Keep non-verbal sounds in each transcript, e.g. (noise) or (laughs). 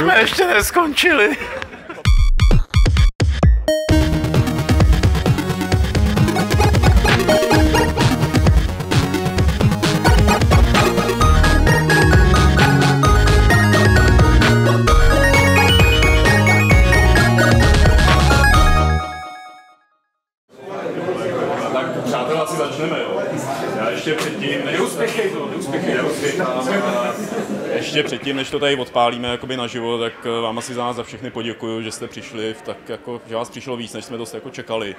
jsme ještě neskončili. Předtím, než to tady odpálíme jakoby naživo, tak eh, vám asi za nás za všechny poděkuju, že jste přišli, tak jako, že vás přišlo víc, než jsme to jako čekali.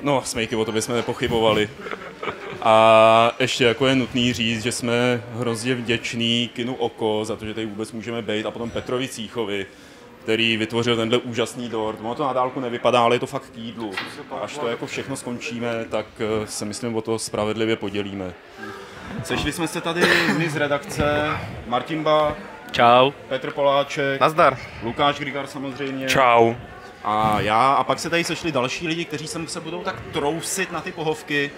No, smejky, o to bychom nepochybovali. A ještě jako je nutný říct, že jsme hrozně vděční kinu Oko za to, že tady vůbec můžeme být a potom Petrovi Cíchovi, který vytvořil tenhle úžasný dort. Ono to na dálku nevypadá, ale je to fakt k jídlu. Až to jako všechno skončíme, tak eh, se myslím o to spravedlivě podělíme. Sešli jsme se tady my z redakce, Martin Ba, Čau. Petr Poláček, Nazdar. Lukáš Grigar samozřejmě. Čau. A já, a pak se tady sešli další lidi, kteří sem se budou tak trousit na ty pohovky.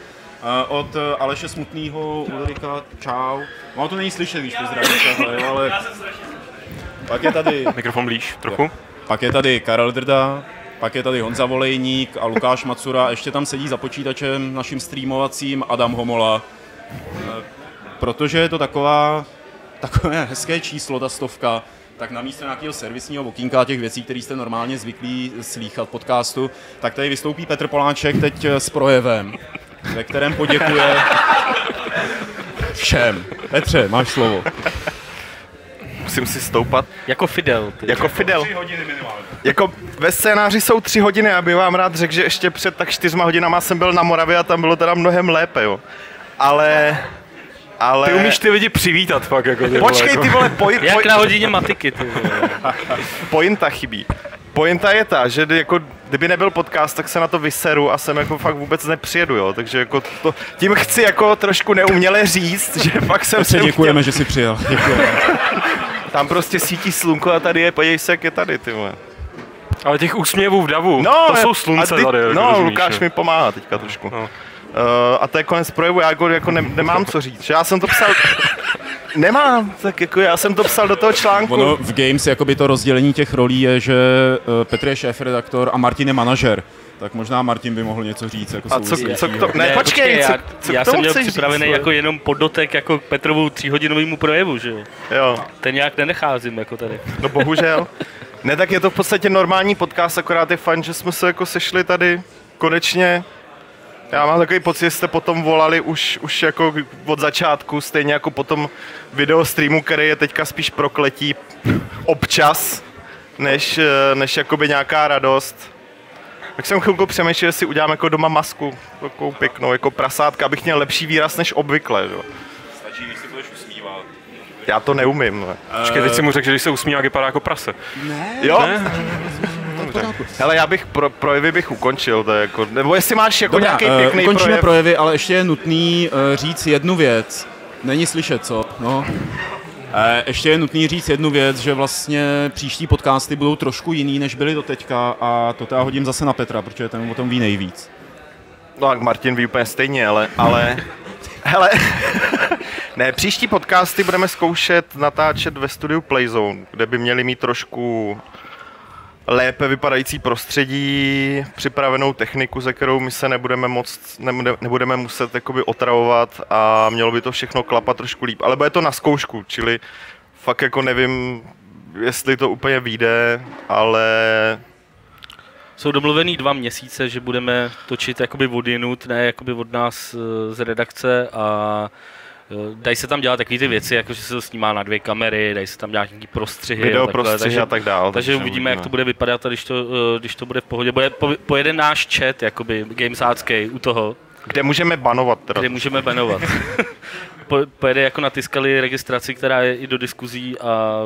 Eh, Od eh, Aleše Smutného, Ulrika, čau. Ono to není slyšet, když pozdravíte, ale, ale... Pak je tady, Mikrofon blíž, trochu. pak je tady Karel Drda, pak je tady Honza Volejník a Lukáš Macura. Ještě tam sedí za počítačem naším streamovacím Adam Homola. Eh, Protože je to taková, takové (laughs) hezké číslo, ta stovka, tak na místo nějakého servisního okýnka těch věcí, které jste normálně zvyklí slýchat v podcastu, tak tady vystoupí Petr Poláček teď s projevem, ve kterém poděkuje všem. Petře, máš slovo. Musím si stoupat. Jako Fidel. Ty. Jako Fidel. hodiny minimálně. Jako ve scénáři jsou tři hodiny, aby vám rád řekl, že ještě před tak čtyřma hodinama jsem byl na Moravě a tam bylo teda mnohem lépe, jo. Ale... Ale... Ty umíš ty lidi přivítat fakt, jako ty Počkej, vole, ty jako. vole, poj, Jak poj, na hodině matiky, ty vole. pointa chybí. Pointa je ta, že jako, kdyby nebyl podcast, tak se na to vyseru a sem jako fakt vůbec nepřijedu, jo. Takže jako to, tím chci jako trošku neuměle říct, že (laughs) fakt jsem sem děkujeme, že jsi přijel. Děkujeme. chtěl. Tam prostě svítí slunko a tady je, podívej se, jak je tady, ty vole. Ale těch úsměvů v davu, No, to je- jsou slunce a ty- tady, jako No, rozumíš, Lukáš jo. mi pomáhá teďka trošku. No. Uh, a to je konec projevu, já jako, jako ne, nemám co říct. Já jsem to psal... (laughs) Nemám, tak jako já jsem to psal do toho článku. Ono v Games jakoby to rozdělení těch rolí je, že eh, Petr je šéf-redaktor a Martin je manažer. Tak možná Martin by mohl něco říct. Jako A co, co k to... Ne, Ne, počkej, co, já, co já k tomu jsem měl připravený říct, jako jenom podotek jako k Petrovu tříhodinovému projevu, že jo. Jo, Ten nějak nenecházím jako tady. no bohužel. Ne, tak je to v podstatě normální podcast, akorát je fajn, že jsme se jako sešli tady konečně. Já mám takový pocit, že jste potom volali už, už jako od začátku, stejně jako potom video streamu, který je teďka spíš prokletí občas, než, eh, než jakoby nějaká radost. Tak jsem chvilku přemýšlel, že si udělám jako doma masku, takovou pěknou, jako prasátka, abych měl lepší výraz než obvykle. Jo. Já to neumím. Ne. Počkej, teď si mu řekl, že když se usmívá, vypadá jako prase. Jo? Ne? Hele, já bych pro, projevy bych ukončil, to je jako, nebo jestli máš jako Dobrá, nějaký eh, pěkný ukončíme projev. projevy, ale ještě je nutný eh, říct jednu věc. Není slyšet, co? No. Eh, Ještě je nutný říct jednu věc, že vlastně příští podcasty budou trošku jiný, než byly doteďka a to teda hodím zase na Petra, protože ten o tom ví nejvíc. No tak Martin ví úplně stejně, ale, ale (laughs) hele, ne, příští podcasty budeme zkoušet natáčet ve studiu Playzone, kde by měli mít trošku lépe vypadající prostředí, připravenou techniku, ze kterou my se nebudeme moc, nebude, nebudeme muset jakoby otravovat a mělo by to všechno klapat trošku líp. Ale bude to na zkoušku, čili fakt jako nevím, jestli to úplně vyjde, ale Jsou domluvený dva měsíce, že budeme točit jakoby od jinut, ne jakoby od nás eh, z redakce a dají se tam dělat takové ty věci, jako že se to snímá na dvě kamery, dají se tam dělat nějaký prostřihy. video takhle, prostřihy takže, a tak dál. takže uvidíme, jak to bude vypadat a když to, eh, když to bude v pohodě. Bude, po, pojede náš chat, jakoby gamesácký u toho, Kde můžeme banovat teda? kde můžeme banovat. (laughs) po, pojede jako na Tiskali registraci, která je i do diskuzí a,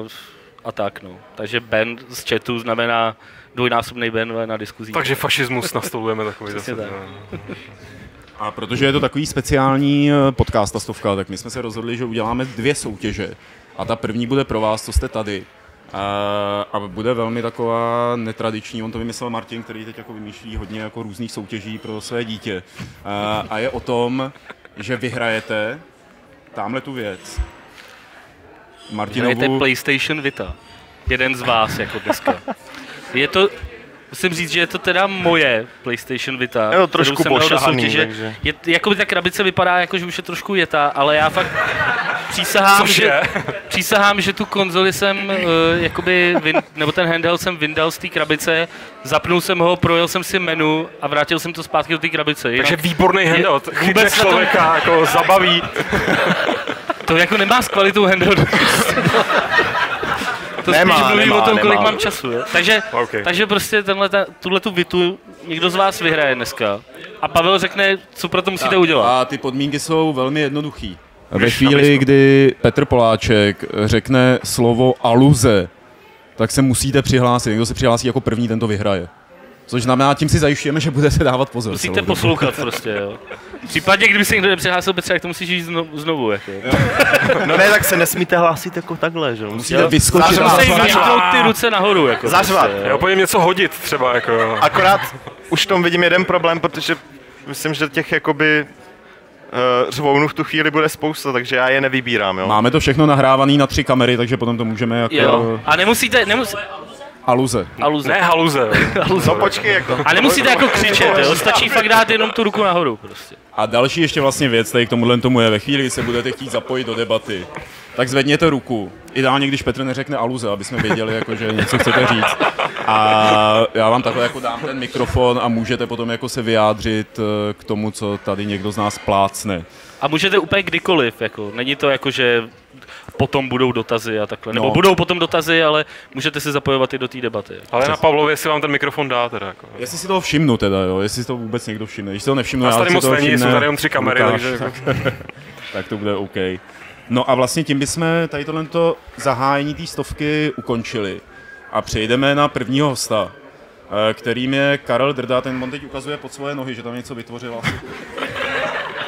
a tak, no. Takže ban z chatu znamená dvojnásobný ban na diskuzích. Takže fašismus nastolujeme takový zase. tak. A protože je to takový speciální eh, podcast, ta stovka, tak my jsme se rozhodli, že uděláme dvě soutěže. A ta první bude pro vás, co jste tady. A, bude velmi taková netradiční, on to vymyslel Martin, který teď jako vymýšlí hodně jako různých soutěží pro své dítě. A, je o tom, že vyhrajete tamhle tu věc. Martinovu, PlayStation Vita. jeden z vás jako dneska. Je to, musím říct, že je to teda moje PlayStation Vita. Je to trošku pošahaný, soutěže. takže. Je, jako by ta krabice vypadá jako, že už je trošku jetá, ale já fakt přísahám, že, přísahám, že tu konzoli jsem, uh, jakoby, vyn, nebo ten handheld jsem vyndal z té krabice, zapnul jsem ho, projel jsem si menu a vrátil jsem to zpátky do té krabice. Jinak Takže výborný handheld. Chytne tom- člověka, jako zabaví. to jako nemá s kvalitou handheldu. (laughs) To Nemá, spíš mluví nemá, o tom, kolik nemá. mám času. Jo? Takže, OK. takže prostě tenhle, ta, tuhle tu vitu někdo z vás vyhraje dneska. A Pavel řekne, co pro to musíte udělat. A ty podmínky jsou velmi jednoduchý. Ve chvíli, kdy Petr Poláček řekne slovo aluze, tak se musíte přihlásit. Kdo se přihlásí jako první, ten to vyhraje. Což znamená, tím si zajišťujeme, že budete dávat pozor. Musíte poslouchat prostě, jo. V případě, kdyby se někdo nepřihlásil, Petře, tak to musíš jít znovu, znovu jako. No ne, tak se nesmíte hlásit jako takhle, že jo? Musíte vyskočit Zařvat. na Musíte ty ruce nahoru, jako. Zařvat. Prostě, Já jo. po něm něco hodit třeba, jako jo. Akorát už v tom vidím jeden problém, protože myslím, že těch jakoby uh, řvounů v tu chvíli bude spousta, takže já je nevybírám, jo? Máme to všechno nahrávané na tři kamery, takže potom to můžeme jako Jo. A nemusíte, nemusíte, aluze. aluze. Ne haluze, jo. (laughs) No počkej, jako. A nemusíte jako křičet, jo? Stačí fakt dát jenom tu ruku nahoru prostě. A další ještě vlastně věc tady k tomuhle tomu je, ve chvíli, kdy se budete chtít zapojit do debaty, tak zvedněte ruku. Ideálně, když Petr neřekne aluze, aby jsme věděli, jako, že něco chcete říct. A já vám takhle jako dám ten mikrofon a můžete potom jako se vyjádřit eh, k tomu, co tady někdo z nás plácne. A můžete úplně kdykoliv, jako. Není to jako, že potom budou dotazy a takhle. Nebo No. budou potom dotazy, ale můžete se zapojovat i do té debaty. Ale na Pavlově si vám ten mikrofon dá teda, jako. Jestli si toho všimnu teda, jo, jestli si to vůbec někdo všimne. Když si to nevšimnu, já tady si moc není, jsou tady jenom tři kamery, Lukáš, takže jako- tak, (laughs) tak to bude OK. No a vlastně tím bychom tady tohle zahájení té stovky ukončili a přejdeme na prvního hosta, eh, kterým je Karel Drda, ten on teď ukazuje pod svoje nohy, že tam něco vytvořil asi.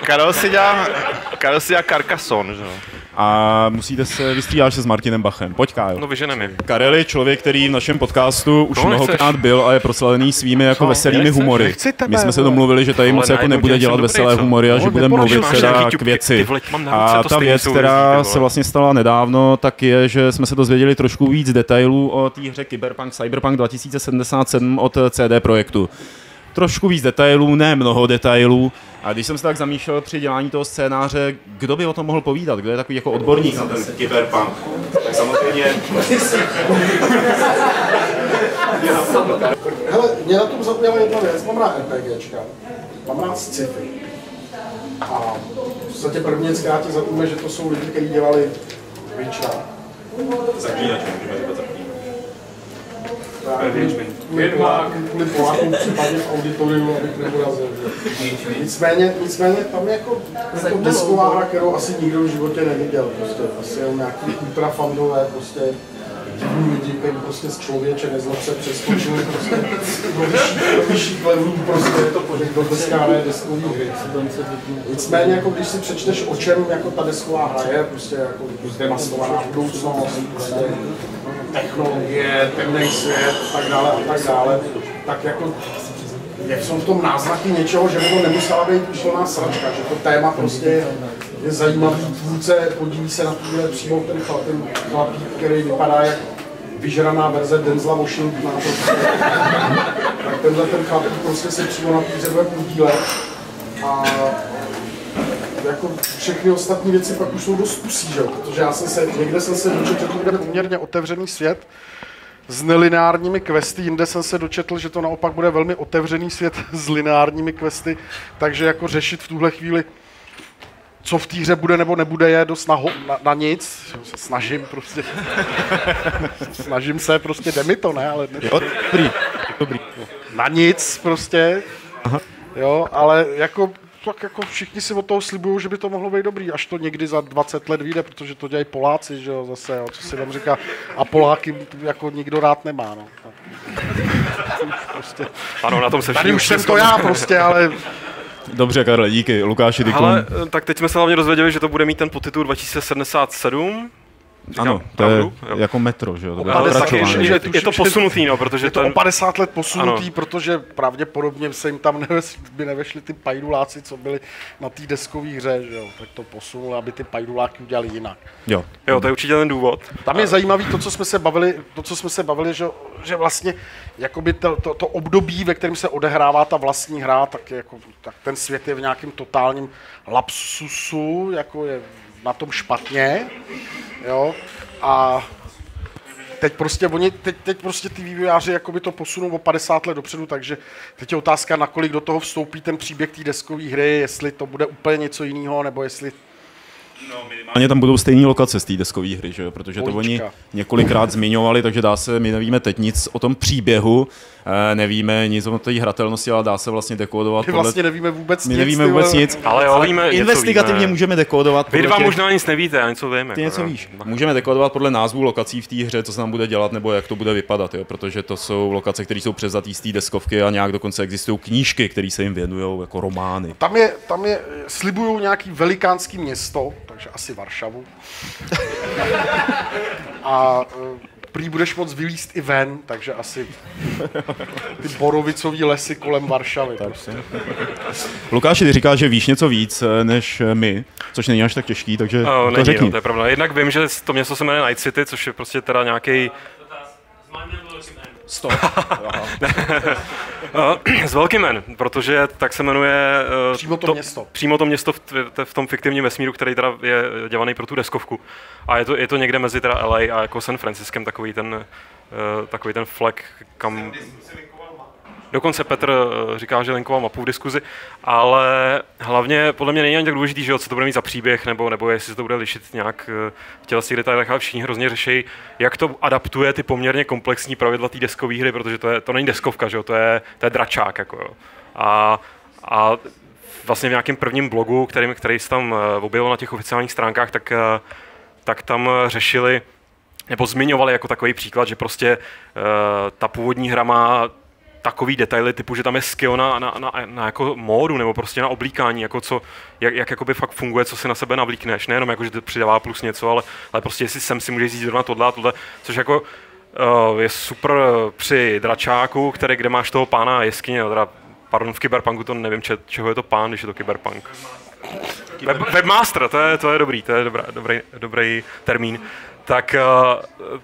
Karel si dělá, Karel si dělá Carcassonne, že jo? A musíte se, vystřídáš se s Martinem Bachem. Pojď, Kájo. No vyženem je. Karel je člověk, který v našem podcastu už nechceš. mnohokrát byl a je proslavení svými jako Co? veselými Nechceš? humory. Nechci tebe, My jsme se domluvili, že tady moc jako nebude dělat veselé co? humory a že bude mluvit teda k věci. A ta věc, která se vlastně stala nedávno, tak je, že jsme se dozvěděli trošku víc detailů o té hře Cyberpunk Cyberpunk 2077 od CD Projektu. Trošku víc detailů, ne mnoho detailů. A když jsem se tak zamýšlel při dělání toho scénáře, kdo by o tom mohl povídat, kdo je takový jako odborník na ten Cyberpunk, tak samozřejmě Hele, mě na tom zaujala jedna věc, mám rád RPGčka, mám rád sci-fi. A v podstatě první věc, která tě zaujme, že to jsou lidi, kteří dělali Witchera. zaklínač, můžeme říkat zaklínač. Kvůli Polákům, kvůli Polákům případně v auditoriu, abych neurazil. Nicméně, nicméně tam je jako, jako desková hra, kterou asi nikdo v životě neviděl. Prostě, asi jenom nějaký ultrafandové, prostě divní lidi, kteří prostě z člověče nezlobce přeskočili prostě do vyšších- do vyšších levelů, prostě je to do dneska hraje deskový hry. Nicméně, jako když si přečteš, o čem jako ta desková hra je, prostě jako zdemastovaná budoucnost, prostě technologie, temný svět, a tak dále, a tak dále, tak jako jak jsou v tom náznaky něčeho, že by to nemusela být úplná sračka, že to téma prostě je zajímavý, tvůrce podílí se na týhle přímo ten, chlap, ten chlapík, který vypadá jak vyžraná verze Denzla Washingtona. (laughs) Prostě. tak tenhle ten chlapík prostě se přímo na té podílet. A jako všechny ostatní věci pak už jsou dost kusí, že jo? Protože já jsem se, někde jsem se dočetl, že to bude poměrně otevřený svět s nelineárními questy, jinde jsem se dočetl, že to naopak bude velmi otevřený svět s lineárními questy, takže jako řešit v tuhle chvíli co v té hře bude nebo nebude, je dost na, ho, na, na nic. Snažím prostě. (laughs) Snažím se, prostě jde mi to, ne? Ale ne, Jo, dobrý, dobrý. na nic prostě. Jo, ale jako tak jako všichni si od toho slibují, že by to mohlo být dobrý, až to někdy za 20 let vyjde, protože to dělají Poláci, že jo, zase, jo, co si tam říká. A Poláky jako nikdo rád nemá, no. Už prostě. Ano, na tom se Tady všichni už jsem to já prostě, ale Dobře, Karle, díky. Lukáši, ty Ale tak teď jsme se hlavně dozvěděli, že to bude mít ten podtitul 2077. Ano, to je jo. jako metro, že jo? To Ale taky, je, je, je to posunutý, no, protože Je to o ten, 50 let posunutý, Ano. protože pravděpodobně se jim tam neves, by nevešli ty pajduláci, co byli na té deskové hře, že jo? Tak to posunuli, aby ty pajduláky udělali jinak. Jo. jo, to je určitě ten důvod. Tam je zajímavý to, co jsme se bavili, to, co jsme se bavili, že, že vlastně jakoby to, to, to, období, ve kterém se odehrává ta vlastní hra, tak, je jako, tak ten svět je v nějakém totálním lapsusu, jako je na tom špatně, jo, a teď prostě oni, teď, teď prostě ty vývojáři jakoby to posunou o 50 let dopředu, takže teď je otázka, nakolik do toho vstoupí ten příběh té deskové hry, jestli to bude úplně něco jiného, nebo jestli Ani tam budou stejné lokace z té deskové hry, že jo? protože to oni několikrát zmiňovali, takže dá se, my nevíme teď nic o tom příběhu, nevíme nic o té hratelnosti, ale dá se vlastně dekodovat my vlastně nevíme vůbec my nic. nevíme vůbec nic, Ale jo, víme, investigativně víme. můžeme dekodovat Vy podle dva těch- možná nic nevíte, něco vím. Ty jako, něco víš. Můžeme dekodovat podle názvů lokací v té hře, co se tam bude dělat, nebo jak to bude vypadat, jo? protože to jsou lokace, které jsou převzatý z té deskovky a nějak dokonce existují knížky, které se jim věnují jako romány. Tam je, tam je, slibují nějaký velikánský město, takže asi Varšavu. (laughs) A eh, prý budeš moc vylíst i ven, takže asi ty borovicový lesy kolem Varšavy. Prostě. Lukáši, ty říkáš, že víš něco víc eh, než eh, my, což není až tak těžký, takže No, to není, řekni. no, to je pravda. Jednak vím, že to město se jmenuje Night City, což je prostě teda nějaký Stop. s velkým N, protože tak se jmenuje eh, Přímo to město. Přímo to město v, t- v tom fiktivním vesmíru, který teda je dělaný pro tu deskovku. A je to, je to někde mezi teda LA a jako San Franciskem takový ten, eh, takový ten flag, kam Dokonce Petr eh, říká, že linkoval mapu v diskuzi, ale hlavně podle mě není ani tak důležitý, že jo, co to bude mít za příběh, nebo, nebo jestli se to bude lišit nějak eh, v těle těch detailech, ale všichni hrozně řeší, jak to adaptuje ty poměrně komplexní pravidla té deskové hry, protože to, je, to není deskovka, že jo, to je, to je dračák. Jako, jo. A, a vlastně v nějakém prvním blogu, který, který se tam eh, objevil na těch oficiálních stránkách, tak, tak tam řešili, nebo zmiňovali jako takový příklad, že prostě uh, ta původní hra má takový detaily typu, že tam je skill na, na, na, na jako módu nebo prostě na oblíkání, jako co, jak, jak jakoby fakt funguje, co si na sebe navlíkneš, nejenom jako, že to přidává plus něco, ale, ale prostě jestli sem si můžeš jít zrovna tohle a tohle, což jako uh, je super při dračáku, který, kde máš toho pána jeskyně, teda, pardon, v Cyberpunku to nevím, če, čeho je to pán, když je to Cyberpunk. Web, webmaster, to je, to je dobrý, to je dobrá, dobrý, dobrý termín. Tak, eh,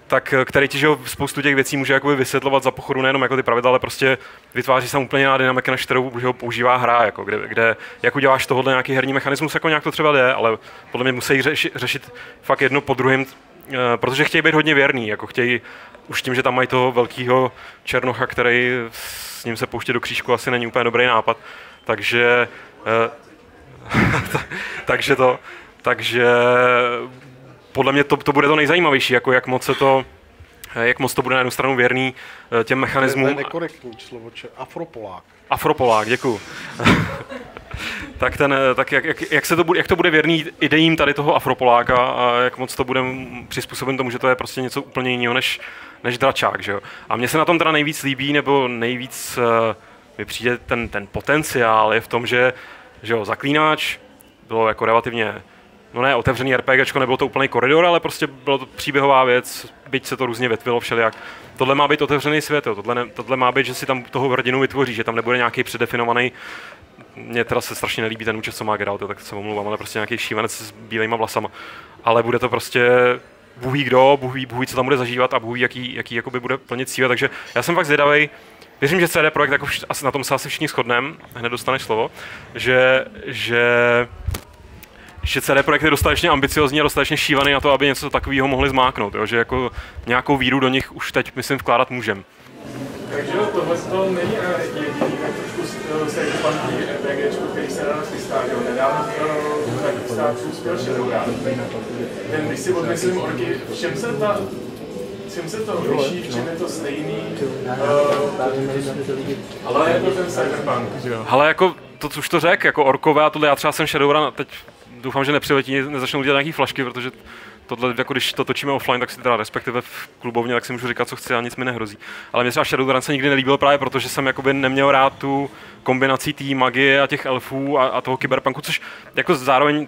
tak eh, který ti spoustu těch věcí může jakoby vysvětlovat za pochodu nejenom jako ty pravidla, ale prostě vytváří se tam úplně jiná dynamika, než kterou ho používá hra, jako kde, kde jak uděláš tohohle nějaký herní mechanismus, jako nějak to třeba jde, ale podle mě musí řešit, řešit fakt jedno po druhém, eh, protože chtějí být hodně věrný, jako chtějí už tím, že tam mají toho velkého černocha, který s ním se pouště do křížku asi není úplně dobrý nápad, takže (laughs) takže to, takže podle mě to, to bude to nejzajímavější, jako jak moc se to, jak moc to bude na jednu stranu věrný eh, těm To je mechanismům. nekorektní slovo, če- Afropolák. Afropolák, děkuju. (laughs) tak, ten, eh, tak jak, jak, jak, se to bude, jak to bude věrný idejím tady toho Afropoláka a jak moc to bude přizpůsoben tomu, že to je prostě něco úplně jiného než, než dračák, že jo. A mně se na tom teda nejvíc líbí, nebo nejvíc uh, mi přijde ten, ten potenciál je v tom, že, že jo, zaklínáč bylo jako relativně no ne otevřený RPGčko, nebylo to úplný koridor, ale prostě bylo to příběhová věc, byť se to různě větvilo všelijak. Tohle má být otevřený svět, jo. Tohle, ne, tohle má být, že si tam toho hrdinu vytvoří, že tam nebude nějaký předefinovaný mně teda se strašně nelíbí ten účet, co má Geralt, tak se omlouvám, ale prostě nějaký šívanec s bílejma vlasama. Ale bude to prostě Bůh kdo, Bůh ví, Bůh ví, co tam bude zažívat a Bůh ví, jaký, jaký jakoby bude plnit cíle, takže já jsem fakt zvědavý. Věřím, že CD Projekt, jako vš- na tom se asi všichni shodneme, hned dostaneš slovo, že, že že CD Projekt je dostatečně ambiciozní a dostatečně šívaný na to, aby něco takového mohli zmáknout, jo? že jako nějakou víru do nich už teď, myslím, vkládat můžem. Takže tohle to není eh, jediný trošku z- z cyberpunkový RPGčko, který se na nás chystá, jo. Nedávno eh, tak Shadowrun. Ten, když si odmyslím orky, čem se ta v čem se to liší, v čem je to stejný, uh, ale je to ten cyberpunk, že jo. Ale jako to, co už to řek, jako orkové a tohle, já třeba jsem Shadowrun, teď doufám, že nepřiletí, nezačnou dělat nějaký flašky, protože tohle, jako když to točíme offline, tak si teda respektive v klubovně, tak si můžu říkat, co chci a nic mi nehrozí. Ale mě třeba Shadowrun se nikdy nelíbil právě proto, že jsem jakoby neměl rád tu kombinaci té magie a těch elfů a, a toho kyberpunku, což jako zároveň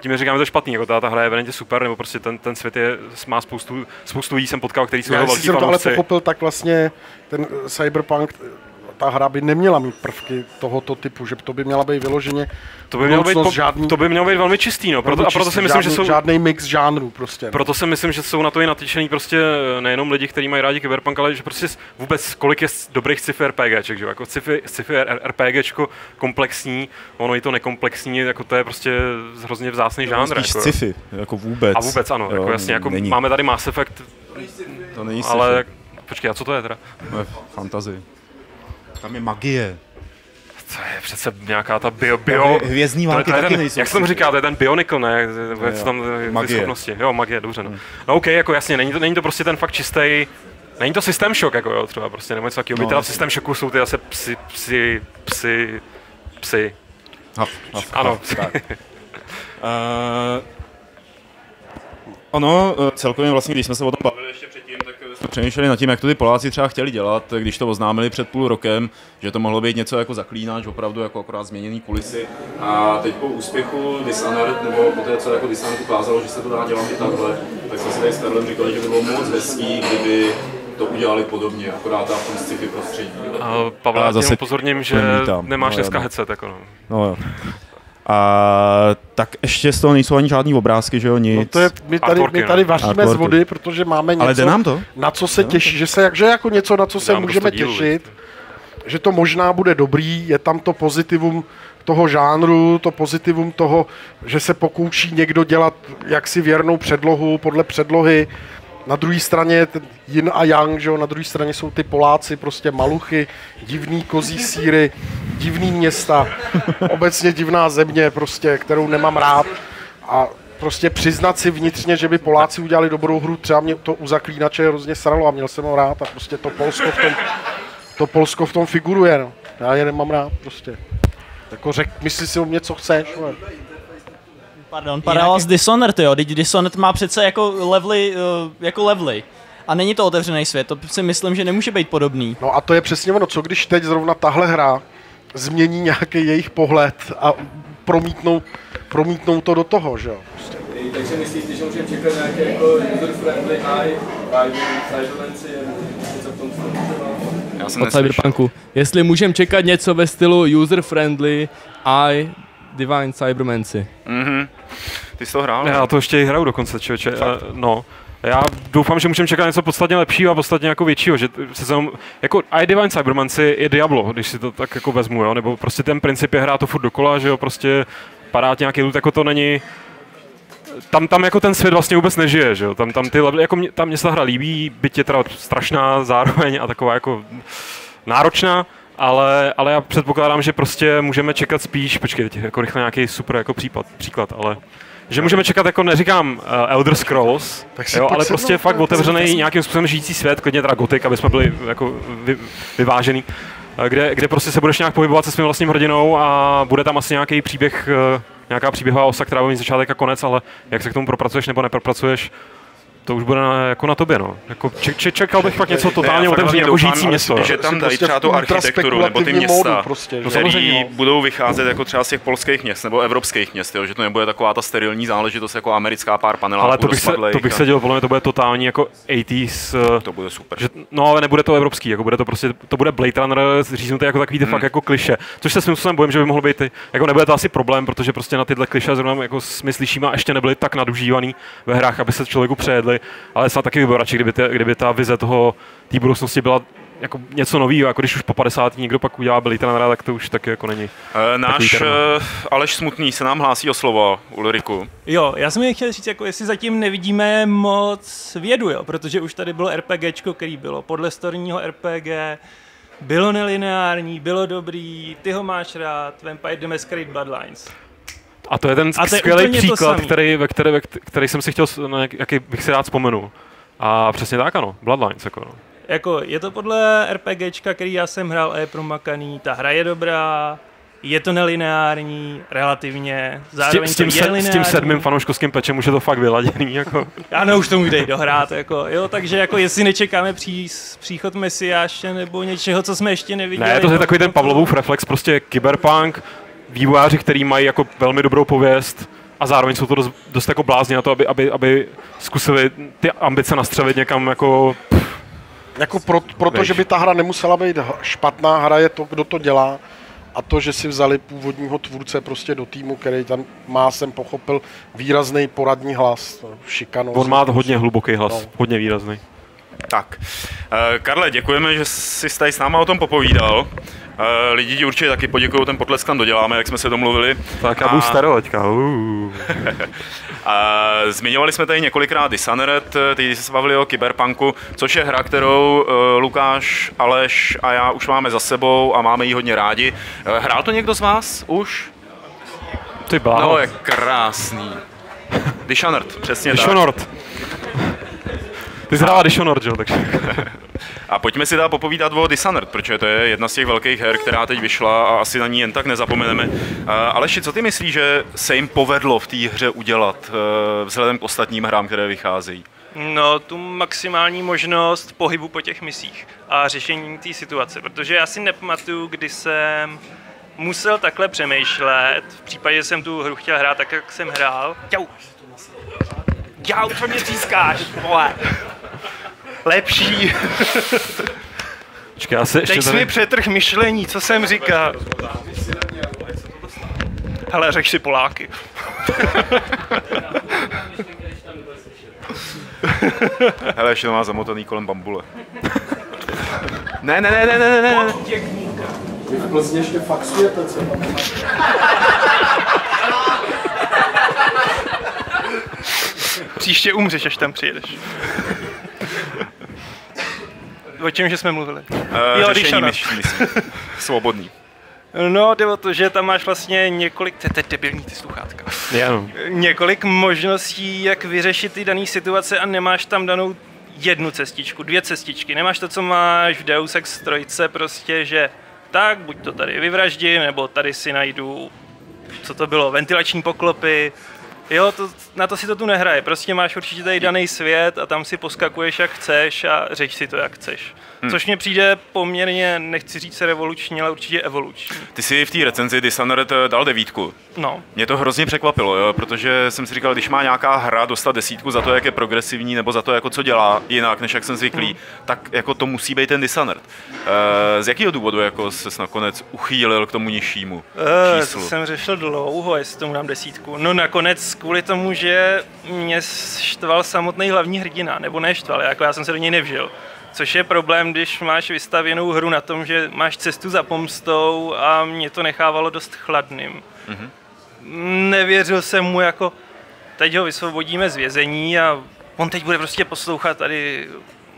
tím říkáme to špatný, jako ta, ta hra je evidentně super, nebo prostě ten, ten svět je, má spoustu, spoustu lidí jsem potkal, který jsou Já, velký jsem to ale pochopil, tak vlastně ten Cyberpunk, ta hra by neměla mít prvky tohoto typu, že to by měla být vyloženě To by, mělo být, po, žádný, to by mělo být velmi čistý, no. Proto, a proto si myslím, žádný, že jsou, žádný mix žánrů prostě. proto si myslím, že jsou na to i natýčený prostě nejenom lidi, kteří mají rádi Cyberpunk, ale že prostě vůbec kolik je dobrých sci-fi RPGček, že jo? Jako sci-fi, sci-fi RPGčko komplexní, ono i to nekomplexní, jako to je prostě hrozně vzácný žánr. Spíš Jako, sci-fi, jako vůbec. a vůbec ano, jako jasně, jako není. máme tady Mass Effect, To není sci-fi, ale počkej, a co to je teda? to je fantasy. Tam je magie. To je přece nějaká ta bio, bio, Hvě- Hvězdní války to taky ten, nejsou. Jak sci-fi. říká, to je ten Bionicle, ne? To jo. tam Magie. schopnosti. Jo, magie, dobře. No. no OK, jako jasně, není to, není to prostě ten fakt čistý. Není to systém šok, jako jo, třeba prostě, nebo něco takového. No, teda v systém šoku jsou ty zase psy, psy, psy, psy. Haf, haf, Ano. haf, tak. uh, (laughs) ono, eh, celkově vlastně, když jsme se o tom bavili ještě jsme přemýšleli nad tím, jak to ty Poláci třeba chtěli dělat, když to oznámili před půl rokem, že to mohlo být něco jako zaklínač, opravdu jako akorát změněný kulisy. A teď po úspěchu Dishonored, nebo po té, co jako Dishonored ukázalo, že se to dá dělat i takhle, tak jsme si tady s Karlem říkali, že by bylo moc hezký, kdyby to udělali podobně, akorát v tom sci-fi prostředí. A já zase že nemáš No, dneska no. headset, jako no. No jo. A tak ještě z toho nejsou ani žádný obrázky, že jo, nic. No to je, my tady, Artworky, my no. tady vaříme z vody, protože máme něco, Ale jde nám to? na co se těší, že se, že jako něco, na co se Dám můžeme dílu, těšit, že to možná bude dobrý, je tam to pozitivum toho žánru, to pozitivum toho, že se pokouší někdo dělat jaksi věrnou předlohu podle předlohy. Na druhé straně je ten yin a yang, že jo? na druhé straně jsou ty Poláci, prostě maluchy, divný kozí síry, divný města, obecně divná země, prostě, kterou nemám rád. A prostě přiznat si vnitřně, že by Poláci udělali dobrou hru, třeba mě to u Zaklínače hrozně sralo a měl jsem ho rád a prostě to Polsko v tom, to Polsko v tom figuruje, no. Já je nemám rád prostě. Jako řek, myslí si o mě, co chceš, ale. Pardon, paralel s Dishonored, jo. Teď Dishonored má přece jako levely, uh, jako levely. A není to otevřený svět, to si myslím, že nemůže být podobný. No a to je přesně ono, co když teď zrovna tahle hra změní nějaký jejich pohled a promítnou, promítnou to do toho, že jo. Prostě. Takže myslíte, že můžeme čekat nějaké jako user-friendly eye, eye cyberlenci, něco v tom stylu třeba? Já jsem od Cyberpunku. Jestli můžeme čekat něco ve stylu user-friendly I Divine Cybermancy. Mhm. Ty jsi to hrál? Já to ještě i hraju dokonce, člověče. Eh, No. Já doufám, že můžeme čekat něco podstatně lepšího a podstatně jako většího, že se sem, jako I Divine Cybermancy je Diablo, když si to tak jako vezmu, jo, nebo prostě ten princip je hrát to furt dokola, že jo, prostě padá nějaký loot, jako to není, tam, tam jako ten svět vlastně vůbec nežije, že jo, tam, tam ty levely, jako mě, tam mě se ta hra líbí, byť je teda strašná zároveň a taková jako náročná, ale, ale já předpokládám, že prostě můžeme čekat spíš, počkej, teď jako rychle nějaký super jako případ, příklad, ale že můžeme čekat jako neříkám uh, Elder Scrolls, jo, ale prostě fakt otevřený nějakým způsobem žijící svět, klidně teda gotik, aby jsme byli jako vy, vyvážený, eh, kde, kde prostě se budeš nějak pohybovat se svým vlastním hrdinou a bude tam asi nějaký příběh, eh, nějaká příběhová osa, která bude mít začátek a konec, ale jak se k tomu propracuješ nebo nepropracuješ, to už bude na, jako na tobě, no. Jako če, če, čekal bych fakt něco totálně otevřeného, jako žijící město. jo. Že tam Jsi dají prostě třeba tu architekturu nebo ty města, prostě, že? který samozřejmě, no. budou vycházet jako třeba z těch polských měst nebo evropských měst, jo? že to nebude taková ta sterilní záležitost jako americká pár paneláků Ale to bych, se, to bych a- se dělal, podle mě to bude totální jako 80s, eh, To bude super. že, no ale nebude to evropský, jako bude to prostě, to bude Blade Runner říznutý jako takový ty Hmm. fakt jako kliše, což se svým způsobem bojím, že by mohlo být, ty, jako nebude to asi problém, protože prostě na tyhle kliše zrovna jako s- my slyšíme a ještě nebyly tak nadužívaný ve hrách, aby se člověku přejedli, ale snad taky bych byl radši, kdyby, ty, kdyby ta vize toho, té budoucnosti byla jako něco nového, jako když už po 50 někdo pak udělá Blade Runnera, tak to už taky jako není. Eh, Náš eh, Aleš Smutný se nám hlásí o slovo, Ulriku. Jo, já jsem jen chtěl říct, jako jestli zatím nevidíme moc vědu, jo, protože už tady bylo RPGčko, který bylo podle storního RPG, bylo nelineární, bylo dobrý, ty ho máš rád, Vampire the Masquerade Bloodlines. A to je ten A to je skvělý to příklad, který, ve který, ve který, jsem si chtěl, na jak, jaký bych si rád vzpomenul. A přesně tak ano, Bloodlines. Jako no. Jako, je to podle RPGčka, který já jsem hrál a je promakaný, ta hra je dobrá, je to nelineární, relativně, zároveň s, tím to je se, s tím sedmým fanouškovským pečem už je to fakt vyladěný. Jako. (laughs) Ano, už tomu jde dohrát, jako, jo, takže jako jestli nečekáme pří, příchod Mesiáše nebo něčeho, co jsme ještě neviděli. Ne, to je no, takový ten Pavlovův reflex, prostě kyberpunk, vývojáři, který mají jako velmi dobrou pověst a zároveň jsou to dost, dost jako blázni na to, aby, aby, aby zkusili ty ambice nastřelit někam jako Jako pro, protože by ta hra nemusela být špatná, hra je to, kdo to dělá. A to, že si vzali původního tvůrce prostě do týmu, který tam má, jsem pochopil, výrazný poradní hlas. Šikanózní. On má hodně hluboký hlas, No. hodně výrazný. Tak. Eh, Karle, děkujeme, že jsi tady s náma o tom popovídal. Eh, Lidi ti určitě taky poděkují, ten potlesk tam doděláme, jak jsme se domluvili. Tak já budu. Uh. (laughs) A zmiňovali jsme tady několikrát Dishonored, eh, teď jsme se bavili o Cyberpunku, což je hra, kterou Lukáš, Aleš a já už máme za sebou a máme ji hodně rádi. Hrál to někdo z vás už? Ty bláho. No, je krásný. Dishonored, přesně tak. Ty jsi hrála Dishonored, jo? Takže. (laughs) A pojďme si dál popovídat o Dishonored, protože to je jedna z těch velkých her, která teď vyšla a asi na ní jen tak nezapomeneme. Uh, Aleši, co ty myslíš, že se jim povedlo v té hře udělat uh, vzhledem k ostatním hrám, které vycházejí? No, tu maximální možnost pohybu po těch misích a řešení té situace, protože já si nepamatuju, kdy jsem musel takhle přemýšlet, v případě, že jsem tu hru chtěl hrát tak, jak jsem hrál. Jau! Jau, co mě třískáš, vole! Lepší. Počkej, já se ještě Teď jsi mi přetrh myšlení, co jsem říkal. Hele, řeš si Poláky. Hele, ještě to má zamotaný kolem bambule. Ne, ne, ne, ne, ne, ne, ne. Vy v Plzni ještě faxujete, co Příště umřeš, až tam přijedeš. O čem, že jsme mluvili? Uh, Jo, řešení myší, myslím. (laughs) Svobodný. No, jde o to, že tam máš vlastně několik, to je teď debilní ty sluchátka, Je, no. několik možností, jak vyřešit ty dané situace a nemáš tam danou jednu cestičku, dvě cestičky. Nemáš to, co máš v Deus Ex 3, prostě, že tak, buď to tady vyvraždím, nebo tady si najdu, co to bylo, ventilační poklopy. Jo, to, na to si to tu nehraje. Prostě máš určitě tady daný svět a tam si poskakuješ jak chceš a řeš si to jak chceš. Hmm. Což mně přijde poměrně, nechci říct revoluční, ale určitě evoluční. Ty jsi v té recenzi Dishonored eh, dal devítku. No, Mě to hrozně překvapilo, jo, protože jsem si říkal, když má nějaká hra dostat desítku za to, jak je progresivní, nebo za to, jako co dělá jinak, než jak jsem zvyklý, Hmm. tak jako to musí být ten Dishonored. E, z jakého důvodu jako ses nakonec uchýlil k tomu nižšímu to číslu? jsem řešil dlouho, jestli tomu dám desítku. No nakonec kvůli tomu, že mě štval samotný hlavní hrdina, nebo neštval, jako já jsem se do něj nevžil. Což je problém, když máš vystavěnou hru na tom, že máš cestu za pomstou a mě to nechávalo dost chladným. Mm-hmm. Nevěřil jsem mu jako, teď ho vysvobodíme z vězení a on teď bude prostě poslouchat tady,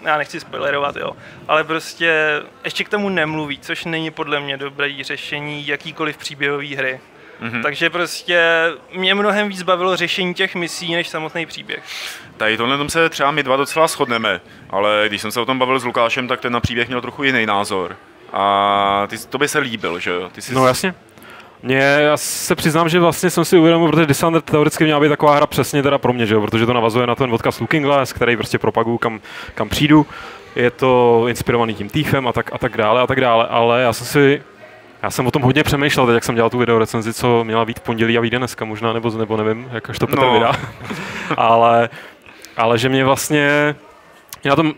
já nechci spoilerovat, jo, ale prostě ještě k tomu nemluví, což není podle mě dobré řešení jakýkoliv příběhové hry. Mm-hmm. Takže prostě mě mnohem víc bavilo řešení těch misí, než samotný příběh. Tady tohle tom se třeba my dva docela shodneme, ale když jsem se o tom bavil s Lukášem, tak ten na příběh měl trochu jiný názor. A ty, to by se líbil, že jo? Ty jsi No jasně. Mě, já se přiznám, že vlastně jsem si uvědomil, protože Dishonored teoreticky měla být taková hra přesně teda pro mě, že jo? protože to navazuje na ten odkaz Looking Glass, který prostě propaguju kam, kam přijdu. Je to inspirovaný tím Thiefem a tak, a tak dále a tak dále, ale já jsem si já jsem o tom hodně přemýšlel, teď jak jsem dělal tu video recenzi, co měla být v pondělí a vyjde dneska možná, nebo, nebo nevím, jak až to Petr No. vydá. (laughs) ale, ale že mě vlastně, mě na tom,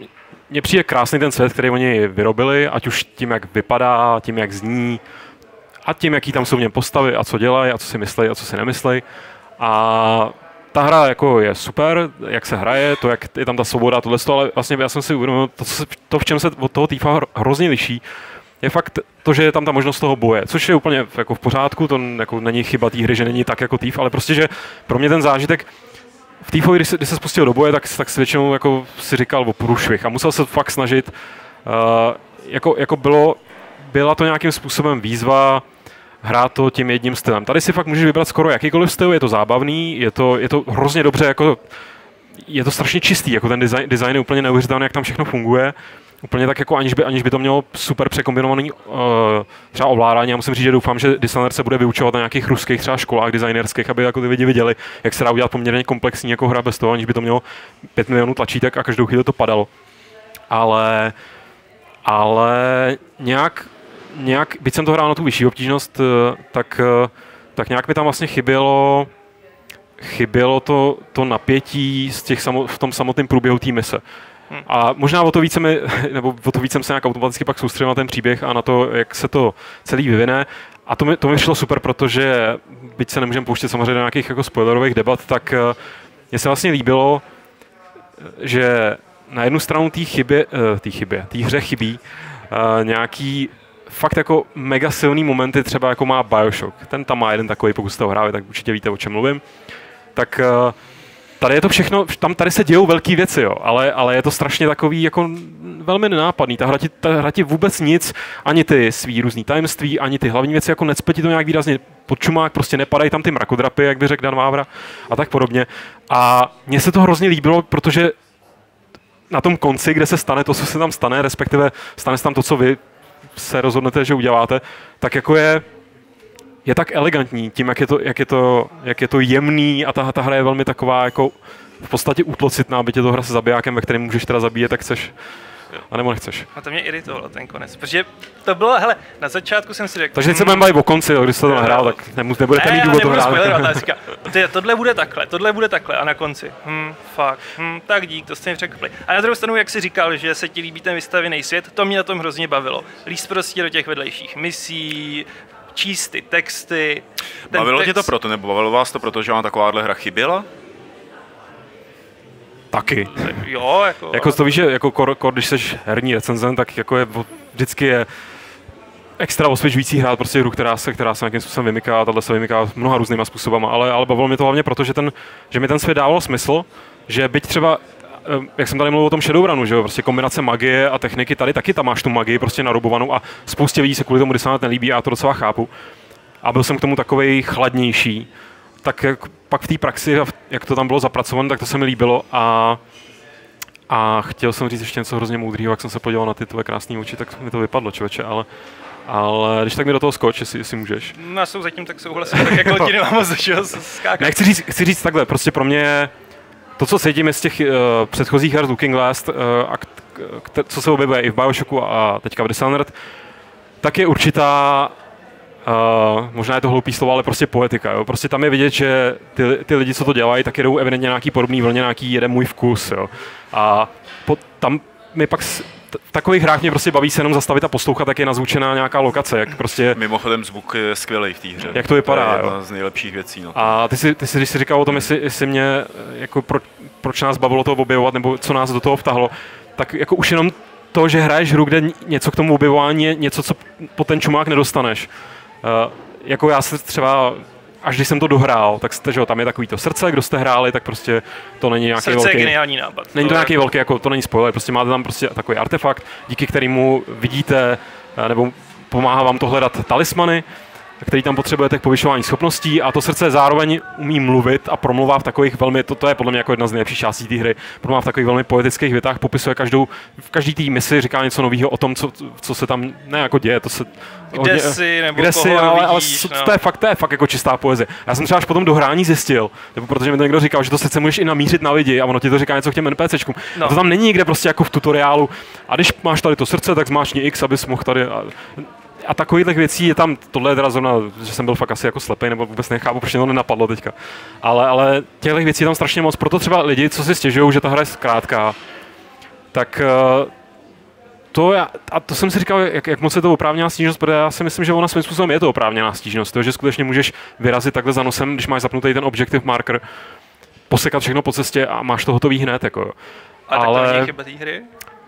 mně přijde krásný ten svět, který oni vyrobili, ať už tím, jak vypadá, tím, jak zní, a tím, jaký tam jsou v něm postavy a co dělají a co si myslí a co si nemyslí. A ta hra jako je super, jak se hraje, to, jak je tam ta svoboda, tohle, ale vlastně já jsem si uvědomil, to, to v čem se od toho týfa hrozně liší, je fakt to, že je tam ta možnost toho boje, což je úplně jako v pořádku, to jako není chyba té hry, že není tak jako týf, ale prostě, že pro mě ten zážitek v té když se, když se spustil do boje, tak, tak si většinou jako si říkal o průšvih a musel se fakt snažit, uh, jako, jako bylo, byla to nějakým způsobem výzva hrát to tím jedním stylem. Tady si fakt můžeš vybrat skoro jakýkoliv styl, je to zábavný, je to, je to hrozně dobře, jako, je to strašně čistý, jako ten design, design je úplně neuvěřitelný, jak tam všechno funguje. Úplně tak jako aniž by, aniž by to mělo super překombinovaný uh, třeba ovládání. Já musím říct, že doufám, že Dishonored se bude vyučovat na nějakých ruských třeba školách designerských, aby jako ty lidi viděli, jak se dá udělat poměrně komplexní jako hra bez toho, aniž by to mělo 5 milionů tlačítek a každou chvíli to padalo. Ale, ale nějak, nějak, byť jsem to hrál na tu vyšší obtížnost, eh, tak, eh, tak nějak mi tam vlastně chybělo chybělo to, to napětí z těch samo, v tom samotném průběhu té mise. A možná o to více mi, (laughs) nebo o to víc jsem se nějak automaticky pak soustředil na ten příběh a na to, jak se to celý vyvine. A to mi, to mi šlo super, protože, byť se nemůžeme pouštět samozřejmě do nějakých jako spoilerových debat, tak eh, mně se vlastně líbilo, že na jednu stranu té chybě, eh, té chybě, té hře chybí nějaký fakt jako mega silný momenty, třeba jako má Bioshock. Ten tam má jeden takový, pokud jste ho hráli, tak určitě víte, o čem mluvím. Tak tady je to všechno, tam tady se dějou velké věci, jo, ale, ale je to strašně takový jako velmi nenápadný. Ta hra, ti, ta hra ti vůbec nic, ani ty svý různý tajemství, ani ty hlavní věci, jako necpe ti to nějak výrazně pod čumák, prostě nepadají tam ty mrakodrapy, jak by řekl Dan Vávra a tak podobně. A mně se to hrozně líbilo, protože na tom konci, kde se stane to, co se tam stane, respektive stane se tam to, co vy se rozhodnete, že uděláte, tak jako je, je tak elegantní tím, jak je to, jak je to, jak je to jemný a ta, ta hra je velmi taková jako v podstatě útlocitná, byť je to hra se zabijákem, ve kterém můžeš teda zabíjet, tak chceš a nebo nechceš. A to mě iritovalo ten konec, protože to bylo, hele, na začátku jsem si řekl... Takže teď se budeme bavit o konci, jo, když se to nahrál, tak nemus, nebudete mít důvod to hrát. (laughs) Říká, tohle bude takhle, tohle bude takhle a na konci, hm, fakt, hm, tak dík, to jste mi řekli. A na druhou stranu, jak si říkal, že se ti líbí ten vystavený svět, to mě na tom hrozně bavilo. Líst prostě do těch vedlejších misí, číst ty texty. Ten bavilo text... tě to proto, nebo bavilo vás to proto, že vám takováhle hra chyběla? Taky. Jo, jako... jako to víš, že jako kor, kor, když jsi herní recenzent, tak jako je, vždycky je extra osvěžující hrát prostě hru, která se, která se nějakým způsobem vymyká, a tahle se vymyká mnoha různýma způsobama, ale, ale bavilo mě to hlavně proto, že, ten, že mi ten svět dával smysl, že byť třeba jak jsem tady mluvil o tom Shadowrunu, že jo, prostě kombinace magie a techniky, tady taky tam máš tu magii prostě narubovanou a spoustě lidí se kvůli tomu designát nelíbí a já to docela chápu. A byl jsem k tomu takovej chladnější, tak jak pak v té praxi, jak to tam bylo zapracované, tak to se mi líbilo a a chtěl jsem říct ještě něco hrozně moudrého, jak jsem se podíval na ty tvoje krásné oči, tak mi to vypadlo, člověče, ale ale když tak mi do toho skoč, jestli, jestli můžeš. No já jsem zatím tak souhlasím, tak jako ti nemám moc do skákat. Ne, chci říct, chci říct takhle, prostě pro mě to, co cítím z těch uh, předchozích her z Looking Last, uh, a k, k, co se objevuje i v Bioshocku a teďka v Dishonored, tak je určitá Uh, možná je to hloupý slovo, ale prostě poetika. Jo? Prostě tam je vidět, že ty, ty lidi, co to dělají, tak jedou evidentně nějaký podobný vlně, nějaký jeden můj vkus. Jo? A po, tam mi pak v takových hrách mě prostě baví se jenom zastavit a poslouchat, jak je nazvučená nějaká lokace, jak prostě... Mimochodem zvuk je skvělý v té hře. Jak to vypadá, to je jedna z nejlepších věcí. No. A ty si, ty si, když jsi říkal o tom, jestli, jestli mě, jako pro, proč nás bavilo to objevovat, nebo co nás do toho vtahlo, tak jako už jenom to, že hraješ hru, kde něco k tomu objevování je něco, co po ten čumák nedostaneš Uh, jako já se třeba až když jsem to dohrál, tak jste, že jo, tam je takový to srdce, kdo jste hráli, tak prostě to není nějaký srdce velký... je geniální nápad. Není to, nějaký velký, jako to není spoiler, prostě máte tam prostě takový artefakt, díky kterému vidíte, eh, nebo pomáhá vám to hledat talismany, který tam potřebujete k povyšování schopností a to srdce zároveň umí mluvit a promluvá v takových velmi, to, to je podle mě jako jedna z nejlepších částí té hry, promluvá v takových velmi poetických větách, popisuje každou, v každý té misi říká něco nového o tom, co, co se tam ne jako děje, to se kde hodně, jsi, nebo kde jsi, ale, ale vidíš, no. to, je fakt, to je fakt jako čistá poezie. Já jsem třeba až potom dohrání zjistil, nebo protože mi to někdo říkal, že to srdce můžeš i namířit na lidi a ono ti to říká něco k těm NPCčkům. No. A to tam není nikde prostě jako v tutoriálu. A když máš tady to srdce, tak zmáčni X, abys mohl tady. A, a takových věcí je tam, tohle je teda zrovna, že jsem byl fakt asi jako slepý, nebo vůbec nechápu, proč mě to nenapadlo teďka. Ale, ale těchto věcí je tam strašně moc, proto třeba lidi, co si stěžují, že ta hra je zkrátka, tak eh, to já, a to jsem si říkal, jak, jak moc je to oprávněná stížnost, protože já si myslím, že ona svým způsobem je to oprávněná stížnost, to, že skutečně můžeš vyrazit takhle za nosem, když máš zapnutý ten objective marker, posekat všechno po cestě a máš to hotový hned. Jako. A Ale... tak to není chyba té hry?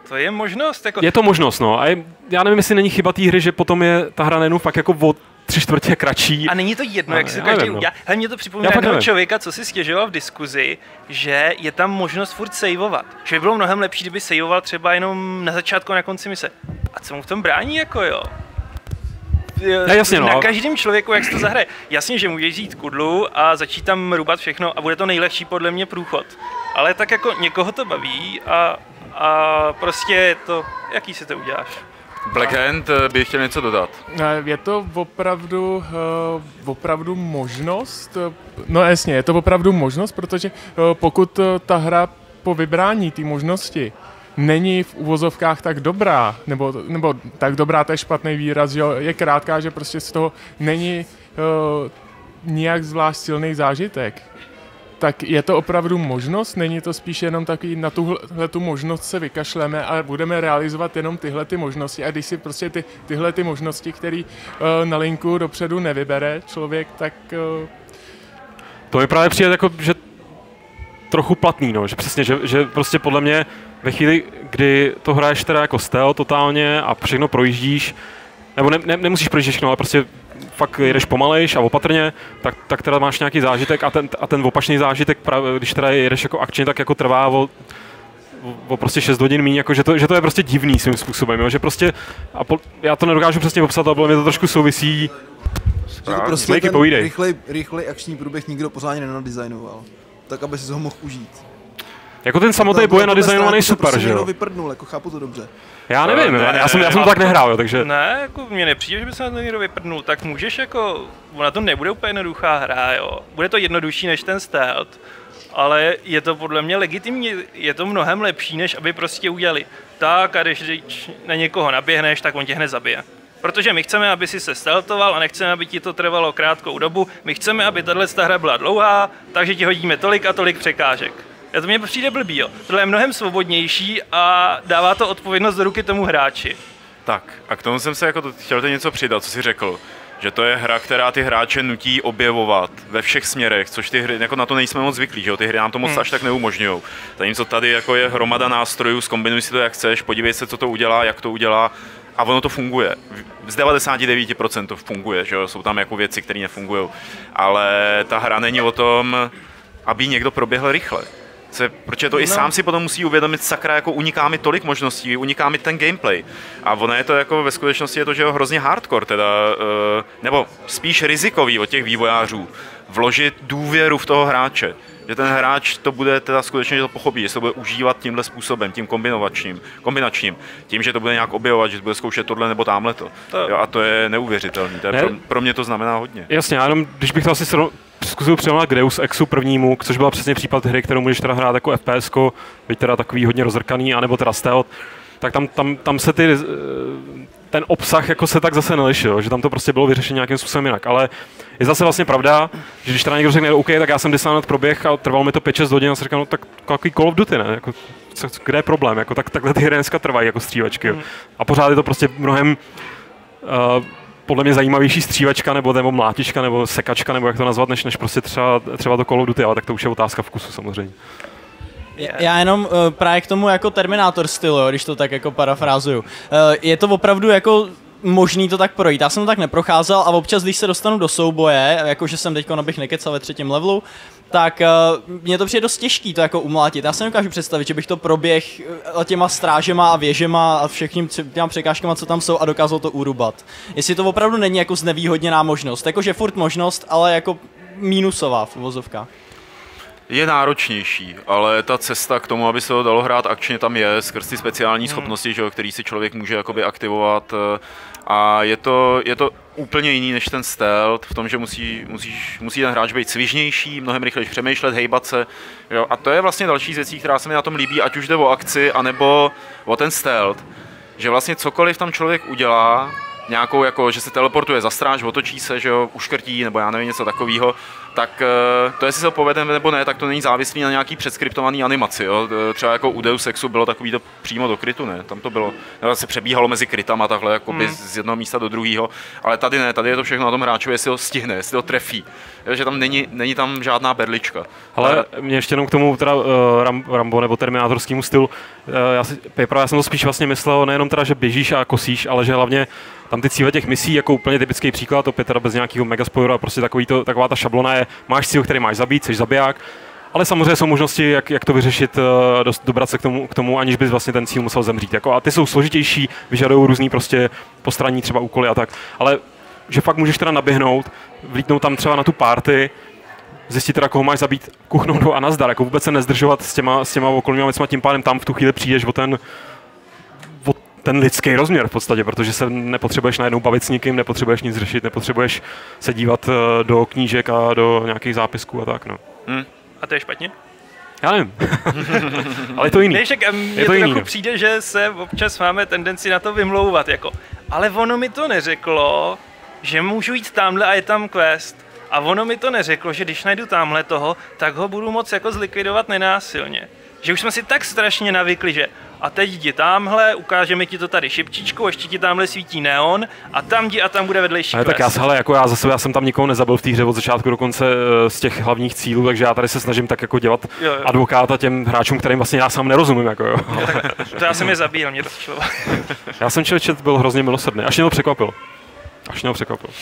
To je možnost. Jako... Je to možnost, no. A je, já nevím, jestli není chyba té hry, že potom je ta hra nejenom fakt jako od tři čtvrtě kratší. A není to jedno, no, jak si každý no. udělá. Hele, mě to připomíná jednoho člověka, co si stěžoval v diskuzi, že je tam možnost furt saveovat. Že by bylo mnohem lepší, kdyby saveoval třeba jenom na začátku a na konci mise. A co mu v tom brání, jako jo? Ne, jasně, no. na každém člověku, jak se to zahraje. Jasně, že můžeš jít kudlu a začít tam rubat všechno a bude to nejlehčí podle mě průchod. Ale tak jako někoho to baví a a prostě to, jaký si to uděláš. Black Hand eh, by chtěl něco dodat. Eh, je to opravdu, uh, opravdu možnost, no jasně, je to opravdu možnost, protože pokud ta hra po vybrání té možnosti není v uvozovkách tak dobrá, nebo, nebo tak dobrá, to je špatný výraz, že je krátká, že prostě z toho není uh, nijak zvlášť silný zážitek, tak je to opravdu možnost? Není to spíš jenom takový, na tuhle tu možnost se vykašleme a budeme realizovat jenom tyhle ty možnosti a když si prostě ty, tyhle ty možnosti, které uh, na linku dopředu nevybere člověk, tak uh, To mi právě přijde jako, že trochu platný, no, že přesně, že, že prostě podle mě ve chvíli, kdy to hraješ teda jako stealth totálně a všechno projíždíš, nebo ne, ne, nemusíš projíždět všechno, ale prostě fakt jedeš pomalejš a opatrně, tak, tak teda máš nějaký zážitek a ten, a ten opačný zážitek, právě, když teda jedeš jako akčně, tak jako trvá o, o, prostě 6 hodin méně, jako že to, že to je prostě divný svým způsobem, jo? že prostě, a po, já to nedokážu přesně popsat, ale mě to trošku souvisí, Že to prostě Smejky, ten povídej. rychlej, rychlej akční průběh nikdo pořádně nenadizajnoval. Tak, aby si ho mohl užít. jako ten samotný boj je nadizajnovaný super, prostě že jo? vyprdnul, jako chápu to dobře. Já nevím, Ne, já, ne, já jsem, já jsem to tak nehrál, jo, takže... Ne, jako mně nepřijde, že by se na to někdo vyprdnul, tak můžeš jako, ona to nebude úplně jednoduchá hra, jo. Bude to jednodušší než ten stealth, ale je to podle mě legitimní, je to mnohem lepší, než aby prostě udělali tak a když když na někoho naběhneš, tak on tě hned zabije. Protože my chceme, aby si se steltoval a nechceme, aby ti to trvalo krátkou dobu. My chceme, aby tahle hra byla dlouhá, takže ti hodíme tolik a tolik překážek. A to mně přijde blbý, jo. Tohle je mnohem svobodnější a dává to odpovědnost do ruky tomu hráči. Tak, a k tomu jsem se jako to, chtěl to něco přidat, co jsi řekl. Že to je hra, která ty hráče nutí objevovat ve všech směrech, což ty hry, jako na to nejsme moc zvyklí, že jo? ty hry nám to moc Hmm. až tak neumožňují. Zatímco tady jako je hromada nástrojů, zkombinuj si to jak chceš, podívej se, co to udělá, jak to udělá a ono to funguje. Z 99% to funguje, že jo? jsou tam jako věci, které nefungují. Ale ta hra není o tom, aby někdo proběhl rychle. Se, protože to i No. sám si potom musí uvědomit, sakra, jako uniká mi tolik možností, uniká mi ten gameplay. A ono je to jako ve skutečnosti je to, že jo, hrozně hardcore, teda, eh, nebo spíš rizikový od těch vývojářů, vložit důvěru v toho hráče. Že ten hráč to bude teda skutečně že to pochopí, že se to bude užívat tímhle způsobem, tím kombinovačním, kombinačním, tím, že to bude nějak objevovat, že bude zkoušet tohle nebo tamhle to. Jo, a to je to je Ne. pro, pro, mě to znamená hodně. Jasně, já jenom, když bych to asi sro- zkusil přirovnat k Deus Exu prvnímu, což byla přesně případ hry, kterou můžeš teda hrát jako FPS, byť teda takový hodně rozrkaný, anebo teda stealth, tak tam, tam, tam se ty, eh, ten obsah jako se tak zase nelišil, že tam to prostě bylo vyřešeno nějakým způsobem jinak, ale je zase vlastně pravda, že když teda někdo řekne, OK, tak já jsem Dishonored proběh a trvalo mi to 5-6 hodin a jsem říkal, no tak takový Call of Duty, ne? Jako, co, kde je problém? Jako, tak, takhle ty hry dneska trvají jako střívačky. Jo. A pořád je to prostě mnohem uh, podle mě zajímavější střívačka nebo, nebo mlátička nebo sekačka nebo jak to nazvat, než, než prostě třeba, třeba to Call of Duty, ale tak to už je otázka vkusu samozřejmě. Já jenom uh, právě k tomu jako Terminátor stylu, jo, když to tak jako parafrázuju. Uh, je to opravdu jako možný to tak projít. Já jsem to tak neprocházel a občas, když se dostanu do souboje, jakože jsem teď abych nekecal ve třetím levelu, tak uh, mně to přijde dost těžký to jako umlátit. Já si nedokážu představit, že bych to proběh eh, těma strážema a věžema a všechním těma překážkama, co tam jsou a dokázal to urubat. Jestli to opravdu není jako znevýhodněná možnost. Jakože furt možnost, ale jako mínusová v uvozovkách. Je náročnější, ale ta cesta k tomu, aby se to dalo hrát akčně, tam je skrz ty speciální schopnosti, že který si člověk může jakoby aktivovat eh, a je to, je to úplně jiný než ten stealth v tom, že musí, musíš, musí ten hráč být svižnější, mnohem rychleji přemýšlet, hejbat se. Jo, a to je vlastně další z věcí, která se mi na tom líbí, ať už jde o akci, anebo o ten stealth, že vlastně cokoliv tam člověk udělá, nějakou jako, že se teleportuje za stráž, otočí se, že jo, uškrtí, nebo já nevím, něco takového, tak eh, to jestli se to povede nebo ne, tak to není závislý na nějaký předskriptovaný animaci, jo. Eh, Třeba jako u Deus Exu bylo takový to přímo do krytu, ne? Tam to bylo, nebo se přebíhalo mezi krytama takhle, jako by z jednoho místa do druhého, ale tady ne, tady je to všechno na tom hráčovi, jestli ho stihne, jestli ho trefí, jo, že tam není, není tam žádná berlička. Ale mě ještě jenom k tomu teda uh, Ram, Rambo nebo Terminátorskému stylu, uh, já, si, Paper, já jsem to spíš vlastně myslel nejenom teda, že běžíš a kosíš, ale že hlavně tam ty cíle těch misí, jako úplně typický příklad, opět teda bez nějakého megaspoileru a prostě takový to, taková ta šablona je, máš cíl, který máš zabít, jsi zabiják, ale samozřejmě jsou možnosti, jak, jak to vyřešit, uh, dost, dobrat se k tomu, k tomu, aniž bys vlastně ten cíl musel zemřít. Jako, a ty jsou složitější, vyžadují různý prostě postranní třeba úkoly a tak. Ale že fakt můžeš teda naběhnout, vlítnout tam třeba na tu party, zjistit teda, koho máš zabít, kuchnout a nazdar, jako vůbec se nezdržovat s těma, s těma okolníma věcma, tím pádem tam v tu chvíli přijdeš o ten, ten lidský rozměr v podstatě, protože se nepotřebuješ najednou bavit s nikým, nepotřebuješ nic řešit, nepotřebuješ se dívat eh, do knížek a do nějakých zápisků a tak, no. A to je špatně? Já nevím. (laughs) Ale je to jiný. Ne, však mně Je to to jiný, trochu no. přijde, že se občas máme tendenci na to vymlouvat, jako. Ale ono mi to neřeklo, že můžu jít tamhle a je tam quest. A ono mi to neřeklo, že když najdu tamhle toho, tak ho budu moc jako zlikvidovat nenásilně. Že už jsme si tak strašně navykli, že a teď jdi tamhle, ukážeme ti to tady šipčičkou, ještě ti tamhle svítí neon a tam jdi a tam bude vedlejší Ale tak já, hele, jako já za sebe, já jsem tam nikoho nezabil v té hře od začátku do konce eh, z těch hlavních cílů, takže já tady se snažím tak jako dělat Jo, jo. advokáta těm hráčům, kterým vlastně já sám nerozumím, jako jo. (laughs) To já jsem je zabíjel, mě to šlo. (laughs) Já jsem čel, chat byl hrozně milosrdný, až mě to překvapilo. Až mě to překvapilo.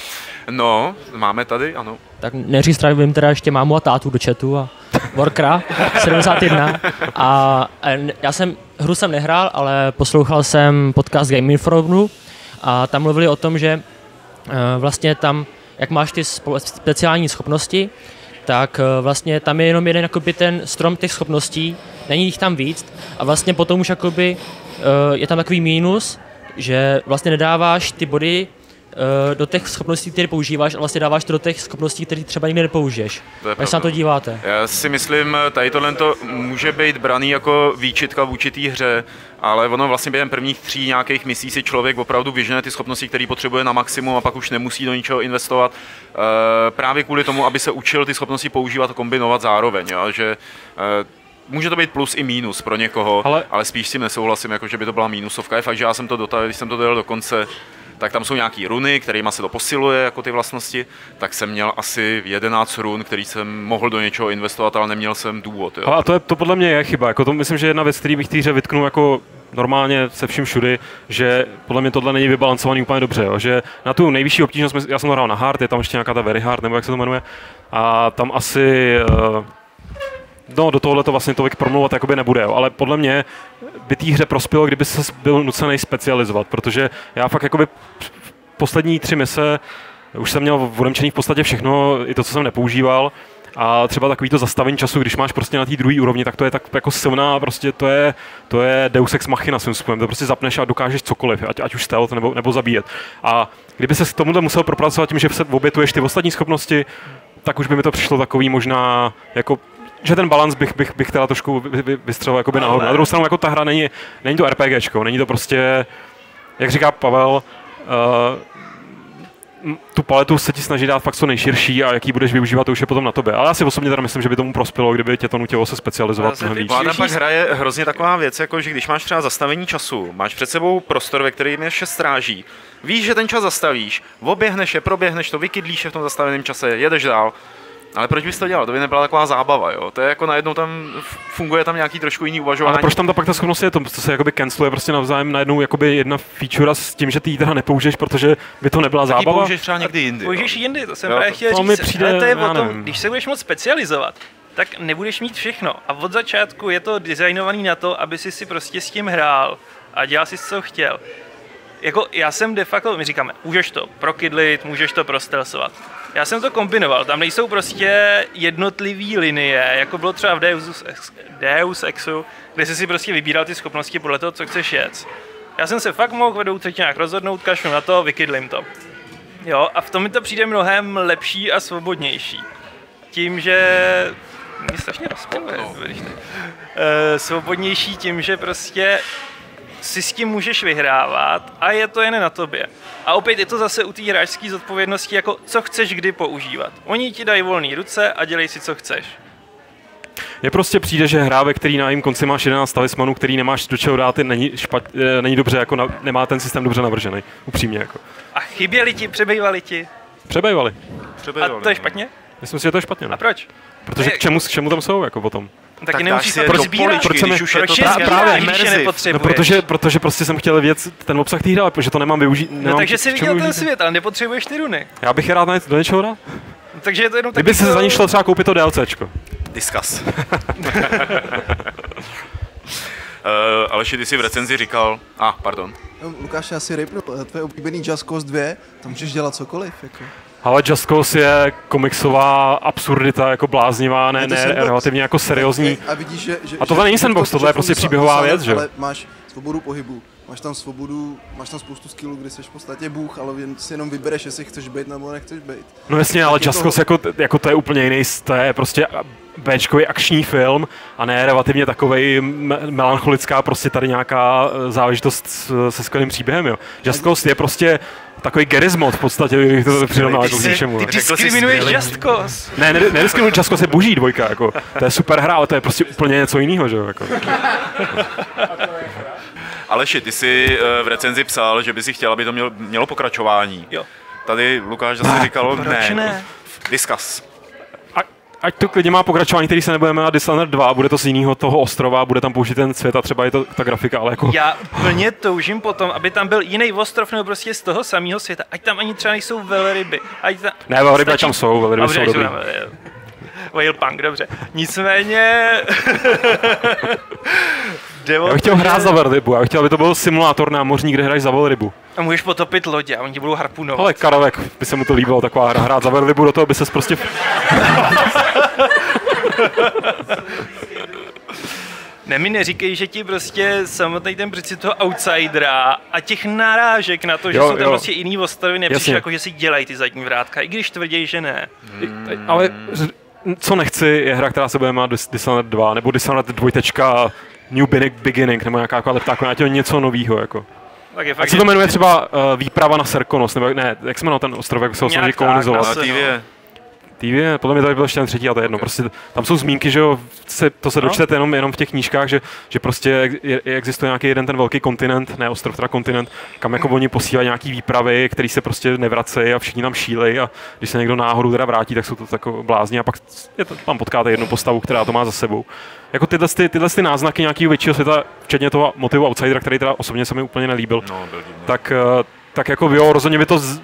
No, máme tady, ano. Tak zdravím teda ještě mámu a tátu do chatu a Warcraft (laughs) 71. A e, já jsem, hru jsem nehrál, ale poslouchal jsem podcast Game Informu a tam mluvili o tom, že e, vlastně tam, jak máš ty speciální schopnosti, tak e, vlastně tam je jenom jeden jakoby ten strom těch schopností, není jich tam víc a vlastně potom už jakoby e, je tam takový mínus, že vlastně nedáváš ty body eh, do těch schopností, které používáš, a vlastně dáváš to do těch schopností, které třeba nikdy nepoužiješ. Jak se na to díváte? Já si myslím, tady tohle to může být braný jako výčitka vůči té hře, ale ono vlastně během prvních tří nějakých misí si člověk opravdu vyžene ty schopnosti, které potřebuje na maximum a pak už nemusí do ničeho investovat. eh, Právě kvůli tomu, aby se učil ty schopnosti používat a kombinovat zároveň. Jo? Že, eh, Může to být plus i mínus pro někoho, ale, ale spíš s tím nesouhlasím, jako že by to byla mínusovka. Je fakt, že já jsem to dotáhl, když jsem to dojel do konce, tak tam jsou nějaký runy, kterými se to posiluje, jako ty vlastnosti, tak jsem měl asi 11 run, který jsem mohl do něčeho investovat, ale neměl jsem důvod. Jo. A to, je, to podle mě je chyba. Jako to myslím, že jedna věc, který bych té hře vytknul jako normálně se vším všudy, že podle mě tohle není vybalancovaný úplně dobře. Jo? Že na tu nejvyšší obtížnost, já jsem hrál na hard, je tam ještě nějaká ta very hard, nebo jak se to jmenuje, a tam asi uh, No, do tohohle to vlastně tolik promlouvat jakoby nebude, jo. ale podle mě by té hře prospělo, kdyby se byl nucený specializovat, protože já fakt jakoby poslední tři mise už jsem měl odemčený v podstatě všechno, i to, co jsem nepoužíval, a třeba takový to zastavení času, když máš prostě na té druhé úrovni, tak to je tak jako silná, prostě to je, to je Deus Ex Machina svým způsobem, to prostě zapneš a dokážeš cokoliv, ať, ať už stealth nebo, nebo zabíjet. A kdyby se k tomuhle musel propracovat tím, že se obětuješ ty ostatní schopnosti, tak už by mi to přišlo takový možná jako že ten balans bych, bych, bych teda trošku vy- vy- vystřelil jakoby nahoru. Na druhou stranu jako ta hra není, není to RPGčko, není to prostě, jak říká Pavel, uh, tu paletu se ti snaží dát fakt co nejširší a jaký budeš využívat, to už je potom na tobě. Ale já si osobně teda myslím, že by tomu prospělo, kdyby tě to nutilo se specializovat mnohem víc. Vláda pak hraje hrozně taková věc, jako že když máš třeba zastavení času, máš před sebou prostor, ve kterém je šest stráží, víš, že ten čas zastavíš, oběhneš je, proběhneš to, vykydlíš je v tom zastaveném čase, jedeš dál. Ale proč bys to dělal? To by nebyla taková zábava, jo? To je jako najednou tam funguje tam nějaký trošku jiný uvažování. Ale proč tam ta pak ta schopnost je? To, to se jakoby canceluje prostě navzájem najednou jakoby jedna feature s tím, že ty ji teda nepoužiješ, protože by to nebyla zábava. použiješ třeba někdy jindy. Použiješ jindy, to jsem Jo, právě to- chtěl to říct. mi přijde, ale to je o tom, když se budeš moc specializovat, tak nebudeš mít všechno. A od začátku je to designovaný na to, aby si si prostě s tím hrál a dělal si, co chtěl. Jako já jsem de facto, my říkáme, můžeš to prokydlit, můžeš to prostelsovat. Já jsem to kombinoval, tam nejsou prostě jednotlivé linie, jako bylo třeba v Deus, Deus Exu, kde jsi si prostě vybíral ty schopnosti podle toho, co chceš jet. Já jsem se fakt mohl vedou teď nějak rozhodnout, kašlu na to, vykydlím to. Jo, a v tom mi to přijde mnohem lepší a svobodnější. Tím, že mě strašně rozpiluje, když to- Eh, svobodnější tím, že prostě si s tím můžeš vyhrávat a je to jen na tobě. A opět je to zase u té hráčské zodpovědnosti, jako co chceš kdy používat. Oni ti dají volné ruce a dělej si, co chceš. Mně prostě přijde, že hra, ve který na jejím konci máš 11 talismanů, který nemáš do čeho dát, je- není, špat, eh, není dobře, jako na, nemá ten systém dobře navržený. Upřímně jako. A chyběli ti, přebývali ti. Přebejvali. A to je špatně? Myslím si, že to je špatně. A Ne? proč? Protože k čemu, k čemu tam jsou jako potom? Tak, tak nemusíš do rozbírat. Proč, když už je to právě immersive. No, protože, protože prostě jsem chtěl věc, ten obsah té hry, ale protože to nemám využít. No nemám takže k si čemu viděl ten svět, ale nepotřebuješ ty runy. Já bych je rád na- do něčeho dal. Takže je to jenom Kdyby se to- za ní šlo třeba koupit to DLCčko. Discuss. Uh, Aleši, ty jsi v recenzi říkal... A, ah, pardon. No, Lukáš, já si rejpnu, tvoje oblíbený Just Cause 2, tam můžeš dělat cokoliv, jako. Ale Just Cause je komiksová absurdita, jako bláznivá, ne, ne relativně jako seriózní. A vidíš, že... že A tohle že- není sandbox, to- tohle je prostě příběhová věc, že? Ale máš svobodu pohybu, máš tam svobodu, máš tam spoustu skillů, kdy jsi v podstatě bůh, ale jen, si jenom vybereš, jestli chceš být nebo nechceš být. No jasně, ale Just Cause jako, jako to je úplně jiný, to je prostě Bčkový akční film a ne relativně takovej me- melancholická prostě tady nějaká eh, záležitost se skvělým příběhem, jo. Just Cause je prostě takový Gerismod v podstatě, bych to přirovnal jako k něčemu. Ty diskriminuješ Just Cause. Ne, ne, nediskriminuji Just Cause je boží dvojka, jako. To je super hra, ale to je prostě úplně něco jiného, že jo, jako. Aleši, ty jsi eh, v recenzi psal, že by si chtěl, aby to mělo, mělo pokračování. Jo. Tady Lukáš zase říkal, ne. ne? Discuss. Ať to klidně má pokračování, který se nebude jmenovat Dishonored 2, bude to z jiného toho ostrova, bude tam použít ten svět a třeba je to ta grafika, ale jako... Já plně toužím potom, aby tam byl jiný ostrov nebo prostě z toho samého světa. Ať tam ani třeba nejsou velryby. Ať tam... Ne, velryby ať tam jsou, velryby jsou dobrý. tam, jo. Whale punk, dobře. Nicméně... (laughs) Jde o Já bych chtěl hrát za velrybu, já bych chtěl, aby to byl simulátor námořní, kde hraješ za velrybu. A můžeš potopit lodě a oni ti budou harpunovat. Ale Karolek, by se mu to líbilo, taková hra, hrát za velrybu, do toho by ses prostě... (laughs) Ne, mi neříkej, že ti prostě samotný ten princip toho outsidera a těch narážek na to, že Jo, jsou tam jo. prostě jiný ostrovy, nepřišlo jako, že si dělají ty zadní vrátka, i když tvrdí, že ne. Ale ř- co nechci, je hra, která se bude jmenovat Dis- Dishonored 2, nebo Dishonored 2. New Beginning, nebo nějaká taková leptáko, nějakého něco nového, jako. Tak je Ať fakt, se to jmenuje třeba uh, Výprava na Serkonos, nebo ne, jak se jmenuje ten ostrov, jak se ho snaží tak, kolonizovat. TV, podle mě tady byl ještě ten třetí, a to je jedno. Prostě tam jsou zmínky, že jo, se, to se No. dočtete jenom, jenom v těch knížkách, že, že prostě ex- je, existuje nějaký jeden ten velký kontinent, ne ostrov, teda kontinent, kam jako oni posílají nějaký výpravy, který se prostě nevracejí a všichni tam šílejí a když se někdo náhodou teda vrátí, tak jsou to tako blázni a pak je to, tam potkáte jednu postavu, která to má za sebou. Jako tyhle, ty, tyhle ty náznaky nějakého většího světa, včetně toho motivu Outsidera, který teda osobně se mi úplně nelíbil, No, tak, eh, tak jako jo, rozhodně by to z,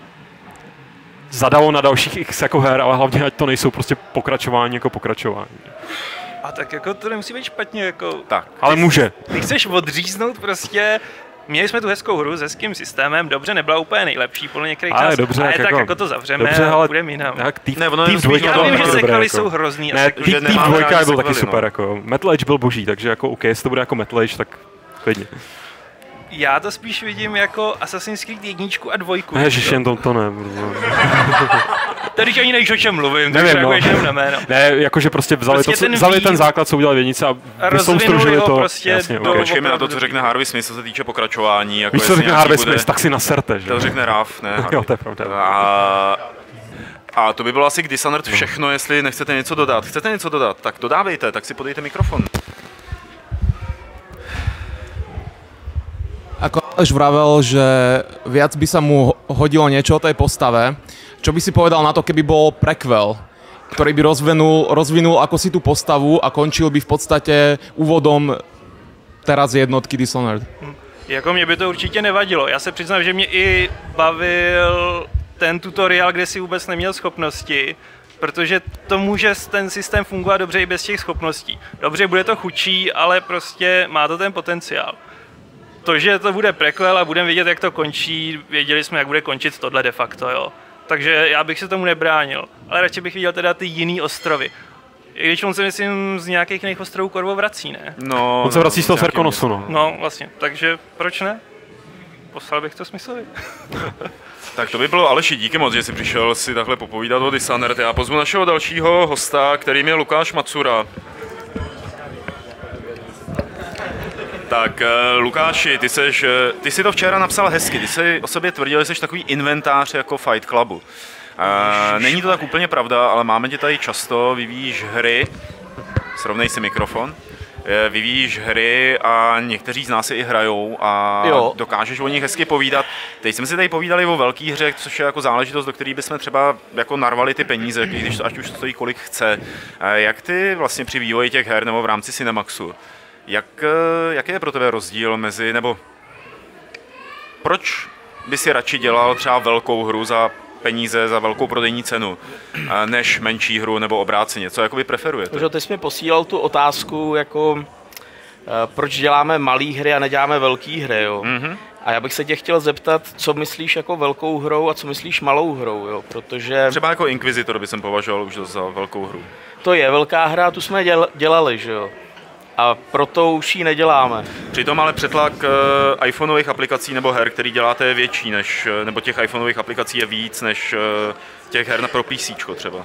zadalo na dalších x jako her, ale hlavně ať to nejsou prostě pokračování jako pokračování. A tak jako to nemusí být špatně, jako... Tak. Ale může. Ty chceš odříznout prostě Měli jsme tu hezkou hru s hezkým systémem, dobře, nebyla úplně nejlepší podle některých Ale čas, dobře, ale tak jako- jako to zavřeme dobře, a ale- budeme jinam. Tak tý, Ne, ono tý dvojka tom, Já vím, taky že sekaly jako. jsou hrozný. a Ne, sekaly- tý, tý dvojka byl taky super, no. jako. Metal Edge byl boží, takže jako OK, jestli to bude jako Metal Edge, tak klidně. Já to spíš vidím jako Assassin's Creed jedničku a dvojku. Ne, že jen to, to ne. (laughs) Tady ani nevíš, o čem mluvím, Nevím, takže no. reaguješ jenom na jméno. Ne, jakože prostě vzali, Prostě to, co, ten vzali ten základ, co udělali vědnice a vysoustružili to. prostě jasně, do- OK. Počkejme na to, co řekne Harvey Smith, co se týče pokračování. Jako Víš, co řekne Harvey bude- Smith, tak si naserte, že? To řekne Raf, ne (laughs) Harvey. Jo, to je pravda. A, a to by bylo asi k Dishonored všechno, jestli nechcete něco dodat. Chcete něco dodat? Tak dodávejte, tak si podejte mikrofon. Ako už vravel, že viac by sa mu ho- hodilo niečo o tej postave. Čo by si povedal na to, keby bol prequel, ktorý by rozvinul, rozvinul ako si tú postavu a končil by v podstate úvodom teraz jednotky Dishonored? Jako mě by to určitě nevadilo. Já se přiznám, že mě i bavil ten tutoriál, kde si vůbec neměl schopnosti, protože to může ten systém fungovat dobře i bez těch schopností. Dobře, bude to chudší, ale prostě má to ten potenciál. To, že to bude prequel a budeme vědět, jak to končí, věděli jsme, jak bude končit tohle de facto, jo. Takže já bych se tomu nebránil, ale radši bych viděl teda ty jiný ostrovy. I když on se myslím z nějakých jiných ostrovů Korvo vrací, ne? No, On se vrací z toho Serkonosu, no. No, vlastně, takže proč ne? Poslal bych to smyslovi. (laughs) Tak to by bylo Aleši, díky moc, že jsi přišel si takhle popovídat o Dishonored. Já pozvu našeho dalšího hosta, kterým je Lukáš Macura. Tak eh, Lukáši, ty, seš, eh, ty jsi to včera napsal hezky, ty jsi o sobě tvrdil, že jsi takový inventář jako Fight Clubu. Eh, Není to tak úplně pravda, ale máme tě tady často, vyvíjíš hry, srovnej si mikrofon, vyvíjíš hry a někteří z nás si i hrajou a Jo. dokážeš o nich hezky povídat. Teď jsme si tady povídali o velký hře, což je jako záležitost, do které bychom třeba jako narvali ty peníze, když to ať už stojí kolik chce. Jak ty vlastně při vývoji těch her nebo v rámci Cinemaxu, jak, eh, jaký je pro tebe rozdíl mezi, nebo proč by si radši dělal třeba velkou hru za peníze, za velkou prodejní cenu, eh, než menší hru nebo obráceně? Co jakoby preferujete? Protože ty jsi mi posílal tu otázku, jako eh, proč děláme malé hry a neděláme velké hry, jo. Mhm. A já bych se tě chtěl zeptat, co myslíš jako velkou hrou a co myslíš malou hrou, jo, protože Třeba jako Inquisitor by jsem považoval už za velkou hru. to je velká hra, tu jsme děl, dělali, že jo. A proto už ji neděláme. Přitom ale přetlak uh, iPhoneových aplikací nebo her, který děláte, je větší, než, eh, nebo těch iPhoneových aplikací je víc, než uh, těch her na pro PC třeba.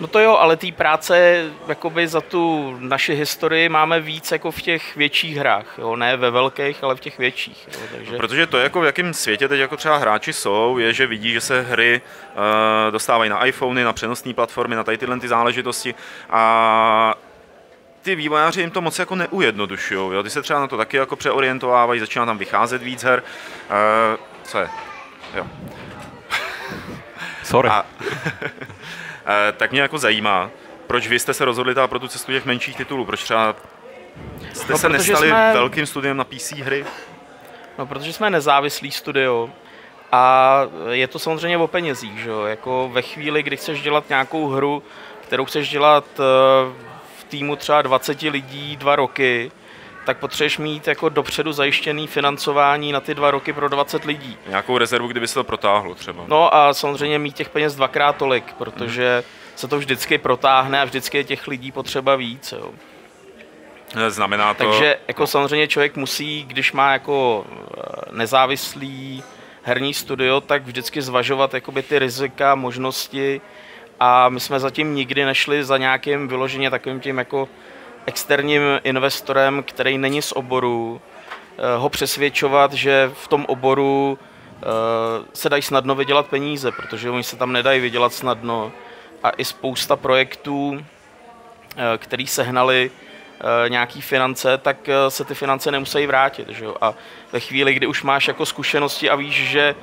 No to jo, ale té práce jakoby za tu naši historii máme víc jako v těch větších hrách, jo? ne ve velkých, ale v těch větších. Jo? Takže... No, protože to, jako v jakém světě teď jako třeba hráči jsou, je, že vidí, že se hry uh, dostávají na iPhony, na přenosné platformy, na tady tyhle ty záležitosti a ty vývojáři jim to moc jako neujednodušují. Jo? Ty se třeba na to taky jako přeorientovávají, začíná tam vycházet víc her. Uh, co je? Jo. Sorry. A, (laughs) Eh, tak mě jako zajímá, proč vy jste se rozhodli teda pro tu cestu těch menších titulů, proč třeba jste No, se nestali jsme- velkým studiem na PC hry? No, protože jsme nezávislý studio a je to samozřejmě o penězích, že jo? Jako ve chvíli, kdy chceš dělat nějakou hru, kterou chceš dělat eh, týmu třeba 20 lidí dva roky, tak potřebuješ mít jako dopředu zajištěný financování na ty dva roky pro 20 lidí. Nějakou rezervu, kdyby se to protáhlo třeba. No a samozřejmě mít těch peněz dvakrát tolik, protože se to vždycky protáhne a vždycky je těch lidí potřeba víc. Jo. Eh, Znamená to... Takže jako samozřejmě člověk musí, když má jako eh, nezávislý herní studio, tak vždycky zvažovat jakoby ty rizika, možnosti a my jsme zatím nikdy nešli za nějakým vyloženě takovým tím jako externím investorem, který není z oboru, eh, ho přesvědčovat, že v tom oboru eh, se dají snadno vydělat peníze, protože oni se tam nedají vydělat snadno a i spousta projektů, eh, který sehnali eh, nějaký finance, tak se ty finance nemusí vrátit. Že jo? A ve chvíli, kdy už máš jako zkušenosti a víš, že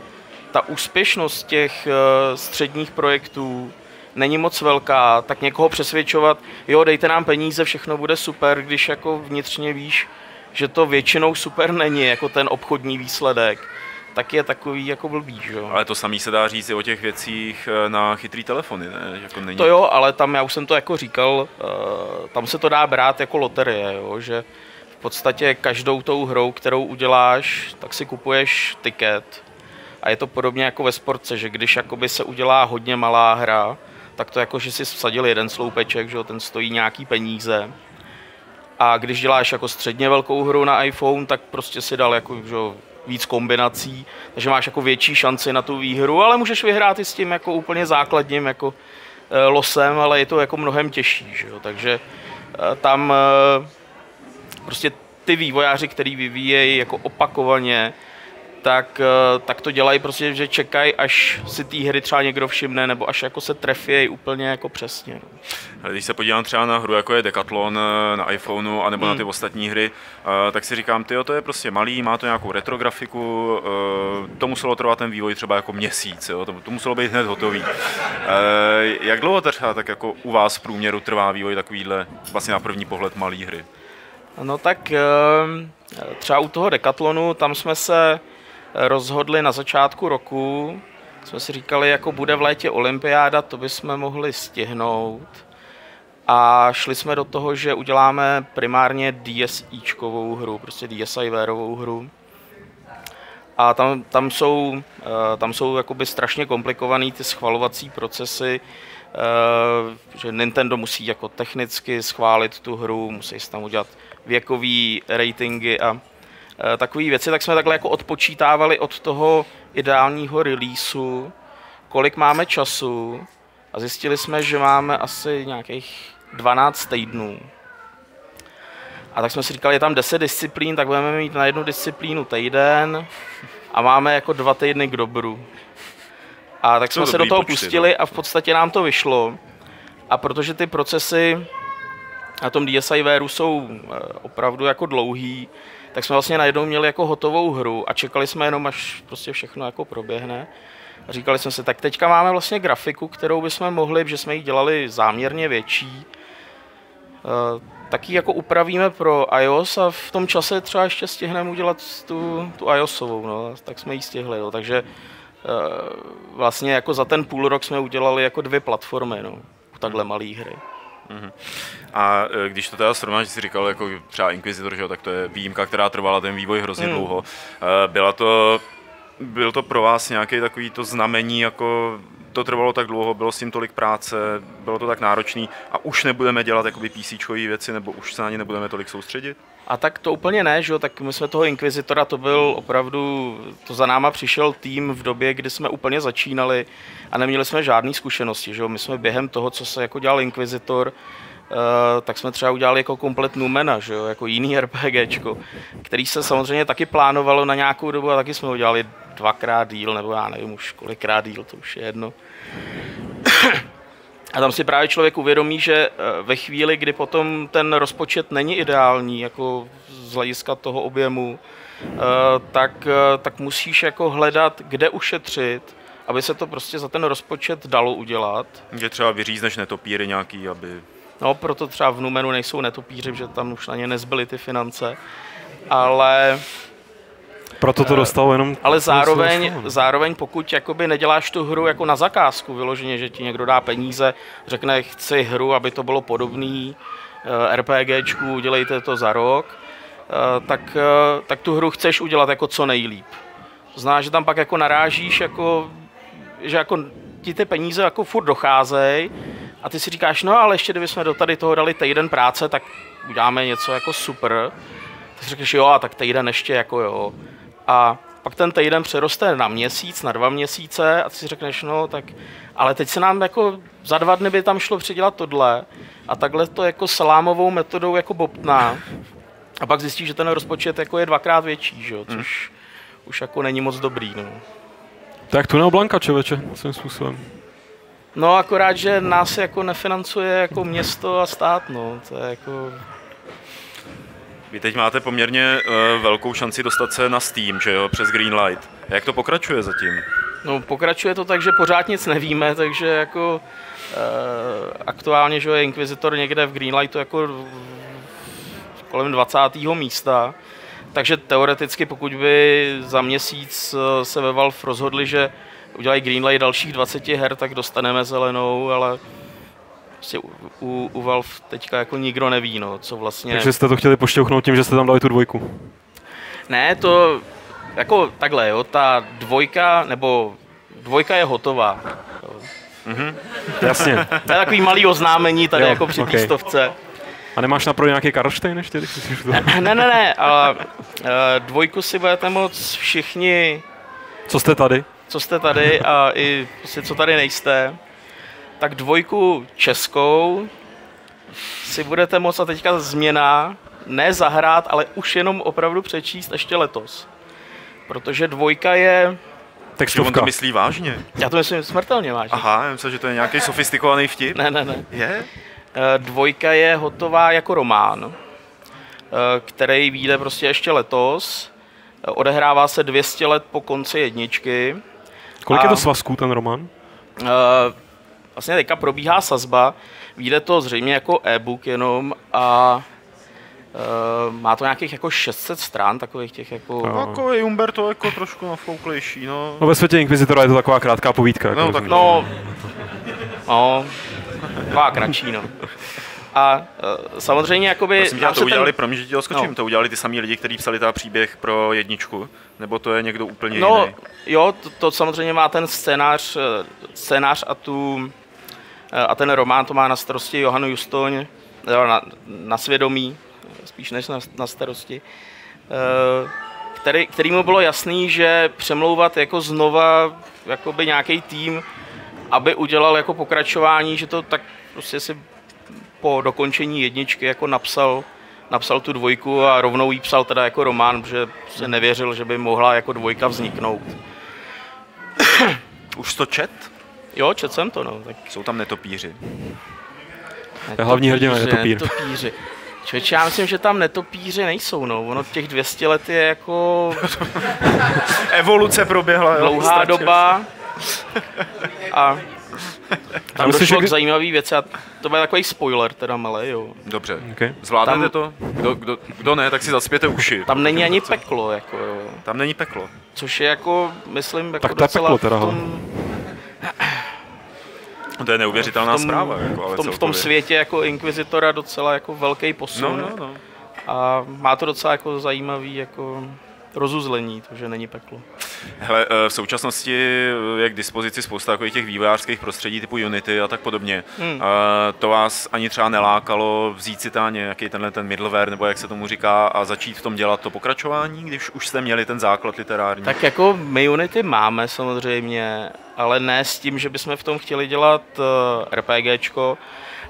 ta úspěšnost těch středních projektů není moc velká, tak někoho přesvědčovat, jo, dejte nám peníze, všechno bude super, když jako vnitřně víš, že to většinou super není, jako ten obchodní výsledek, tak je takový jako blbý, že jo. Ale to samý se dá říct i o těch věcích eh, na chytrý telefony, ne? Jako není... To jo, ale tam, já už jsem to jako říkal, eh, tam se to dá brát jako loterie, jo, že v podstatě každou tou hrou, kterou uděláš, tak si kupuješ tiket. A je to podobně jako ve sportce, že když jakoby se udělá hodně malá hra, tak to jako, že si vsadil jeden sloupeček, že jo, ten stojí nějaký peníze. A když děláš jako středně velkou hru na iPhone, tak prostě si dal jako, že jo, víc kombinací, takže máš jako větší šanci na tu výhru, ale můžeš vyhrát i s tím jako úplně základním jako eh, losem, ale je to jako mnohem těžší, že jo? takže eh, tam eh, prostě ty vývojáři, který vyvíjejí jako opakovaně, tak, eh, tak to dělají prostě, že čekají, až si té hry třeba někdo všimne, nebo až jako se trefějí úplně jako přesně. No. Když se podívám třeba na hru, jako je Decathlon eh, na iPhoneu, anebo na Hmm. ty ostatní hry, eh, tak si říkám, ty to je prostě malý, má to nějakou retrografiku, to muselo trvat ten vývoj třeba jako měsíc, jo? To, to muselo být hned hotový. Jak dlouho třeba tak jako u vás v průměru trvá vývoj takovýhle vlastně na první pohled malý hry? No tak třeba u toho Decathlonu, tam jsme se rozhodli na začátku roku, jsme si říkali, jako bude v létě olympiáda, to bychom mohli stihnout. A šli jsme do toho, že uděláme primárně DSIčkovou hru, prostě DSiWareovou hru. A tam, tam jsou, eh, tam jsou jakoby strašně komplikované ty schvalovací procesy, eh, že Nintendo musí jako technicky schválit tu hru, musí si tam udělat věkový ratingy a takové věci, tak jsme takhle jako odpočítávali od toho ideálního releaseu, kolik máme času a zjistili jsme, že máme asi nějakých 12 týdnů. A tak jsme si říkali, je tam 10 disciplín, tak budeme mít na jednu disciplínu týden a máme jako dva týdny k dobru. A tak jsme se do toho počty, pustili no. a v podstatě nám to vyšlo. A protože ty procesy na tom DSiWareu jsou eh, opravdu jako dlouhý, tak jsme vlastně najednou měli jako hotovou hru a čekali jsme jenom, až prostě všechno jako proběhne. A říkali jsme si, tak teďka máme vlastně grafiku, kterou bychom mohli, že jsme ji dělali záměrně větší, eh, tak ji jako upravíme pro iOS a v tom čase třeba ještě stihneme udělat tu, tu iOSovou, no, tak jsme ji stihli, no, takže eh, vlastně jako za ten půl rok jsme udělali jako dvě platformy, no, u takhle malé hry. Mhm. A e, když to teda srovnáš, jsi říkal, jako třeba Inquisitor, že jo, tak to je výjimka, která trvala ten vývoj hrozně Hmm. dlouho. E, Byla to, byl to pro vás nějaký takový to znamení, jako to trvalo tak dlouho, bylo s tím tolik práce, bylo to tak náročný a už nebudeme dělat jakoby PC věci, nebo už se na ně nebudeme tolik soustředit? A tak to úplně ne, že jo, tak my jsme toho Inquisitora, to byl opravdu, to za náma přišel tým v době, kdy jsme úplně začínali a neměli jsme žádné zkušenosti, že jo, my jsme během toho, co se jako dělal Inquisitor, Uh, tak jsme třeba udělali jako komplet Numena, že jo, jako jiný RPGčko, který se samozřejmě taky plánovalo na nějakou dobu a taky jsme ho dělali dvakrát díl, nebo já nevím už kolikrát díl, to už je jedno. A tam si právě člověk uvědomí, že eh, ve chvíli, kdy potom ten rozpočet není ideální, jako z hlediska toho objemu, eh, tak, eh, tak musíš jako hledat, kde ušetřit, aby se to prostě za ten rozpočet dalo udělat. Že třeba vyřízneš netopíry nějaký, aby... No, proto třeba v Numenu nejsou netopíři, že tam už na ně nezbyly ty finance. Ale proto to dostalo jenom... Ale zároveň, dostalo, zároveň pokud jakoby neděláš tu hru jako na zakázku vyloženě, že ti někdo dá peníze, řekne chci hru, aby to bylo podobný uh, RPGčku, udělejte to za rok, uh, tak, tak tu hru chceš udělat jako co nejlíp. Znamená, že tam pak jako narážíš, jako, že jako ti ty peníze jako furt docházejí a ty si říkáš, no ale ještě kdybychom do tady toho dali týden práce, tak uděláme něco jako super. Ty si řekneš, jo, a tak týden ještě jako jo a pak ten týden přeroste na měsíc, na dva měsíce a ty si řekneš, no tak, ale teď se nám jako za dva dny by tam šlo předělat tohle a takhle to jako salámovou metodou jako bobtná a pak zjistíš, že ten rozpočet jako je dvakrát větší, že jo, hmm. což hmm. už jako není moc dobrý, no. Tak tu Blanka, člověče, svým způsobem. No akorát, že nás jako nefinancuje jako město a stát, no, to je jako... Vy teď máte poměrně uh, velkou šanci dostat se na Steam, že jo, přes Greenlight. Jak to pokračuje zatím? No, pokračuje to tak, že pořád nic nevíme, takže jako uh, aktuálně, že je Inquisitor někde v Greenlightu jako kolem 20. místa, takže teoreticky, pokud by za měsíc eh, se ve Valve rozhodli, že udělají Greenlight dalších 20 her, tak dostaneme zelenou, ale prostě u, u, u Valve teďka jako nikdo neví, no, co vlastně... Takže jste to chtěli pošťouchnout tím, že jste tam dali tu dvojku? Ne, to jako takhle, jo, ta dvojka, nebo dvojka je hotová. Mhm, jasně. to je takový malý oznámení tady jo, jako při okay. stovce. A nemáš na nějaký Karlštejn ještě? ne, ne, ne, ale uh, dvojku si budete moc všichni... Co jste tady? Co jste tady a i prostě, co tady nejste tak dvojku českou si budete moct a teďka změna ne zahrát, ale už jenom opravdu přečíst ještě letos. Protože dvojka je... Takže on to myslí vážně? Já to myslím smrtelně vážně. Aha, já myslím, že to je nějaký sofistikovaný vtip. Ne, ne, ne. Je? Eh, dvojka je hotová jako román, eh, který vyjde prostě ještě letos. Eh, odehrává se 200 let po konci jedničky. Kolik a... je to svazků, ten román? Vlastně teďka probíhá sazba, vyjde to zřejmě jako e-book jenom a Uh, má to nějakých jako 600 stran, takových těch jako... No. Takový Umberto jako trošku nafouklejší, no. No ve světě Inquisitora je to taková krátká povídka. No, jako tak no, no, taková kratší, no. A uh, samozřejmě jakoby... Prosím tě, to udělali, ten... promiň, že ti oskočím, no. to udělali ty samý lidi, kteří psali ta příběh pro jedničku, nebo to je někdo úplně no, jiný? Jo, to, to samozřejmě má ten scénář, eh, scénář a tu a ten román to má na starosti Johanu Justoň, na, na svědomí, spíš než na, na starosti, eh, který, který mu bylo jasný, že přemlouvat jako znova jakoby nějaký tým, aby udělal jako pokračování, že to tak prostě si po dokončení jedničky jako napsal, napsal tu dvojku a rovnou jí psal teda jako román, protože se nevěřil, že by mohla jako dvojka vzniknout. Už to čet? Jo, čet jsem to, no. Tak... Jsou tam netopíři. netopíři hlavní hrdina netopír. netopíři. Člověče, já myslím, že tam netopíři nejsou, no. Ono těch 200 let je jako... (laughs) Evoluce proběhla, jo. Dlouhá doba. (laughs) A tam myslím, došlo že... k zajímavý věci a to byl takový spoiler teda malý, jo. Dobře, okay. zvládnete tam... to? Kdo, kdo, kdo, ne, tak si zaspěte uši. Tam není ani peklo, jako jo. Tam není peklo. Což je jako, myslím, jako tak to je peklo teda, tom... (clears throat) To je neuvěřitelná v tom, zpráva. Jako, ale v, tom, v tom světě jako Inquisitora docela jako velký posun. No, no, no. A má to docela jako zajímavý jako rozuzlení, to, že není peklo. Hele, eh, v současnosti je k dispozici spousta takových těch vývojářských prostředí typu Unity a tak podobně. Hmm. Eh, To vás ani třeba nelákalo vzít si tam nějaký tenhle ten middleware, nebo jak se tomu říká, a začít v tom dělat to pokračování, když už jste měli ten základ literární? Tak jako my Unity máme samozřejmě, ale ne s tím, že bychom v tom chtěli dělat uh, RPGčko,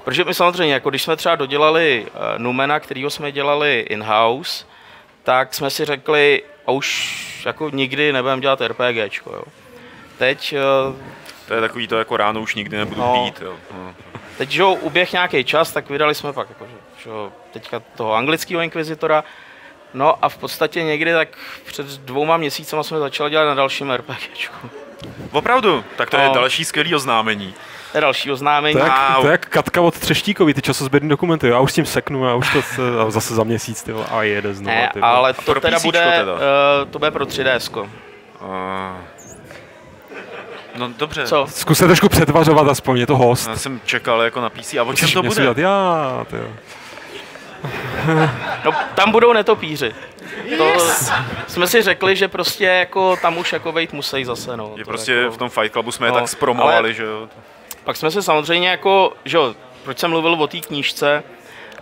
protože my samozřejmě, jako když jsme třeba dodělali Numena, kterýho jsme dělali in-house, tak jsme si řekli, a už jako nikdy nebudeme dělat RPGčko, jo. Teď uh, To je takový to jako ráno už nikdy nebudu No. pít. Jo. No. Teď, že jo, uběh nějaký čas, tak vydali jsme pak jako, že, teďka toho anglického inkvizitora. No a v podstatě někdy tak před dvouma měsícema jsme začali dělat na dalším RPGčku. Opravdu? Tak to je No. další skvělý oznámení. To je další oznámení. To je, jak, to je jak Katka od Třeštíkový, ty časozběrný dokumenty. Já už s tím seknu a už to se, a zase za měsíc ty a jede znovu. Ne, ty vole. ale to teda bude, uh, to bude pro 3DS. Uh, no dobře. Co? Zkuste trošku přetvařovat aspoň, je to host. Já jsem čekal jako na PC. A o čem to bude? dělat, já, ty jo. No, tam budou netopíři. To jsme si řekli, že prostě jako tam už jako vejít musí zase, no. Je To prostě jako, v tom Fight Clubu jsme je No, tak zpromovali, ale- že jo. Pak jsme se samozřejmě jako, že jo, proč jsem mluvil o té knížce,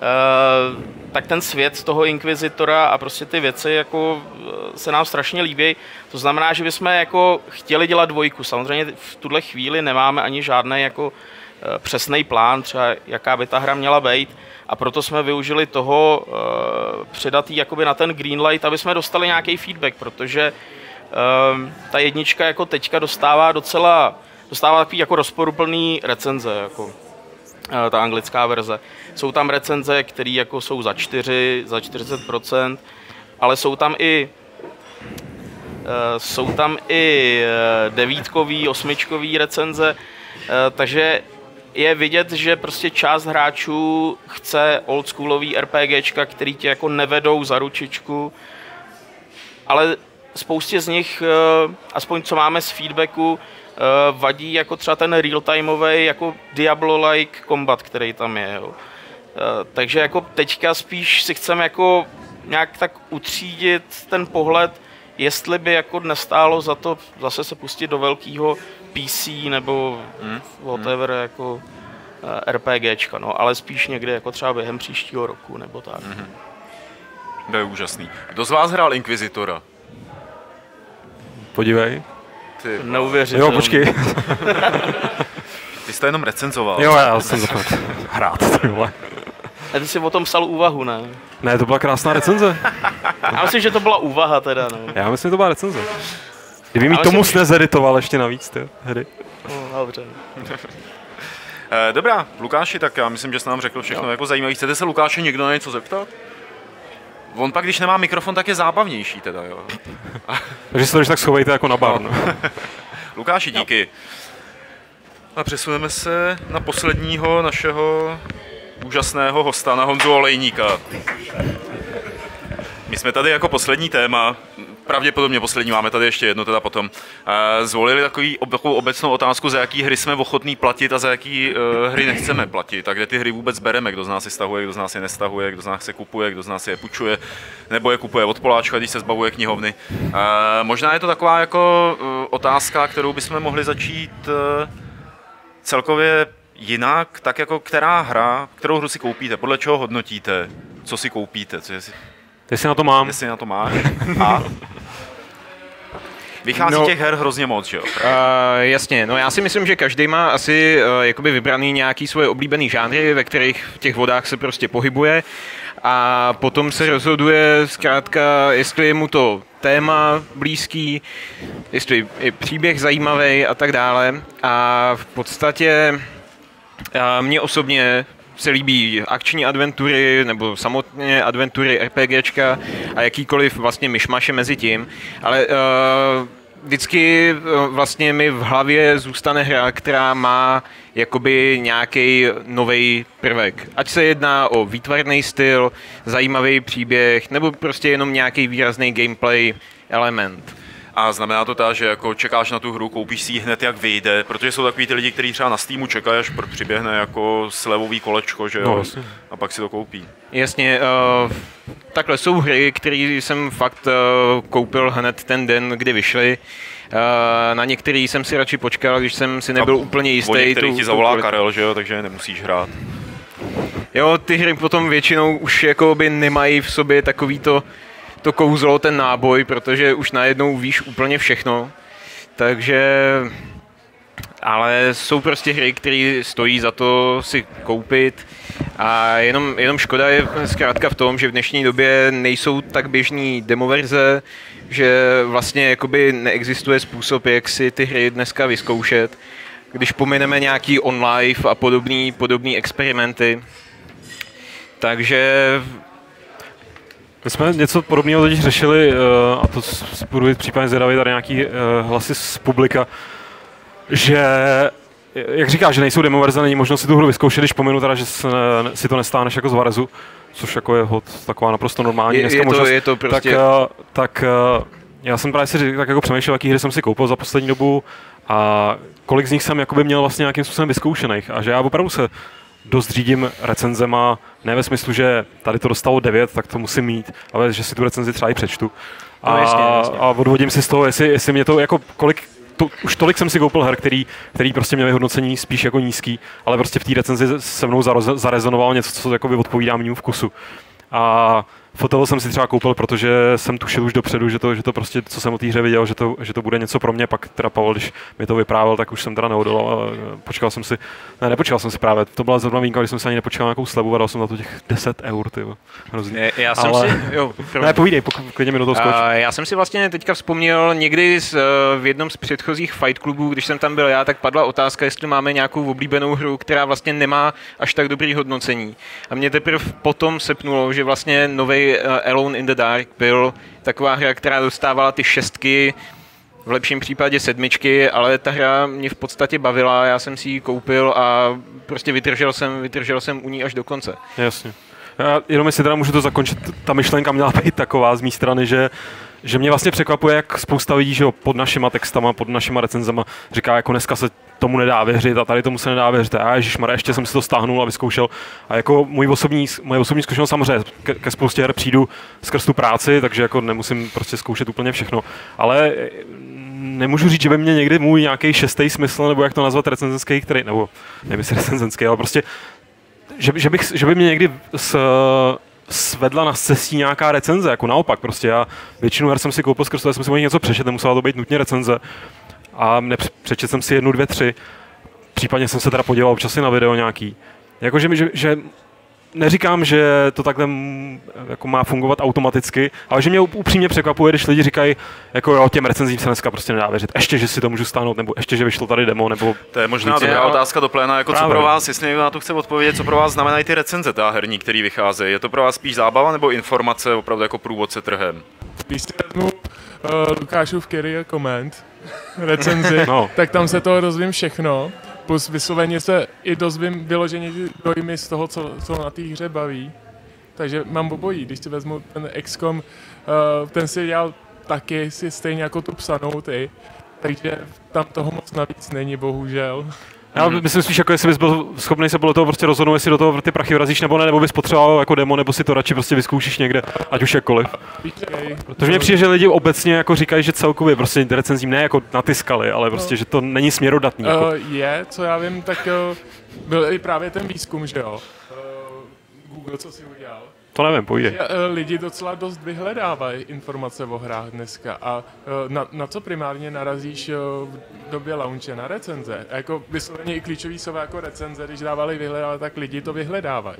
Uh, tak ten svět toho inkvizitora a prostě ty věci jako eh, se nám strašně líbí. To znamená, že bychom jako chtěli dělat dvojku. Samozřejmě v tuhle chvíli nemáme ani žádný jako eh, přesný plán, třeba jaká by ta hra měla být. A proto jsme využili toho uh, přidat jí jakoby na ten greenlight, aby jsme dostali nějaký feedback, protože ta jednička jako teďka dostává docela, dostává takový jako rozporuplný recenze, jako eh, ta anglická verze. Jsou tam recenze, které jako jsou za 4, za 40%, ale jsou tam i eh, jsou tam i eh, devítkový, osmičkový recenze, takže je vidět, že prostě část hráčů chce oldschoolový RPGčka, který tě jako nevedou za ručičku, ale spoustě z nich, aspoň co máme z feedbacku, vadí jako třeba ten real-timeový, jako Diablo-like kombat, který tam je. Jo. Eh, Takže jako teďka spíš si chceme jako nějak tak utřídit ten pohled, jestli by jako nestálo za to zase se pustit do velkého PC nebo whatever jako eh, RPGčka, no, ale spíš někde jako třeba během příštího roku nebo tak. To je úžasný. Kdo z vás hrál Inquisitora? Podívej. Ty, Neuvěřitelný. Jo, počkej. (laughs) Ty jsi to jenom recenzoval. Jo, já jsem zapomněl hrát, ty vole. A ty jsi o tom psal úvahu, ne? Ne, to byla krásná recenze. Já myslím, že to byla úvaha teda, no. Já myslím, že to byla recenze. Kdyby mi tomu jsem- nezeditoval ještě navíc, ty hry. no dobře. Eh, Dobrá, Lukáši, tak já myslím, že jsi nám řekl všechno jako zajímavé. Chcete se Lukáše někdo na něco zeptat? On pak, když nemá mikrofon, tak je zábavnější teda, jo. (laughs) Takže se to tak schovejte jako na bar. No. (laughs) Lukáši, díky. A přesuneme se na posledního našeho úžasného hosta, na Honzu Olejníka. My jsme tady jako poslední téma, pravděpodobně poslední, máme tady ještě jedno teda potom, eh, zvolili takový, takovou obecnou otázku, za jaký hry jsme ochotní platit a za jaký uh, hry nechceme platit. A kde ty hry vůbec bereme, kdo z nás je stahuje, kdo z nás je nestahuje, kdo z nás se kupuje, kdo z nás je půjčuje, nebo je kupuje od Poláčka, když se zbavuje knihovny. Uh, možná je to taková jako otázka, kterou bychom mohli začít celkově jinak, tak jako která hra, kterou hru si koupíte, podle čeho hodnotíte, co si koupíte, co jestli, Jestli na to mám. jestli na to máš a vychází No. těch her hrozně moc, že jo? Uh, jasně, no já si myslím, že každý má asi uh, jakoby vybraný nějaký svoje oblíbený žánry, ve kterých v těch vodách se prostě pohybuje a potom se rozhoduje zkrátka, jestli je mu to téma blízký, jestli je příběh zajímavý a tak dále a v podstatě a mně osobně se líbí akční adventury nebo samotně adventury RPGčka a jakýkoliv vlastně myšmaše mezi tím, ale uh, vždycky eh, vlastně mi v hlavě zůstane hra, která má jakoby nějaký nový prvek. Ať se jedná o výtvarný styl, zajímavý příběh, nebo prostě jenom nějaký výrazný gameplay element. A znamená to ta, že jako čekáš na tu hru, koupíš si ji hned jak vyjde, protože jsou takový ty lidi, kteří třeba na Steamu čekají, až přiběhne jako slevový kolečko, že No, jo, jasně. a pak si to koupí. Jasně, uh, takhle jsou hry, které jsem fakt uh, koupil hned ten den, kdy vyšly. Uh, na některý jsem si radši počkal, když jsem si nebyl A úplně jistý. O některých tou- ti zavolá kvalitou. Karel, že jo, takže nemusíš hrát. Jo, ty hry potom většinou už jakoby nemají v sobě takový to, to kouzlo, ten náboj, protože už najednou víš úplně všechno. Takže ale jsou prostě hry, které stojí za to si koupit a jenom, jenom škoda je zkrátka v tom, že v dnešní době nejsou tak běžný demoverze, že vlastně jakoby neexistuje způsob, jak si ty hry dneska vyzkoušet. Když pomineme nějaký online a podobný, podobný experimenty, takže My jsme něco podobného teď řešili, eh, a to budu být případně zvědavý tady nějaký eh, hlasy z publika, že jak říkáš, že nejsou demo verze, není možnost si tu hru vyzkoušet, když pominu teda, že si to nestáneš jako z Varezu, což jako je hod, taková naprosto normální Je- dneska je to- možnost. je to prostě- Tak, eh, tak eh, já jsem právě si tak jako přemýšlel, jaký hry jsem si koupil za poslední dobu a kolik z nich jsem jakoby měl vlastně nějakým způsobem vyzkoušených a že já opravdu se dost řídím recenzema, ne ve smyslu, že tady to dostalo 9, tak to musím mít, ale že si tu recenzi třeba i přečtu. A, No, jasně, jasně. a odvodím si z toho, jestli, jestli mě to jako kolik to, už tolik jsem si koupil her, který, který prostě měly hodnocení spíš jako nízký, ale prostě v té recenzi se mnou zarezonovalo něco, co jako odpovídá mému vkusu. A Fotel jsem si třeba koupil, protože jsem tušil už dopředu, že to, že to prostě, co jsem o té hře viděl, že to, že to bude něco pro mě, pak teda Pavel, když mi to vyprávěl, tak už jsem teda neodolal, počkal jsem si, ne, nepočkal jsem si právě, to byla zrovna výjimka, když jsem si ani nepočkal nějakou slevu a dal jsem na to těch 10 eur, ty hrozný. Já jsem ale... si- jo, promiň. ne, povídej, pokud klidně mi do toho skoč. A já jsem si vlastně teďka vzpomněl někdy z, eh, v jednom z předchozích fight klubů, když jsem tam byl já, tak padla otázka, jestli máme nějakou oblíbenou hru, která vlastně nemá až tak dobrý hodnocení. A mě teprve potom sepnulo, že vlastně nový Alone in the Dark byl taková hra, která dostávala ty šestky, v lepším případě sedmičky, ale ta hra mě v podstatě bavila, já jsem si ji koupil a prostě vytržel jsem, vytržel jsem u ní až do konce. Jasně. Já jenom jestli teda můžu to zakončit, ta myšlenka měla být taková z mé strany, že že mě vlastně překvapuje, jak spousta lidí, že jo, pod našima textama, pod našima recenzama říká, jako dneska se tomu nedá věřit a tady tomu se nedá věřit. A ježišmarja, ještě jsem si to stáhnul a vyzkoušel. A jako můj osobní, moje osobní zkušenost samozřejmě ke, ke spoustě her přijdu skrz tu práci, takže jako nemusím prostě zkoušet úplně všechno. Ale eh, nemůžu říct, že by mě někdy můj nějaký šestý smysl, nebo jak to nazvat, recenzenský, který, nebo nevím, jestli recenzenský, ale prostě že, že, bych, že by mě někdy s, svedla na cestí nějaká recenze, jako naopak, prostě já většinu her jsem si koupil skrz to, jsem si o něco přečet, nemusela to být nutně recenze a nepř- přečet jsem si jednu, dvě, tři, případně jsem se teda podíval občas i na video nějaký. Jakože že, že neříkám, že to takhle mm, jako má fungovat automaticky, ale že mě up- upřímně překvapuje, když lidi říkají, jako jo, těm recenzím se dneska prostě nedá věřit. Ještě, že si to můžu stáhnout, nebo ještě, že vyšlo tady demo, nebo... To je možná dobrá otázka do pléna, jako co Právě. pro vás, jestli někdo na to chce odpovědět, co pro vás znamenají ty recenze ta herní, který vycházejí. Je to pro vás spíš zábava nebo informace opravdu jako průvodce trhem? Když si vezmu uh, Lukášův career comment, (laughs) recenzi, No. tak tam se toho dozvím všechno. Plus vysloveně se i dozvím vyloženě dojmy z toho, co, co na té hře baví. Takže mám obojí. Když si vezmu ten XCOM, uh, ten si dělal taky si stejně jako tu psanou ty. Takže tam toho moc navíc není, bohužel. Já myslím spíš, jako jestli bys byl schopný se podle toho prostě rozhodnout, jestli do toho ty prachy vrazíš nebo ne, nebo bys potřeboval jako demo, nebo si to radši prostě vyzkoušíš někde, ať už jakkoliv. Protože mně přijde, že lidi obecně jako říkají, že celkově prostě recenzím ne jako natyskali, ale prostě, No. že to není směrodatný. Jako. Uh, je, co já vím, tak uh, byl i právě ten výzkum, že jo? Uh, Google, co si. To nevím. Že, uh, lidi docela dost vyhledávají informace o hrách dneska a uh, na, na co primárně narazíš uh, v době launche? Na recenze. A jako vysloveně i klíčový slova jako recenze, když dávali vyhledávat, tak lidi to vyhledávají.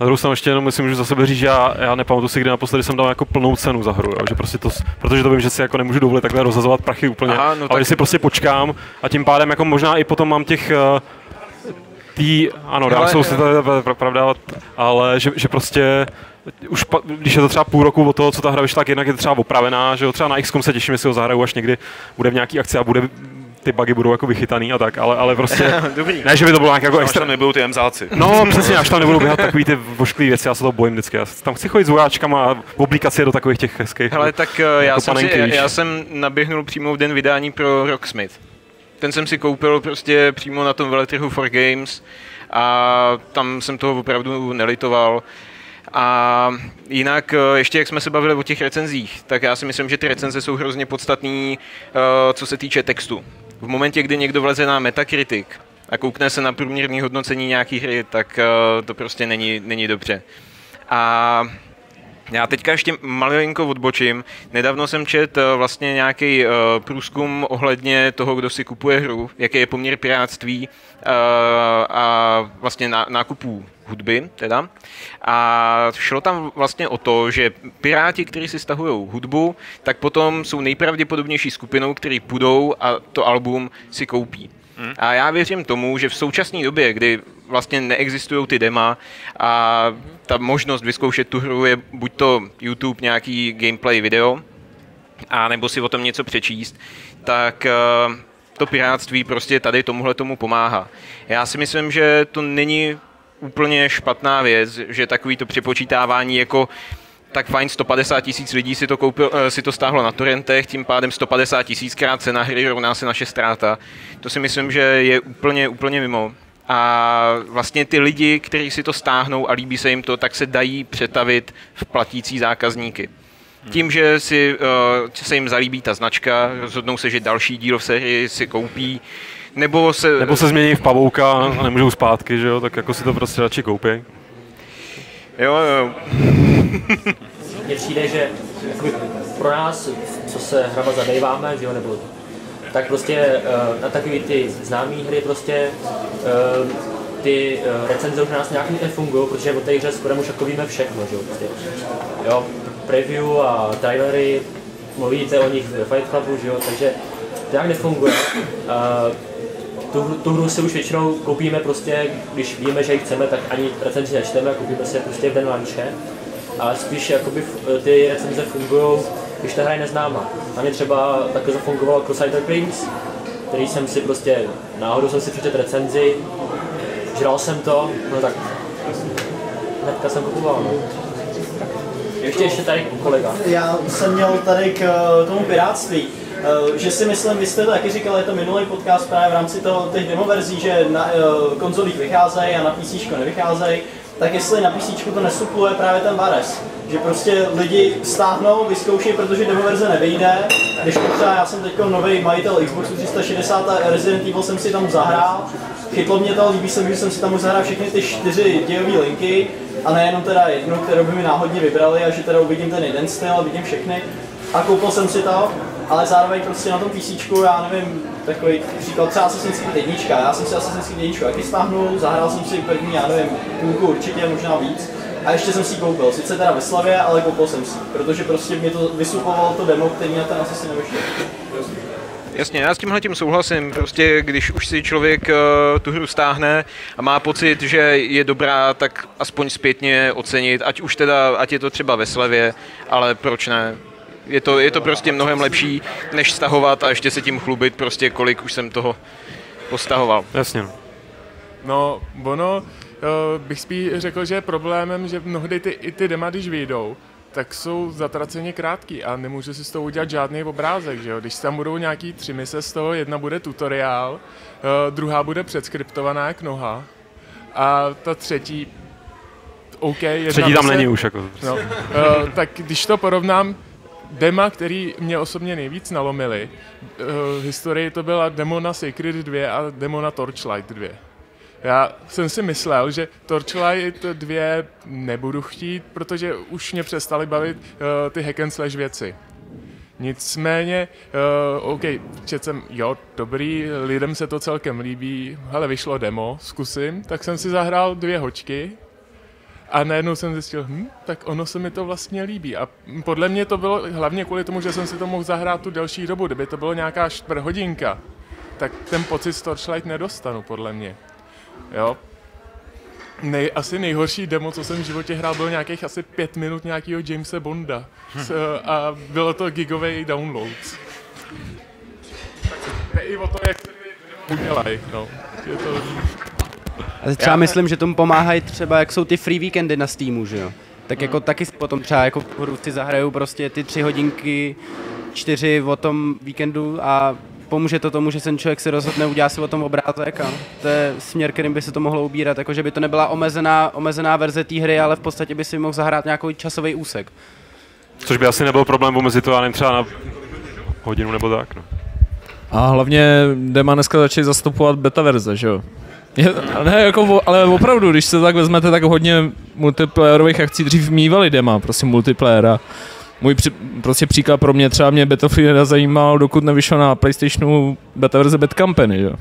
Na druhou stranu ještě jenom myslím, že za sebe říct, že já, já nepamatuji si, kdy naposledy jsem dal jako plnou cenu za hru, jo, že prostě to, protože to vím, že si jako nemůžu dovolit takhle rozhazovat prachy úplně, Aha, no ale tak- že si prostě počkám a tím pádem jako možná i potom mám těch uh, tý, ano, Dark Souls, to je pra- pravda, ale že, že prostě už pa, když je to třeba půl roku od toho, co ta hra vyšla, tak jednak je třeba opravená, že jo, třeba na XCOM se těším, jestli ho zahraju, až někdy bude v nějaký akci a bude ty bugy budou jako vychytaný a tak, ale, ale prostě, (laughs) Dobrý. ne, že by to bylo nějak jako Až extra, tam nebudou ty emzáci. No, přesně, až tam nebudou běhat takový ty vošklivý věci, já se to bojím vždycky. Já tam chci chodit s vojáčkama a oblíkat si je do takových těch hezkých. Hele, tak eh, já, jako jsem si, panenky, víš. já jsem naběhnul přímo v den vydání pro Rocksmith. Ten jsem si koupil prostě přímo na tom veletrhu for Games a tam jsem toho opravdu nelitoval. A jinak, eh, ještě jak jsme se bavili o těch recenzích, tak já si myslím, že ty recenze jsou hrozně podstatný, eh, co se týče textu. V momentě, kdy někdo vleze na Metacritic a koukne se na průměrné hodnocení nějaký hry, tak eh, to prostě není, není dobře. A já teďka ještě malinko odbočím. Nedávno jsem čet eh, vlastně nějaký uh, průzkum ohledně toho, kdo si kupuje hru, jaký je poměr piráctví uh, a vlastně ná, nákupů hudby teda. A šlo tam vlastně o to, že piráti, kteří si stahují hudbu, tak potom jsou nejpravděpodobnější skupinou, který půjdou a to album si koupí. A já věřím tomu, že v současné době, kdy vlastně neexistují ty dema a ta možnost vyzkoušet tu hru je buď to YouTube nějaký gameplay video, a nebo si o tom něco přečíst, tak eh, to piráctví prostě tady tomuhle tomu pomáhá. Já si myslím, že to není úplně špatná věc, že takový to připočítávání jako tak fajn, 150 tisíc lidí si to, koupil, eh, si to stáhlo na torrentech, tím pádem 150 tisíckrát cena hry rovná se naše ztráta. To si myslím, že je úplně, úplně mimo. A vlastně ty lidi, kteří si to stáhnou a líbí se jim to, tak se dají přetavit v platící zákazníky. Tím, že si, uh, se jim zalíbí ta značka, rozhodnou se, že další díl v sérii si koupí, nebo se... Nebo se změní v pavouka a nemůžou zpátky, že jo, tak jako si to prostě radši koupí. Jo, jo. Mně přijde, že pro nás, co se hrama zabýváme, že jo, nebo tak prostě uh, na takový ty známé hry prostě uh, ty uh, recenze už na nás nějak nefungují, protože o té hře skoro už jako víme všechno, že jo, prostě. Jo, preview a trailery, mluvíte o nich v Fight Clubu, že jo, takže to nějak nefunguje. Tu, tu hru si už většinou koupíme prostě, když víme, že ji chceme, tak ani recenzi nečteme, koupíme si je prostě v den lanče. Ale spíš jakoby ty recenze fungují, když ta hra je neznámá. A mě třeba takhle zafungovalo Crusader Kings, který jsem si prostě, náhodou jsem si přečetl recenzi, žral jsem to, no tak hnedka jsem kupoval. No. Ještě, ještě tady kolega. Já jsem měl tady k tomu piráctví. Eh, Že si myslím, vy jste to taky říkal, je to minulý podcast právě v rámci toho, těch demoverzí, že na eh, konzolích vycházejí a na PC nevycházejí, tak jestli na PC to nesupluje právě ten Vares. Že prostě lidi stáhnou, vyzkouší, protože demoverze nevyjde, když třeba já jsem teď nový majitel Xboxu 360 a Resident Evil jsem si tam zahrál, chytlo mě to, líbí se mi, že jsem si tam už zahrál všechny ty čtyři dějové linky a nejenom teda jednu, kterou by mi náhodně vybrali a že teda uvidím ten jeden styl a vidím všechny. A koupil jsem si to, ale zároveň prostě na tom PC, já nevím, takový příklad třeba Assassin's Creed jednička, já jsem si Assassin's Creed jedničku taky stáhnul, zahrál jsem si první, já nevím, půlku určitě, možná víc. A ještě jsem si koupil, sice teda ve Slavě, ale koupil jsem si, protože prostě mě to vysupovalo to demo, který na ten Assassin nevyšel. Jasně, já s tímhle tím souhlasím. Prostě když už si člověk uh, tu hru stáhne a má pocit, že je dobrá, tak aspoň zpětně ocenit, ať už teda, ať je to třeba ve slevě, ale proč ne? Je to, je to prostě mnohem lepší, než stahovat a ještě se tím chlubit, prostě kolik už jsem toho postahoval. Jasně. No, ono, eh, bych spíš řekl, že je problémem, že mnohdy ty, i ty dema, když vyjdou, tak jsou zatraceně krátký a nemůže si z toho udělat žádný obrázek, že jo? Když tam budou nějaký tři mise z toho, jedna bude tutoriál, eh, druhá bude předskriptovaná jak noha a ta třetí OK, jedna Třetí tam mise- není už, jako. No, eh, tak když to porovnám, dema, který mě osobně nejvíc nalomili, uh, historii to byla demo na Sacred 2 a demo na Torchlight 2. Já jsem si myslel, že Torchlight 2 nebudu chtít, protože už mě přestaly bavit uh, ty hack and slash věci. Nicméně, uh, OK, četl jsem, jo, dobrý, lidem se to celkem líbí, ale vyšlo demo, zkusím, tak jsem si zahrál dvě hočky, a najednou jsem zjistil, hm, tak ono se mi to vlastně líbí. A podle mě to bylo hlavně kvůli tomu, že jsem si to mohl zahrát tu delší dobu. Kdyby to bylo nějaká hodinka, tak ten pocit z Torchlight nedostanu, podle mě. Jo. Nej, asi nejhorší demo, co jsem v životě hrál, bylo nějakých asi pět minut nějakého Jamesa Bonda. S, a bylo to gigový download. Tak i o to, jak udělají. No. Je to... Ale třeba Já... myslím, že tomu pomáhají třeba, jak jsou ty free weekendy na Steamu, že jo? Tak jako taky si potom třeba jako hru si zahrajou prostě ty tři hodinky, čtyři o tom víkendu a pomůže to tomu, že ten člověk si rozhodne, udělá si o tom obrázek a to je směr, kterým by se to mohlo ubírat, jako že by to nebyla omezená, omezená verze té hry, ale v podstatě by si mohl zahrát nějaký časový úsek. Což by asi nebyl problém omezit to, já nevím, třeba na hodinu nebo tak. No. A hlavně Dema dneska začali zastupovat beta verze, že jo? Je, ne, jako, ale opravdu, když se tak vezmete, tak hodně multiplayerových akcí dřív mývali Dema, prostě multiplayera. Můj při, prostě příklad pro mě třeba mě Battlefield zajímal, dokud nevyšel na Playstationu beta verze Bad Company, jo.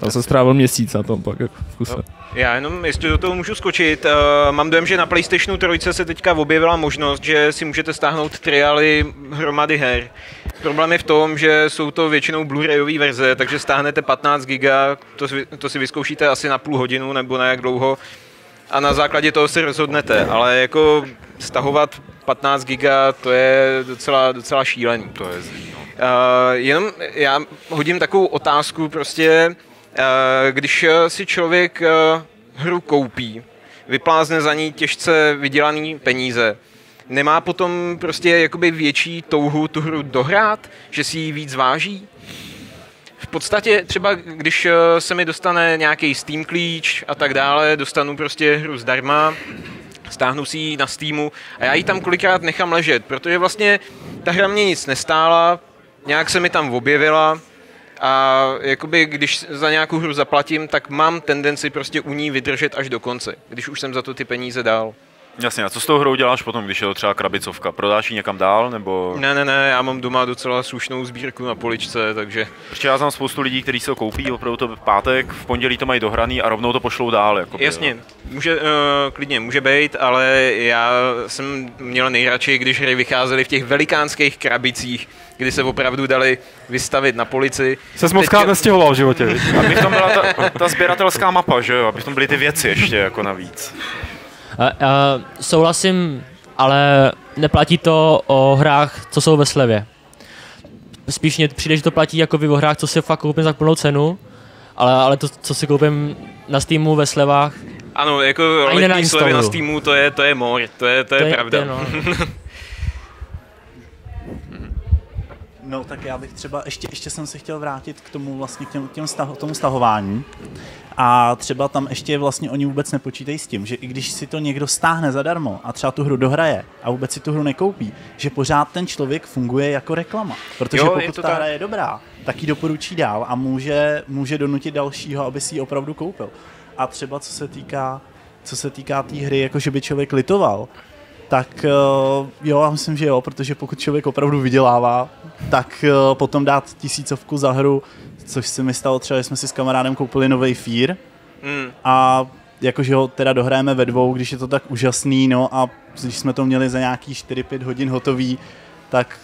Tam jsem strávil měsíc na tom pak jako v kuse. No, já jenom, jestli do toho můžu skočit, uh, mám dojem, že na PlayStationu 3 se teďka objevila možnost, že si můžete stáhnout triály hromady her. Problém je v tom, že jsou to většinou Blu-rayové verze, takže stáhnete 15 giga, to, to si vyzkoušíte asi na půl hodinu nebo na jak dlouho a na základě toho se rozhodnete, ale jako stahovat 15 giga, to je docela, docela šílený. To je zlý, no. uh, jenom já hodím takovou otázku prostě, když si člověk uh, hru koupí, vyplázne za ní těžce vydělaný peníze, nemá potom prostě jakoby větší touhu tu hru dohrát, že si ji víc váží? V podstatě třeba, když se mi dostane nějaký Steam klíč a tak dále, dostanu prostě hru zdarma, stáhnu si ji na Steamu a já ji tam kolikrát nechám ležet, protože vlastně ta hra mě nic nestála, nějak se mi tam objevila a jakoby když za nějakou hru zaplatím, tak mám tendenci prostě u ní vydržet až do konce, když už jsem za to ty peníze dal. Jasně, a co s tou hrou děláš potom, když je to třeba krabicovka? Prodáš ji někam dál, nebo... Ne, ne, ne, já mám doma docela slušnou sbírku na poličce, takže... Protože já znám spoustu lidí, kteří se to koupí, opravdu to pátek, v pondělí to mají dohraný a rovnou to pošlou dál. Jako Jasně, může, uh, klidně může být, ale já jsem měl nejradši, když hry vycházely v těch velikánských krabicích, kdy se opravdu dali vystavit na polici. Se moc Teďka... nestěhoval v životě, (laughs) Aby tam byla ta, ta sběratelská mapa, že jo? Aby tam byly ty věci ještě jako navíc. Uh, uh, souhlasím, ale neplatí to o hrách, co jsou ve slevě. Spíš mě přijde, že to platí jako vy o hrách, co si fakt koupím za plnou cenu, ale, ale to, co si koupím na Steamu ve slevách, ano, jako letní slevy na Steamu, to je, to je mor, to je, to je, to je pravda. To je, no. (laughs) No tak já bych třeba, ještě, ještě jsem se chtěl vrátit k tomu vlastně k těm, těm staho, tomu stahování a třeba tam ještě vlastně oni vůbec nepočítají s tím, že i když si to někdo stáhne zadarmo a třeba tu hru dohraje a vůbec si tu hru nekoupí, že pořád ten člověk funguje jako reklama. Protože jo, pokud ta tak... hra je dobrá, tak ji doporučí dál a může, může donutit dalšího, aby si ji opravdu koupil. A třeba co se týká co se týká té tý hry, jako že by člověk litoval, tak uh, jo, já myslím, že jo, protože pokud člověk opravdu vydělává, tak uh, potom dát tisícovku za hru, což se mi stalo třeba, že jsme si s kamarádem koupili nový Fear mm. a jakože ho teda dohrajeme ve dvou, když je to tak úžasný, no a když jsme to měli za nějaký 4-5 hodin hotový, tak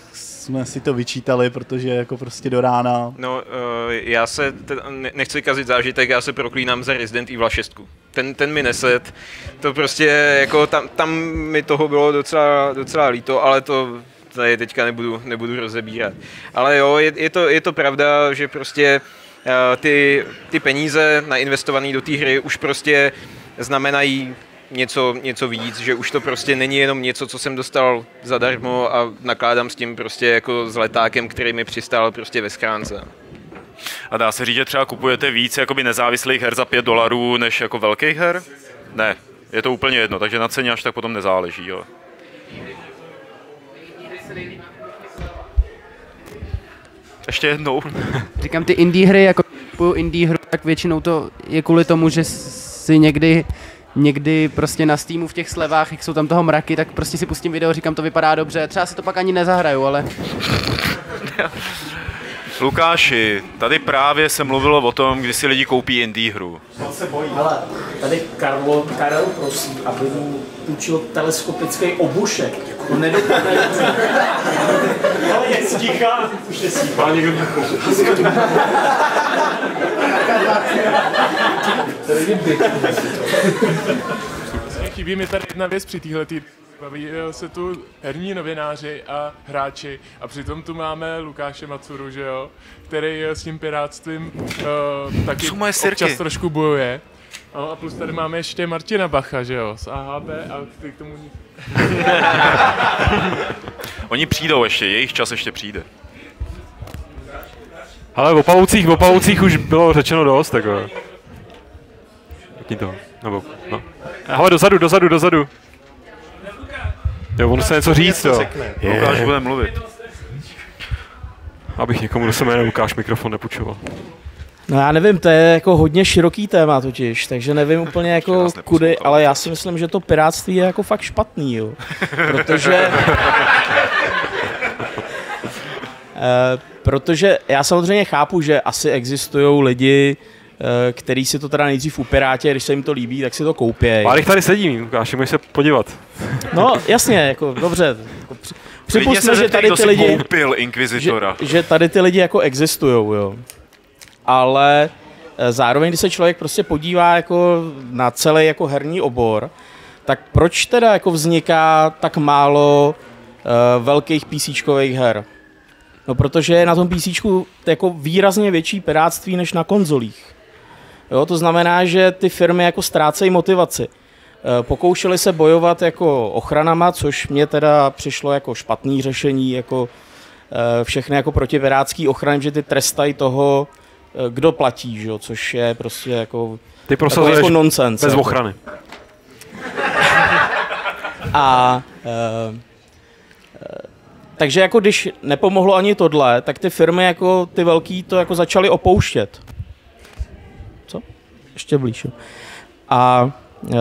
jsme si to vyčítali, protože jako prostě do rána. No, uh, já se, te, nechci kazit zážitek, já se proklínám za Resident Evil 6. Ten, ten mi neset, to prostě jako tam, tam mi toho bylo docela, docela líto, ale to tady teďka nebudu, nebudu rozebírat. Ale jo, je, je, to, je to pravda, že prostě uh, ty, ty peníze nainvestované do té hry už prostě znamenají něco, něco víc, že už to prostě není jenom něco, co jsem dostal zadarmo a nakládám s tím prostě jako s letákem, který mi přistál prostě ve schránce. A dá se říct, že třeba kupujete víc jakoby nezávislých her za 5 dolarů než jako velkých her? Ne, je to úplně jedno, takže na ceně až tak potom nezáleží. Jo. Ještě jednou. (laughs) Říkám, ty indie hry, jako indie hru, tak většinou to je kvůli tomu, že si někdy někdy prostě na Steamu v těch slevách, jak jsou tam toho mraky, tak prostě si pustím video, říkám, to vypadá dobře, třeba si to pak ani nezahraju, ale... (laughs) Lukáši, tady právě se mluvilo o tom, kdy si lidi koupí indie hru. On se bojí. Ale tady Karlo, Karel prosí, aby mu půjčil teleskopický obušek. On nedopadne. Ale je sticha, už je sticha. Má někdo Chybí mi tady jedna věc při téhle baví eh, se tu herní novináři a hráči a přitom tu máme Lukáše Macuru, že jo, který eh, s tím pirátstvím uh, taky občas trošku bojuje. No a plus tady máme ještě Martina Bacha, že jo, z AHB a ty k tomu... (laughs) Oni přijdou ještě, jejich čas ještě přijde. Ale o pavoucích, o pavoucích už bylo řečeno dost, jako. Vypni to, nebo, no. Hele, dozadu, dozadu, dozadu. Jo, on se něco říct, jo. Lukáš bude mluvit. Abych někomu, kdo se jmenuje Lukáš, mikrofon nepůjčoval. No já nevím, to je jako hodně široký téma totiž, takže nevím úplně jako kudy, ale já si myslím, že to piráctví je jako fakt špatný, jo. Protože... (laughs) Eh, protože já samozřejmě chápu, že asi existují lidi, který si to teda nejdřív upirátě, když se jim to líbí, tak si to koupějí. Pár jich tady sedí, Lukáš, můžeš se podívat. No jasně, jako dobře. Jako Připustme, že tady ty lidi, koupil Inquisitora. že, že tady ty lidi jako existují, jo. Ale eh, zároveň, když se člověk prostě podívá jako na celý jako herní obor, tak proč teda jako vzniká tak málo uh, velkých PCčkových her? No protože je na tom PC jako výrazně větší piráctví než na konzolích. Jo, to znamená, že ty firmy jako ztrácejí motivaci. Eh, Pokoušeli se bojovat jako ochranama, což mě teda přišlo jako špatný řešení, jako eh, všechny jako protipirácký ochrany, že ty trestají toho, eh, kdo platí, že jo, což je prostě jako, Ty prosazuješ jako nonsens. bez jako. ochrany. (laughs) A e, takže jako když nepomohlo ani tohle, tak ty firmy jako ty velký to jako začaly opouštět. Ještě blíž. A e,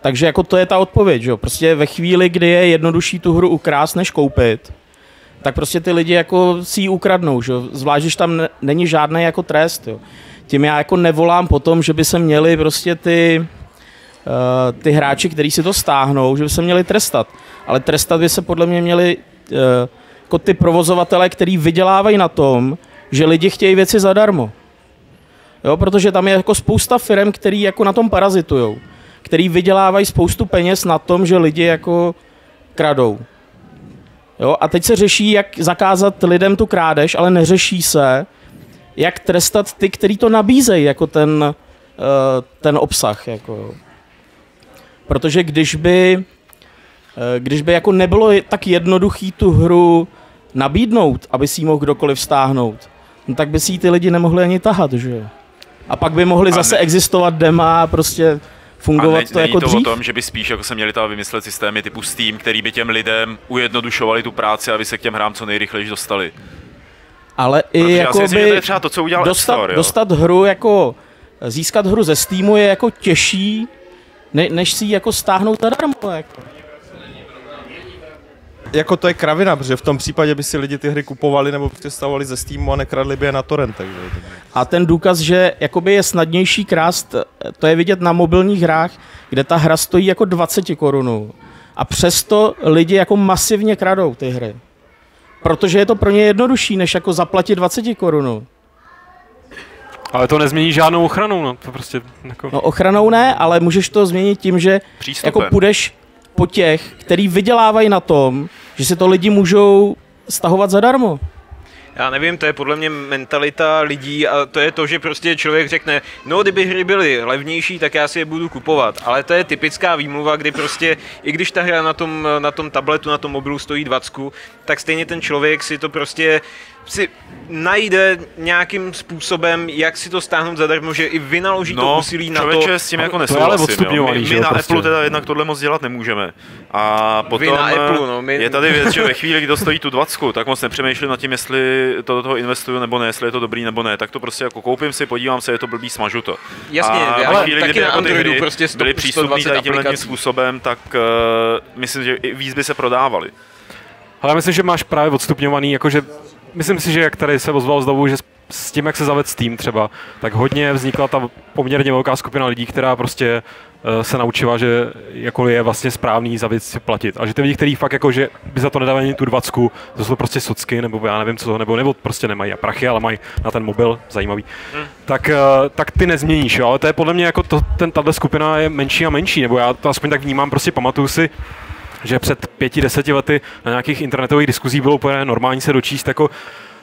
takže jako to je ta odpověď, že jo. Prostě ve chvíli, kdy je jednodušší tu hru ukrást, než koupit, tak prostě ty lidi jako si ji ukradnou, že jo. Zvlášť, když tam ne- není žádný jako trest, jo. Tím já jako nevolám po tom, že by se měli prostě ty, eh, ty hráči, kteří si to stáhnou, že by se měli trestat. Ale trestat by se podle mě měli eh, jako ty provozovatele, který vydělávají na tom, že lidi chtějí věci zadarmo. Jo, protože tam je jako spousta firm, který jako na tom parazitujou, který vydělávají spoustu peněz na tom, že lidi jako kradou. Jo, a teď se řeší, jak zakázat lidem tu krádež, ale neřeší se, jak trestat ty, kteří to nabízejí, jako ten, eh, ten obsah. Jako. Protože když by, eh, když by jako nebylo tak jednoduchý tu hru nabídnout, aby si ji mohl kdokoliv stáhnout, no tak by si ji ty lidi nemohli ani tahat, že jo. A pak by mohli A zase ne- existovat dema a prostě fungovat a ne, to není jako to dřív. o tom, že by spíš jako se měli ta vymyslet systémy typu Steam, který by těm lidem ujednodušovali tu práci, aby se k těm hrám co nejrychleji dostali. Ale i Protože jako myslím, že by to je třeba to, co udělal dostat, Store, dostat hru jako, získat hru ze Steamu je jako těžší, ne, než si ji jako stáhnout zadarmo. Jako. Jako to je kravina, protože v tom případě by si lidi ty hry kupovali nebo prostě stavovali ze Steamu a nekradli by je na torrentech. A ten důkaz, že jakoby je snadnější krást, to je vidět na mobilních hrách, kde ta hra stojí jako 20 korunů. A přesto lidi jako masivně kradou ty hry. Protože je to pro ně jednodušší, než jako zaplatit 20 korunů. Ale to nezmění žádnou ochranu, no. To prostě jako... No ochranou ne, ale můžeš to změnit tím, že Přístupem. jako půjdeš po těch, který vydělávají na tom, že si to lidi můžou stahovat zadarmo. Já nevím, to je podle mě mentalita lidí a to je to, že prostě člověk řekne, no kdyby hry byly levnější, tak já si je budu kupovat. Ale to je typická výmluva, kdy prostě, i když ta hra na tom, na tom tabletu, na tom mobilu stojí 20, tak stejně ten člověk si to prostě si najde nějakým způsobem, jak si to stáhnout zadarmo, že i vynaloží to No, úsilí na to. s tím jako nesouhlasím. jo. My, my na Apple teda jednak tohle moc dělat nemůžeme. A potom na Apple, no, my- je tady věc, že ve chvíli, kdy to stojí tu 20, tak moc nepřemýšlím nad tím, jestli to do toho investuju nebo ne, jestli je to dobrý nebo ne. Tak to prostě jako koupím si, podívám se, je to blbý, smažu to. Jasně, a mám chvíli, taky kdyby na jako ty Androidu hry prostě 100 byly přístupné 120 tady tímhle tím způsobem, tak uh, myslím, že i víc by se prodávaly. Ale já myslím, že máš právě odstupňovaný, jakože myslím si, že jak tady se ozval znovu, že s- tím, jak se zaved Steam třeba, tak hodně vznikla ta poměrně velká skupina lidí, která prostě eh, se naučila, že jako je vlastně správný za věc platit. A že ty lidi, kteří fakt jako, že by za to nedávali ani tu dvacku, to jsou prostě socky, nebo já nevím co, nebo, nebo prostě nemají prachy, ale mají na ten mobil, zajímavý, Hm. tak, eh, tak ty nezměníš, jo? ale to je podle mě jako to, ten, tato skupina je menší a menší, nebo já to aspoň tak vnímám, prostě pamatuju si, že před pěti, deseti lety na nějakých internetových diskuzích bylo úplně normální se dočíst jako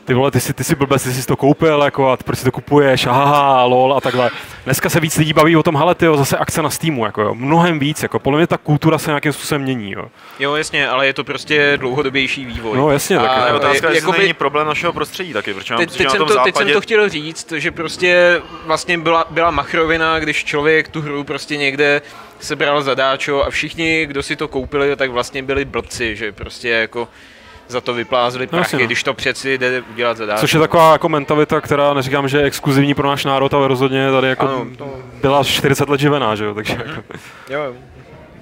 ty vole, ty jsi, ty jsi blbec, ty jsi to koupil, jako, a proč si to kupuješ, haha, lol a takhle. Dneska se víc lidí baví o tom, hele, ty zase akce na Steamu, jako, jo, mnohem víc, jako, podle mě ta kultura se nějakým způsobem mění, jo. Jo, jasně, ale je to prostě dlouhodobější vývoj. No, jasně, tak A je- je otázka, to jakoby- není problém našeho prostředí taky, protože mám Teď, teď, na jsem to, teď jsem západě... to chtěl říct, že prostě vlastně byla, byla machrovina, když člověk tu hru prostě někde sebral zadáčo a všichni, kdo si to koupili, tak vlastně byli blbci, že prostě jako za to vyplázli No, jasně, prachy, no. když to přeci jde udělat zadáčo. Což je taková jako mentalita, která neříkám, že je exkluzivní pro náš národ, ale rozhodně tady jako Ano, to- byla 40 let živená, že jo, takže jako... Jo, jo.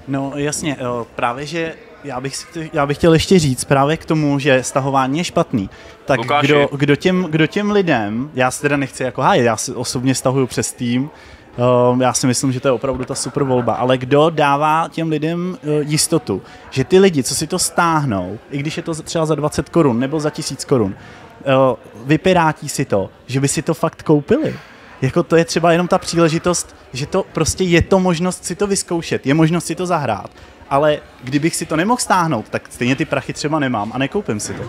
No jasně, jo, právě že já bych, já bych chtěl ještě říct právě k tomu, že stahování je špatný. Tak Lukáši. kdo, kdo, těm, kdo těm lidem, já si teda nechci jako hájit, já si osobně stahuju přes Steam, Um, já si myslím, že to je opravdu ta super volba, ale kdo dává těm lidem uh, jistotu, že ty lidi, co si to stáhnou, i když je to třeba za 20 korun nebo za 1000 korun, uh, vypirátí si to, že by si to fakt koupili. Jako to je třeba jenom ta příležitost, že to prostě je to možnost si to vyzkoušet, je možnost si to zahrát. Ale kdybych si to nemohl stáhnout, tak stejně ty prachy třeba nemám a nekoupím si to.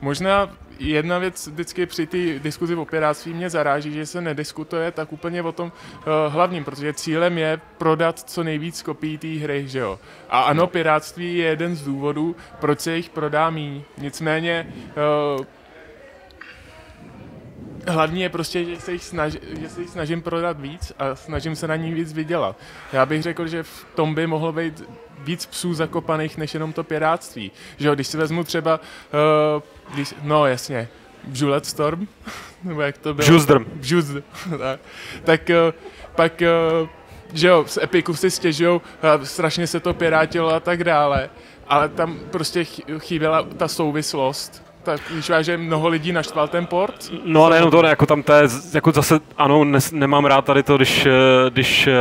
Možná jedna věc vždycky při té diskuzi o piráctví mě zaráží, že se nediskutuje tak úplně o tom uh, hlavním, protože cílem je prodat co nejvíc kopií té hry, že jo. A ano, piráctví je jeden z důvodů, proč se jich prodá míň. Nicméně uh, Hlavní je prostě, že se, jich snaž, že se jich snažím prodat víc a snažím se na ní víc vydělat. Já bych řekl, že v tom by mohlo být víc psů zakopaných, než jenom to piráctví. Že jo, když si vezmu třeba, uh, když, no jasně, Bullet Storm, (laughs) nebo jak to bylo? Bžuzdrm. Bžuzdr, (laughs) tak. tak uh, pak, uh, že jo, z Epiku si stěžujou, uh, strašně se to pirátilo a tak dále, ale tam prostě chy- chyběla ta souvislost. Tak víš, že mnoho lidí naštval ten port, No a nejenom to, ne, jako tam to je, z- jako zase, ano, nes, nemám rád tady to, když, eh, když eh,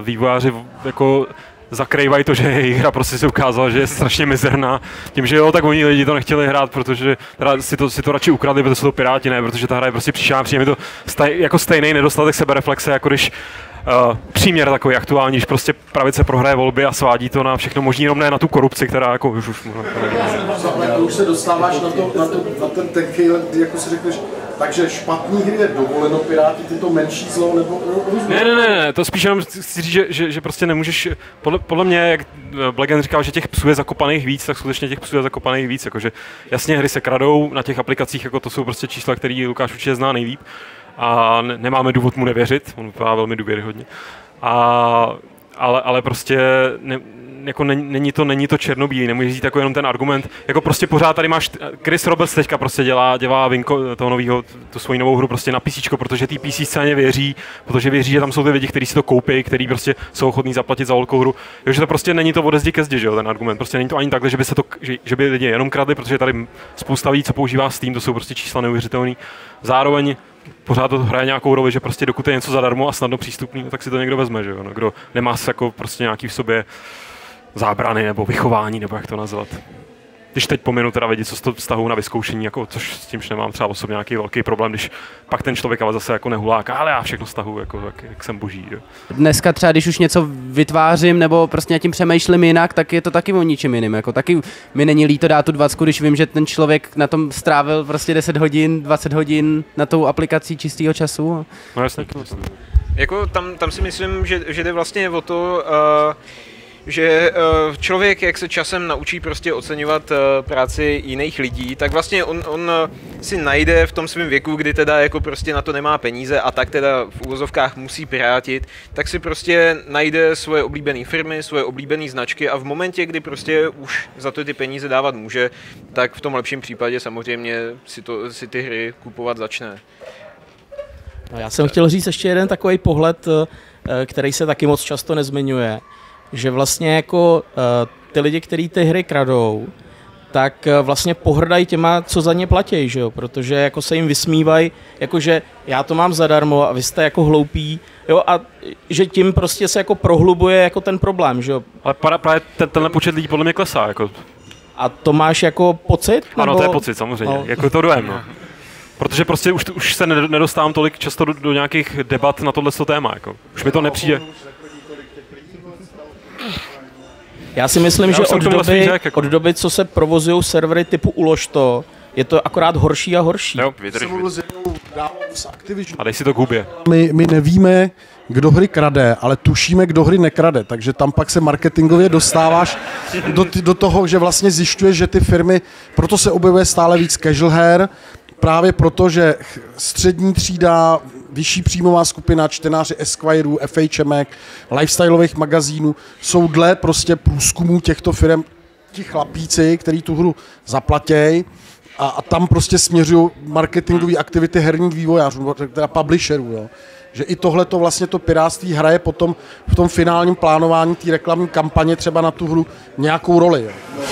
vývojáři jako zakrývají to, že (laughs) jejich hra prostě se ukázala, že je strašně mizerná. Tím, že jo, tak oni lidi to nechtěli hrát, protože teda si to, si to radši ukradli, protože jsou to piráti, ne, protože ta hra je prostě příšerná, přijde mi to staj, jako stejný nedostatek sebereflexe, jako když Uh, příměr takový aktuální, když prostě pravice prohraje volby a svádí to na všechno možný, jenom ne na tu korupci, která jako už, už už se dostáváš na, to, na, to, na ten let, kdy jako si řekneš, takže špatný hry je dovoleno, Piráti ty to menší zlo, nebo? Ne, ne, ne, ne, to spíš jenom chci říct, že, že, že prostě nemůžeš, podle, podle mě, jak Blagan říkal, že těch psů je zakopaných víc, tak skutečně těch psů je zakopaných víc, jakože jasně hry se kradou na těch aplikacích, jako to jsou prostě čísla, které Lukáš určitě zná nejlíp a ne, nemáme důvod mu nevěřit, on vypadá velmi důvěryhodně. A, ale, ale prostě ne, jako není, není, to, není to černobílý, nemůžeš říct jako jenom ten argument, jako prostě pořád tady máš, Chris Roberts teďka prostě dělá, dělá Vinko, toho novýho, tu svoji novou hru prostě na PC, protože té PC scéně věří, protože věří, že tam jsou ty lidi, kteří si to koupí, kteří prostě jsou ochotní zaplatit za velkou hru. Jo, že to prostě není to ode zdi ke zdi, že jo, ten argument. Prostě není to ani takhle, že by se to, že, že by lidi jenom kradli, protože tady spousta lidí, co používá Steam, to jsou prostě čísla neuvěřitelný. Zároveň pořád to hraje nějakou roli, že prostě dokud je něco zadarmo a snadno přístupný, no, tak si to někdo vezme, že jo. No, kdo nemá jako prostě nějaký v sobě zábrany nebo vychování, nebo jak to nazvat. Když teď pominu teda lidi, co z toho vztahují na vyzkoušení, jako, což s tímž nemám třeba osobně nějaký velký problém, když pak ten člověk ale zase jako nehuláká, ale já všechno stahuju, jako, jak, jak jsem boží. Jo. Dneska třeba, když už něco vytvářím nebo prostě nad tím přemýšlím jinak, tak je to taky o ničem jiným. Jako taky mi není líto dát tu 20, když vím, že ten člověk na tom strávil prostě 10 hodin, 20 hodin na tou aplikací čistého času. No jasně, jasně. Jako tam, tam si myslím, že, že jde vlastně o to, uh, že uh, člověk, jak se časem naučí prostě oceňovat uh, práci jiných lidí, tak vlastně on, on uh, si najde v tom svém věku, kdy teda jako prostě na to nemá peníze a tak teda v úvozovkách musí pirátit, tak si prostě najde svoje oblíbené firmy, svoje oblíbené značky a v momentě, kdy prostě už za to ty peníze dávat může, tak v tom lepším případě samozřejmě si, to, si ty hry kupovat začne. No, já jsem chtěl říct ještě jeden takový pohled, eh, který se taky moc často nezmiňuje, že vlastně jako eh, ty lidi, kteří ty hry kradou, tak eh, vlastně pohrdají těma, co za ně platí, že jo? protože jako se jim vysmívají, jakože já to mám zadarmo a vy jste jako hloupí, jo, a že tím prostě se jako prohlubuje jako ten problém, že jo. Ale para- právě ten, tenhle počet lidí podle mě klesá, jako. A to máš jako pocit? Ano, nebo- to je pocit, samozřejmě. No. Jako to dojem, no. Protože prostě už, už se ne- nedostávám tolik často do, do nějakých debat na tohle téma, jako. Už mi to nepřijde. Já si myslím, Já že od vlastně doby, řekl, jako- od doby, co se provozují servery typu Uložto, je to akorát horší a horší. Jo, Activision. A dej si to k hubě. My, my nevíme, kdo hry krade, ale tušíme, kdo hry nekrade, takže tam pak se marketingově dostáváš do, ty- do toho, že vlastně zjišťuješ, že ty firmy, proto se objevuje stále víc casual her, právě proto, že střední třída, vyšší příjmová skupina, čtenáři Esquireu, FHM, lifestyleových magazínů, jsou dle prostě průzkumů těchto firm ti chlapíci, který tu hru zaplatějí a, a tam prostě směřují marketingové aktivity herních vývojářů, teda publisherů. Jo. Že i tohle to vlastně to piráctví hraje potom v tom finálním plánování té reklamní kampaně třeba na tu hru nějakou roli. Jo.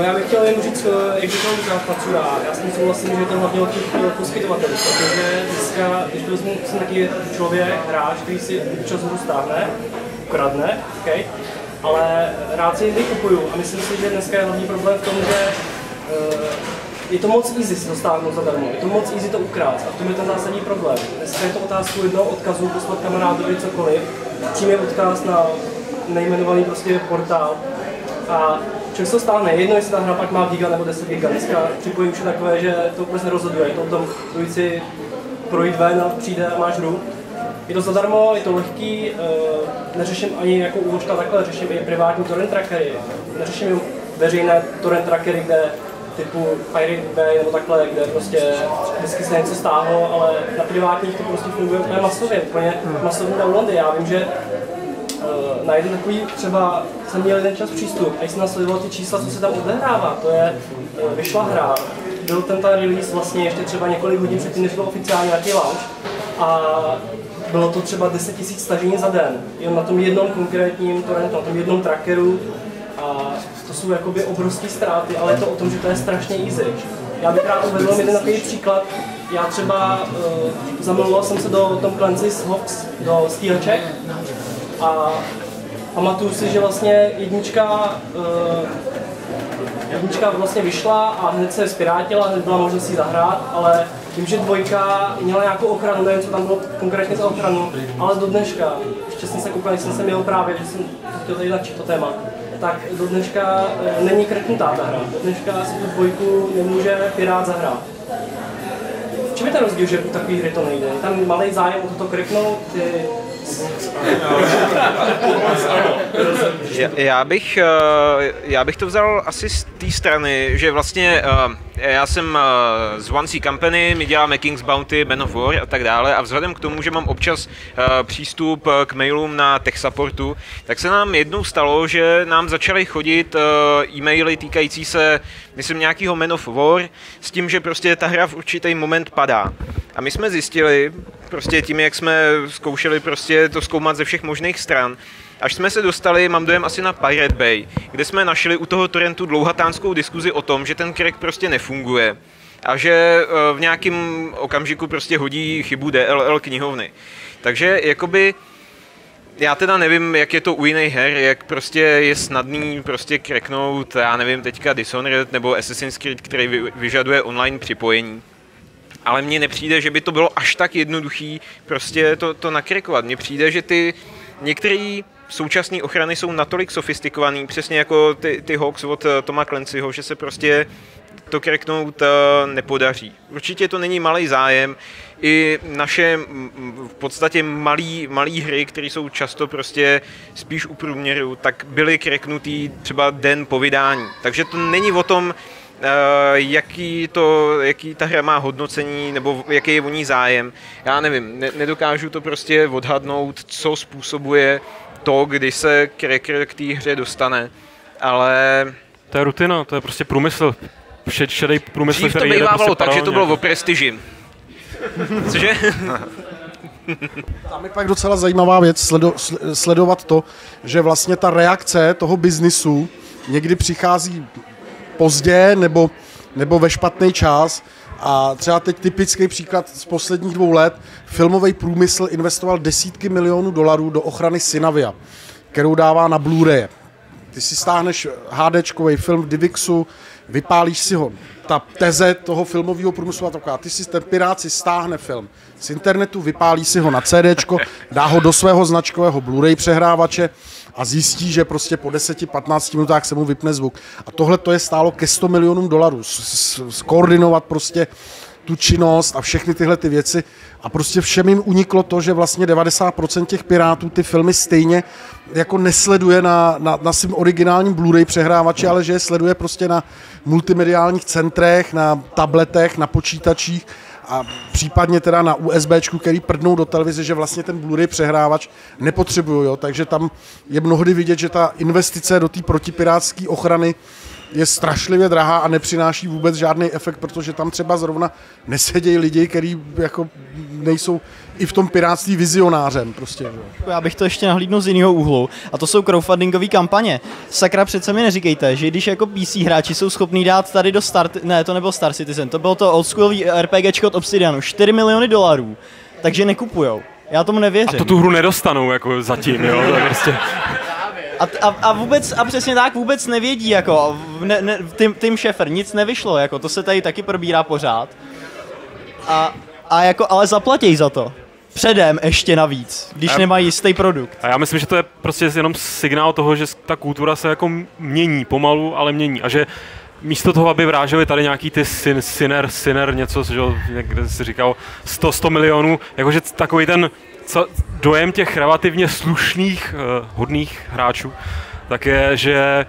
No já bych chtěl jen říct, jak to udělal Facura. Já si myslím vlastně, že je to hlavně od těch poskytovatelů, protože dneska, když to vezmu, jsem taky člověk, hráč, který si občas hru stáhne, ukradne, okay, ale rád si hry kupuju a myslím si, že dneska je hlavní problém v tom, že eh, je to moc easy si to stáhnout zadarmo, je to moc easy to ukrást a v tom je ten zásadní problém. Dneska je to otázku jednoho odkazu, poslat kamarádovi cokoliv, přímý odkaz na nejmenovaný prostě portál a člověk se to stáhne, jedno jestli ta hra pak má giga nebo 10 giga. Dneska připojení už je takové, že to vůbec nerozhoduje, je to o tom dojít si projít ven a přijde a máš hru. Je to zadarmo, je to lehký, eh, neřeším ani jako úložka takhle, řeším i privátní torrent trackery, neřeším veřejné torrent trackery, kde typu Pirate Bay nebo takhle, kde prostě vždycky se něco stáhlo, ale na privátních to prostě funguje úplně masově, úplně masovní downloady. Já vím, že uh, na jeden takový třeba jsem měl jeden čas přístup a jsem nasledoval ty čísla, co se tam odehrává. To je, uh, vyšla hra, byl ten ta release vlastně ještě třeba několik hodin předtím, než byl oficiálně nějaký launch a bylo to třeba 10 000 stažení za den, jen na tom jednom konkrétním torrentu, na tom jednom trackeru a to jsou jakoby obrovské ztráty, ale je to o tom, že to je strašně easy. Já bych rád uvedl jeden takový příklad. Já třeba uh, zamiloval jsem se do Tom Clancy's Hawks, do stíhaček a pamatuju si, že vlastně jednička, uh, jednička vlastně vyšla a hned se zpirátila, hned byla možnost si zahrát, ale tím, že dvojka měla nějakou ochranu, nevím, co tam bylo konkrétně za ochranu, ale do dneška, ještě jsem se koukal, jsem se měl právě, že jsem chtěl tady načít to téma, tak do dneška eh, není krknutá ta hra. Do dneška si tu dvojku nemůže Pirát zahrát. V čem je ten rozdíl, že u takové hry to nejde? Tam malý zájem o toto krknout? Ty... Já, bych, eh, já bych to vzal asi z té strany, že vlastně eh, já jsem eh, z One C Company, my děláme King's Bounty, Man of War a tak dále a vzhledem k tomu, že mám občas přístup k mailům na tech supportu, tak se nám jednou stalo, že nám začaly chodit e-maily týkající se, myslím, nějakého Man of War s tím, že prostě ta hra v určitý moment padá. A my jsme zjistili, prostě tím, jak jsme zkoušeli prostě to zkoumat ze všech možných stran, až jsme se dostali, mám dojem asi na Pirate Bay, kde jsme našli u toho torrentu dlouhatánskou diskuzi o tom, že ten crack prostě nefunguje a že eh, v nějakém okamžiku prostě hodí chybu DLL knihovny. Takže jakoby já teda nevím, jak je to u jiných her, jak prostě je snadný prostě kreknout, já nevím, teďka Dishonored nebo Assassin's Creed, který vy- vyžaduje online připojení. Ale mně nepřijde, že by to bylo až tak jednoduchý prostě to, to nakrekovat. Mně přijde, že ty některé současné ochrany jsou natolik sofistikovaný, přesně jako ty, ty Hawks od eh, Toma Clancyho, že se prostě to kreknout eh, nepodaří. Určitě to není malý zájem. I naše v podstatě malý, malý hry, které jsou často prostě spíš u průměru, tak byly kreknutý třeba den po vydání. Takže to není o tom, jaký, to, jaký ta hra má hodnocení, nebo jaký je o ní zájem. Já nevím, ne, nedokážu to prostě odhadnout, co způsobuje to, kdy se cracker k té hře dostane, ale... To je rutina, to je prostě průmysl. Šed, šedej průmysl, Dřív to který jede bývávalo prostě tak, že to bylo o prestiži. Cože? Tam je pak docela zajímavá věc sledo, sl- sledovat to, že vlastně ta reakce toho biznisu někdy přichází pozdě nebo, nebo ve špatný čas. A třeba teď typický příklad z posledních dvou let. Filmový průmysl investoval desítky milionů dolarů do ochrany Synavia, kterou dává na Blu-ray. Ty si stáhneš HDčkový film v Divixu, vypálíš si ho. Ta teze toho filmového průmyslu je taková, ty si ten pirát si stáhne film z internetu, vypálí si ho na CDčko, dá ho do svého značkového Blu-ray přehrávače a zjistí, že prostě po 10-15 minutách se mu vypne zvuk. A tohle to je stálo ke 100 milionům dolarů. Skoordinovat prostě tu činnost a všechny tyhle ty věci. A prostě všem jim uniklo to, že vlastně 90% těch pirátů ty filmy stejně jako nesleduje na, na, na svým originálním Blu-ray přehrávači, ale že je sleduje prostě na multimediálních centrech, na tabletech, na počítačích a případně teda na USBčku, který prdnou do televize, že vlastně ten Blu-ray přehrávač nepotřebují, jo? takže tam je mnohdy vidět, že ta investice do té protipirátské ochrany je strašlivě drahá a nepřináší vůbec žádný efekt, protože tam třeba zrovna nesedějí lidi, kteří jako nejsou i v tom pirátství vizionářem prostě. Že? jo. Já bych to ještě nahlídnul z jiného úhlu. A to jsou crowdfundingové kampaně. Sakra, přece mi neříkejte, že když jako PC hráči jsou schopní dát tady do Star... Ne, to nebyl Star Citizen, to bylo to oldschoolový RPGčko od Obsidianu. 4 miliony dolarů. Takže nekupujou. Já tomu nevěřím. A to tu hru nedostanou jako zatím, jo, prostě... A, a, a vůbec, a přesně tak, vůbec nevědí, jako, ne, ne, Tim, Tim Schafer, nic nevyšlo, jako, to se tady taky probírá pořád. A, a jako, ale zaplatí za to. Předem ještě navíc, když A- nemají jistý produkt. A já myslím, že to je prostě jenom signál toho, že ta kultura se jako mění, pomalu, ale mění. A že místo toho, aby vráželi tady nějaký ty syn, syner, syner, něco, že jo, někde si říkal 100, 100 milionů, jakože takový ten dojem těch relativně slušných, uh, hodných hráčů, tak je, že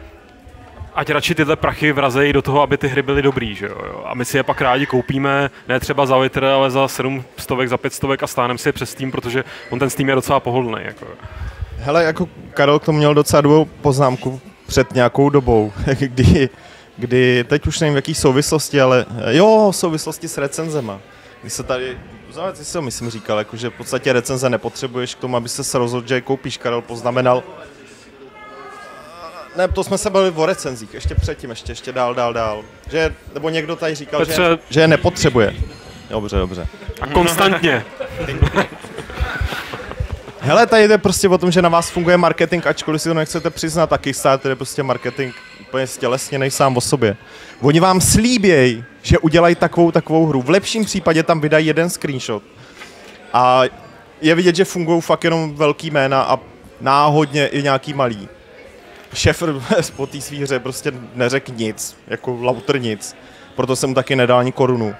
ať radši tyhle prachy vrazejí do toho, aby ty hry byly dobrý, že jo? jo. A my si je pak rádi koupíme, ne třeba za litr, ale za 7 stovek, za 5 stovek a stáneme si je přes Steam, protože on ten Steam je docela pohodlný. Jako. Hele, jako Karel k tomu měl docela dobrou poznámku před nějakou dobou, (laughs) kdy, kdy teď už nevím v jaký souvislosti, ale jo, v souvislosti s recenzema. Když se tady, záleží, si to myslím říkal, jako, že v podstatě recenze nepotřebuješ k tomu, aby se rozhodl, že je koupíš. Karel poznamenal, ne, to jsme se bavili o recenzích, ještě předtím, ještě, ještě dál, dál, dál. Že, nebo někdo tady říkal, Petře- že, že je nepotřebuje. Dobře, dobře. A konstantně. (laughs) Hele, tady jde prostě o tom, že na vás funguje marketing, ačkoliv si to nechcete přiznat, taky stát je prostě marketing úplně stělesněný sám o sobě. Oni vám slíbějí, že udělají takovou takovou hru. V lepším případě tam vydají jeden screenshot. A je vidět, že fungují fakt jenom velký jména a náhodně i nějaký malý. Šef (laughs) po té svý hře prostě neřekl nic, jako lauter nic. Proto jsem mu taky nedal ani korunu.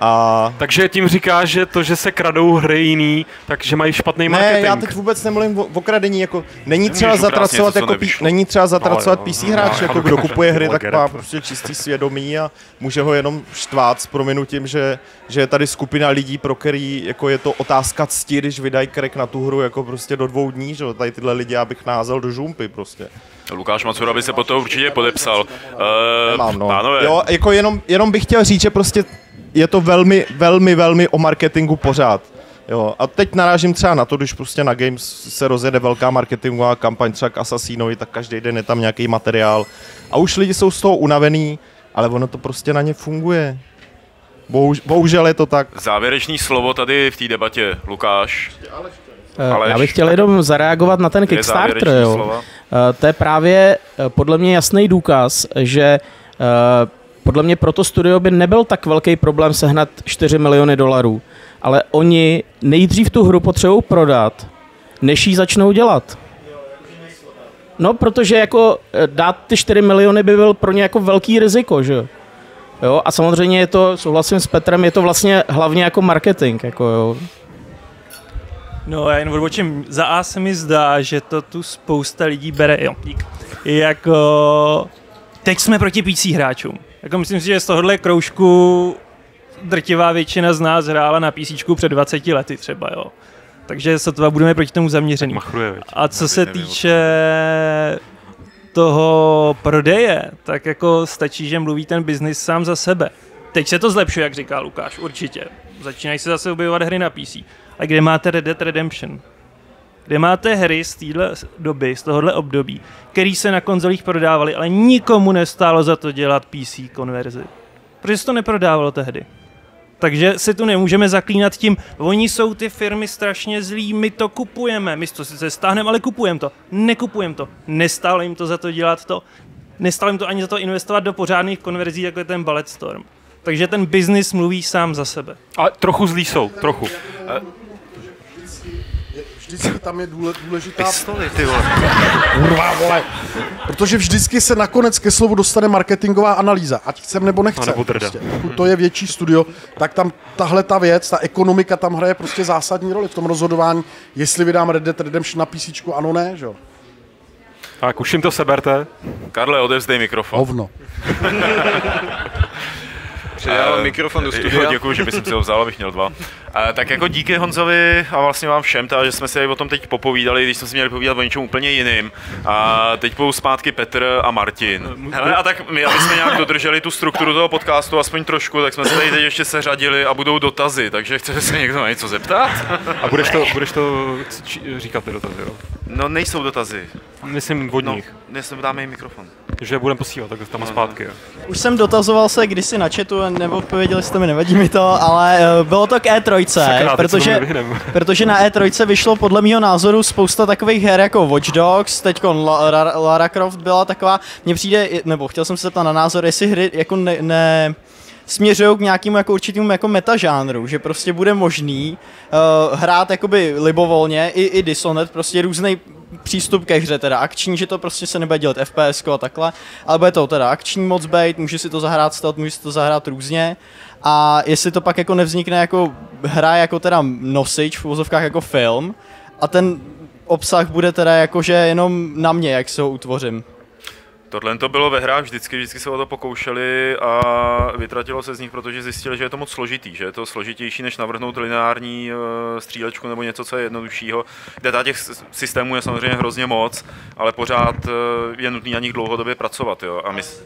A... Takže tím říká, že to, že se kradou hry jiný, takže mají špatný Ne, marketing. já teď vůbec nemluvím o, o kradení, jako není třeba Nemůžeš zatracovat jako, pí, není třeba zatracovat jo, PC no, hráč, já jako chápu, kdo kupuje hry, tak má prostě čistý svědomí a může ho jenom štvát s prominutím, že, že je tady skupina lidí, pro který jako je to otázka cti, když vydají krek na tu hru jako prostě do dvou dní, že tady tyhle lidi já bych názel do žumpy prostě. Lukáš Macura by se po to určitě podepsal. Uh, Nemám, no. Pánové, Jo, jako jenom, jenom bych chtěl říct, že prostě je to velmi, velmi, velmi o marketingu pořád. Jo, a teď narážím třeba na to, když prostě na Games se rozjede velká marketingová kampaň třeba k Assassinovi, tak každý den je tam nějaký materiál. A už lidi jsou z toho unavený, ale ono to prostě na ně funguje. Bohuž, bohužel je to tak. závěrečný slovo tady v té debatě, Lukáš. Aleš, Já bych chtěl jenom zareagovat na ten Kickstarter. Jo. slova. Eh, To je právě eh, podle mě jasný důkaz, že eh, podle mě pro to studio by nebyl tak velký problém sehnat 4 miliony dolarů, ale oni nejdřív tu hru potřebují prodat, než ji začnou dělat. No, protože jako eh, dát ty 4 miliony by byl pro ně jako velký riziko, že jo? Jo, a samozřejmě je to, souhlasím s Petrem, je to vlastně hlavně jako marketing, jako jo. No já jen odbočím. Za A se mi zdá, že to tu spousta lidí bere, jo, dík. Jako, teď jsme proti PC hráčům. Jako myslím si, že z tohohle kroužku drtivá většina z nás hrála na PC před 20 lety třeba, jo. Takže sotva budeme proti tomu zaměřený. Machruje. A co se týče toho prodeje, tak jako stačí, že mluví ten biznis sám za sebe. Teď se to zlepšuje, jak říká Lukáš, určitě. Začínají se zase objevovat hry na PC. A kde máte Red Dead Redemption? Kde máte hry z téhle doby, z tohohle období, který se na konzolích prodávaly, ale nikomu nestálo za to dělat PC konverzi. Protože se to neprodávalo tehdy. Takže si tu nemůžeme zaklínat tím, oni jsou ty firmy strašně zlí, my to kupujeme, my to sice stáhneme, ale kupujeme to. Nekupujeme to. Nestálo jim to za to dělat to. nestalo jim to ani za to investovat do pořádných konverzí, jako je ten Ballet Storm. Takže ten biznis mluví sám za sebe. A trochu zlí jsou, trochu. Vždycky tam je důle, důležitá... Pistoli, ty vole. Kurva, vole. Protože vždycky se nakonec ke slovu dostane marketingová analýza, ať chcem nebo nechcem. Nebo. Prostě. Pokud to je větší studio, tak tam tahle ta věc, ta ekonomika tam hraje prostě zásadní roli v tom rozhodování, jestli vydám Red Dead Redemption na PC, ano ne, že jo. Tak už jim to seberte. Karle, odevzdej mikrofon. Hovno. (laughs) Předával Eh, mikrofon do jo, studia. děkuju, že bych si ho vzal, abych měl dva. A, tak jako díky Honzovi a vlastně vám všem, teda, že jsme si o tom teď popovídali, když jsme si měli povídat o něčem úplně jiným. A teď budou zpátky Petr a Martin. Hele, a tak my, aby jsme nějak dodrželi tu strukturu toho podcastu, aspoň trošku, tak jsme se tady teď ještě seřadili a budou dotazy, takže chcete se někdo na něco zeptat? A budeš to, budeš to či- říkat ty dotazy, jo? No nejsou dotazy. Myslím od nich. No, dnes dáme jim mikrofon. Že budeme posílat, tak tam a zpátky, jo. Už jsem dotazoval se kdysi na chatu, neodpověděli jste mi, nevadí mi to, ale eh, bylo to k E3, Sakra, protože, protože na E3 vyšlo podle mého názoru spousta takových her jako Watch Dogs, teď Lara, Lara Croft byla taková, mně přijde, nebo chtěl jsem se zeptat na názor, jestli hry jako ne, ne směřují k nějakému jako určitému jako metažánru, že prostě bude možný uh, hrát jakoby libovolně i, i Dishonored, prostě různý přístup ke hře, teda akční, že to prostě se nebude dělat FPS a takhle, ale bude to teda akční moc být, může si to zahrát stealth, může si to zahrát různě a jestli to pak jako nevznikne jako hra jako teda nosič v uvozovkách jako film a ten obsah bude teda jakože jenom na mě, jak se ho utvořím. Tohle to bylo ve hrách vždycky, vždycky se o to pokoušeli a vytratilo se z nich, protože zjistili, že je to moc složitý, že je to složitější, než navrhnout lineární uh, střílečku nebo něco, co je jednoduššího. Kde ta těch systémů je samozřejmě hrozně moc, ale pořád uh, je nutné na nich dlouhodobě pracovat. Jo? A my, s-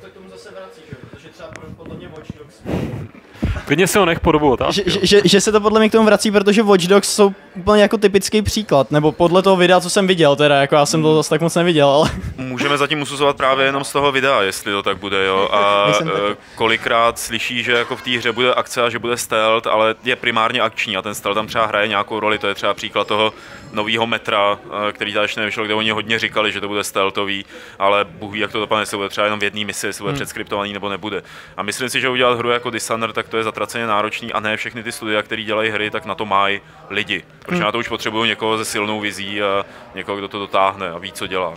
Klidně si ho nech po dobu otázky. Že, že, že, se to podle mě k tomu vrací, protože Watch Dogs jsou úplně jako typický příklad, nebo podle toho videa, co jsem viděl, teda jako já jsem to zase tak moc neviděl, ale můžeme zatím usuzovat právě jenom z toho videa, jestli to tak bude. Jo? A (laughs) eh, kolikrát slyší, že jako v té hře bude akce a že bude stealth, ale je primárně akční a ten stealth tam třeba hraje nějakou roli. To je třeba příklad toho nového metra, eh, který tady ještě nevyšel, kde oni hodně říkali, že to bude stealthový, ale Bůh ví, jak to dopadne, jestli bude třeba jenom v jedné misi, jestli bude Hmm. předskriptovaný nebo nebude. A myslím si, že udělat hru jako Dishonored, tak to je zatraceně náročný a ne všechny ty studia, které dělají hry, tak na to mají lidi. Protože Hmm. na to už potřebují někoho se silnou vizí a někoho, kdo to dotáhne a ví, co dělá.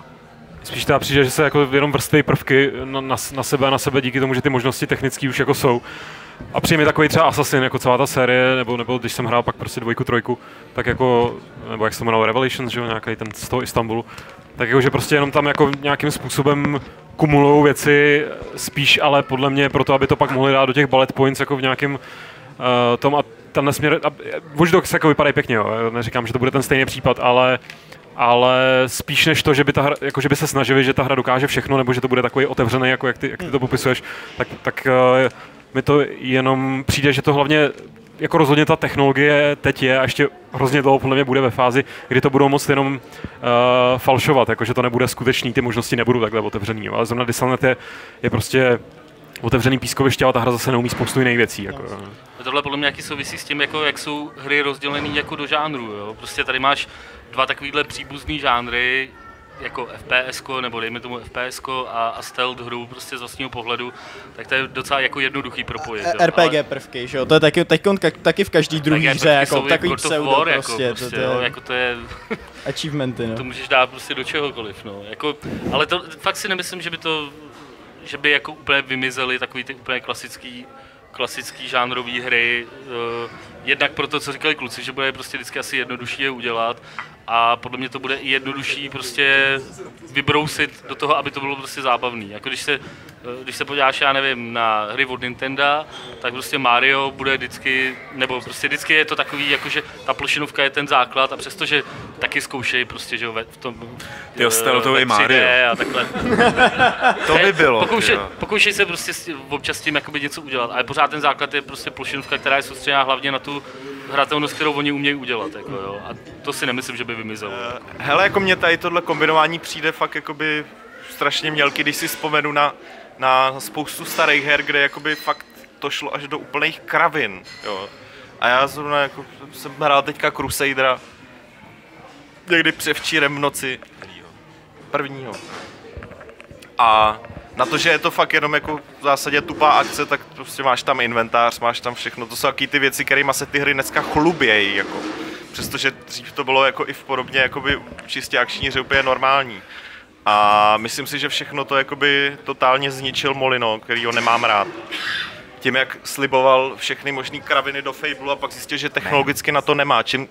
Spíš teda přijde, že se jako jenom vrství prvky na, na, na sebe a na sebe díky tomu, že ty možnosti technické už jako jsou. A přijde takový třeba Assassin, jako celá ta série, nebo, nebo když jsem hrál pak prostě dvojku, trojku, tak jako, nebo jak se to Revelations, že jo, nějaký ten z toho Istanbulu, tak jako, že prostě jenom tam jako nějakým způsobem kumulují věci, spíš ale podle mě proto, aby to pak mohli dát do těch bullet points jako v nějakém uh, tom a ten směr, a Watch Dogs jako vypadají pěkně, jo. Neříkám, že to bude ten stejný případ, ale ale spíš než to, že by, ta hra, jako že by se snažili, že ta hra dokáže všechno, nebo že to bude takový otevřený, jako jak ty, jak ty to popisuješ, tak, tak uh, mi to jenom přijde, že to hlavně jako rozhodně ta technologie teď je a ještě hrozně dlouho podle mě bude ve fázi, kdy to budou moct jenom uh, falšovat, jakože to nebude skutečný, ty možnosti nebudou takhle otevřený, ale zrovna Dishonored je, je prostě otevřený pískoviště, ale ta hra zase neumí spoustu jiných věcí. Jako, jo. Tohle podle mě nějaký souvisí s tím, jako, jak jsou hry rozdělené jako do žánrů. Jo? Prostě tady máš dva takovýhle příbuzný žánry, jako FPS, nebo dejme tomu FPS a, a stealth hru prostě z vlastního pohledu, tak to je docela jako jednoduchý propojit. jo. RPG prvky, že jo, to je taky, taky, taky v každý druhý hře, jako takový pseudo War, prostě, jako, to, prostě to, je jako to je... (laughs) achievementy, no. To můžeš dát prostě do čehokoliv, no. Jako, ale to fakt si nemyslím, že by to, že by jako úplně vymizely takový ty úplně klasický, klasický žánrový hry. Uh, jednak pro to, co říkali kluci, že bude prostě vždycky asi jednodušší je udělat a podle mě to bude i jednodušší prostě vybrousit do toho, aby to bylo prostě zábavný. Jako když se, když se podíváš, já nevím, na hry od Nintendo, tak prostě Mario bude vždycky, nebo prostě vždycky je to takový, jakože ta plošinovka je ten základ a přestože taky zkoušejí prostě, že jo, ve- v tom Jo, eh, stealthový 3D Mario. a takhle. To by bylo, Pokoušej, pokoušej se prostě s tím- občas s tím jakoby něco udělat, ale pořád ten základ je prostě plošinovka, která je soustředěná hlavně na tu hratelnost, kterou oni umějí udělat. Jako, jo. A to si nemyslím, že by vymizelo. Hele, jako mě tady tohle kombinování přijde fakt jakoby strašně mělký, když si vzpomenu na, na spoustu starých her, kde jakoby fakt to šlo až do úplných kravin, jo. A já zrovna jako jsem hrál teďka Crusadera někdy převčírem v noci prvního. A na to, že je to fakt jenom jako v zásadě tupá akce, tak prostě máš tam inventář, máš tam všechno. To jsou taky ty věci, kterými se ty hry dneska chlubějí. Jako. Přestože dřív to bylo jako i v podobně jakoby čistě akční hře úplně normální. A myslím si, že všechno to jakoby totálně zničil Molino, který ho nemám rád. Tím, jak sliboval všechny možné kraviny do Fable a pak zjistil, že technologicky na to nemá. Čím,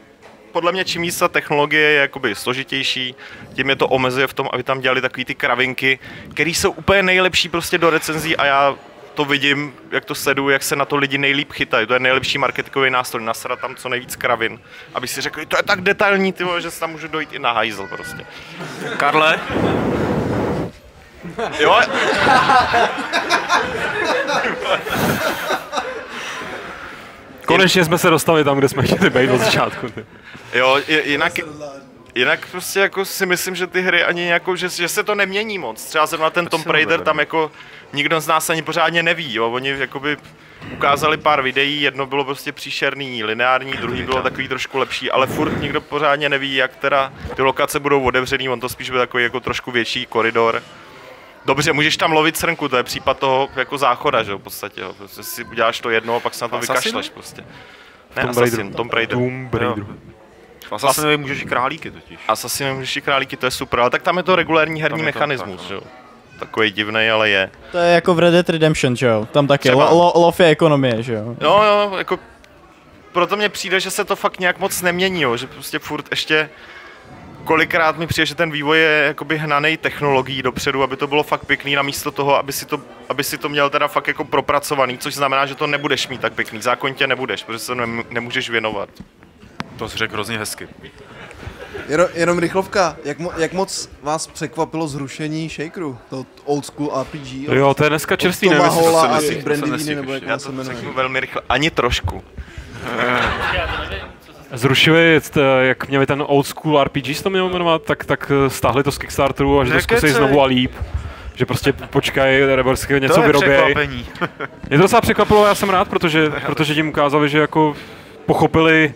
podle mě čím ta technologie je jakoby složitější, tím je to omezuje v tom, aby tam dělali takové ty kravinky, které jsou úplně nejlepší prostě do recenzí a já to vidím, jak to sleduju, jak se na to lidi nejlíp chytají. To je nejlepší marketingový nástroj, nasrat tam co nejvíc kravin, aby si řekli, to je tak detailní, ty vole, že se tam můžu dojít i na hajzl prostě. Karle? Jo? Konečně jsme se dostali tam, kde jsme chtěli být od začátku. Jo, jinak, jinak prostě jako si myslím, že ty hry ani jako, že, že se to nemění moc. Třeba zrovna ten Tomb Raider, tam jako nikdo z nás ani pořádně neví, jo. Oni jakoby ukázali pár videí, jedno bylo prostě příšerný, lineární, druhý bylo takový trošku lepší, ale furt nikdo pořádně neví, jak teda ty lokace budou otevřený, on to spíš bude takový jako trošku větší koridor. Dobře, můžeš tam lovit srnku, to je případ toho jako záchoda, že jo, v podstatě, jo. Prostě si uděláš to jedno a pak se na to Assassin? vykašleš prostě. Ne, Tomb Assassin, Raideru. Tomb Raider. Tomb Raideru. V Assassinovi můžeš i králíky totiž. Assassinovi můžeš i králíky, to je super, ale tak tam je to regulární herní to mechanismus, tak, že jo. Takový divný, ale je. To je jako v Red Dead Redemption, že jo? Tam taky Třeba. lo, lo, je ekonomie, že jo? No, jo, jako proto mně přijde, že se to fakt nějak moc nemění, jo, že prostě furt ještě kolikrát mi přijde, že ten vývoj je jakoby hnaný technologií dopředu, aby to bylo fakt pěkný, namísto toho, aby si to, aby si to měl teda fakt jako propracovaný, což znamená, že to nebudeš mít tak pěkný, zákon tě nebudeš, protože se nem- nemůžeš věnovat. To jsi řekl hrozně hezky. Jenom, jenom rychlovka, jak, mo, jak moc vás překvapilo zrušení Shakeru, to old school RPG? Jo, to je dneska čerstvý, nevím, jestli to se Brandy Viny, nebo jak Já to řeknu velmi rychle, ani trošku. Zrušili, t- jak měli ten old school RPG, to mělo jmenovat, tak, tak eh, stáhli to z Kickstarteru a že to zkusí znovu a líp. Že prostě počkají, Reversky něco překvapení. Mě to docela překvapilo, já jsem rád, protože, protože tím ukázali, že jako pochopili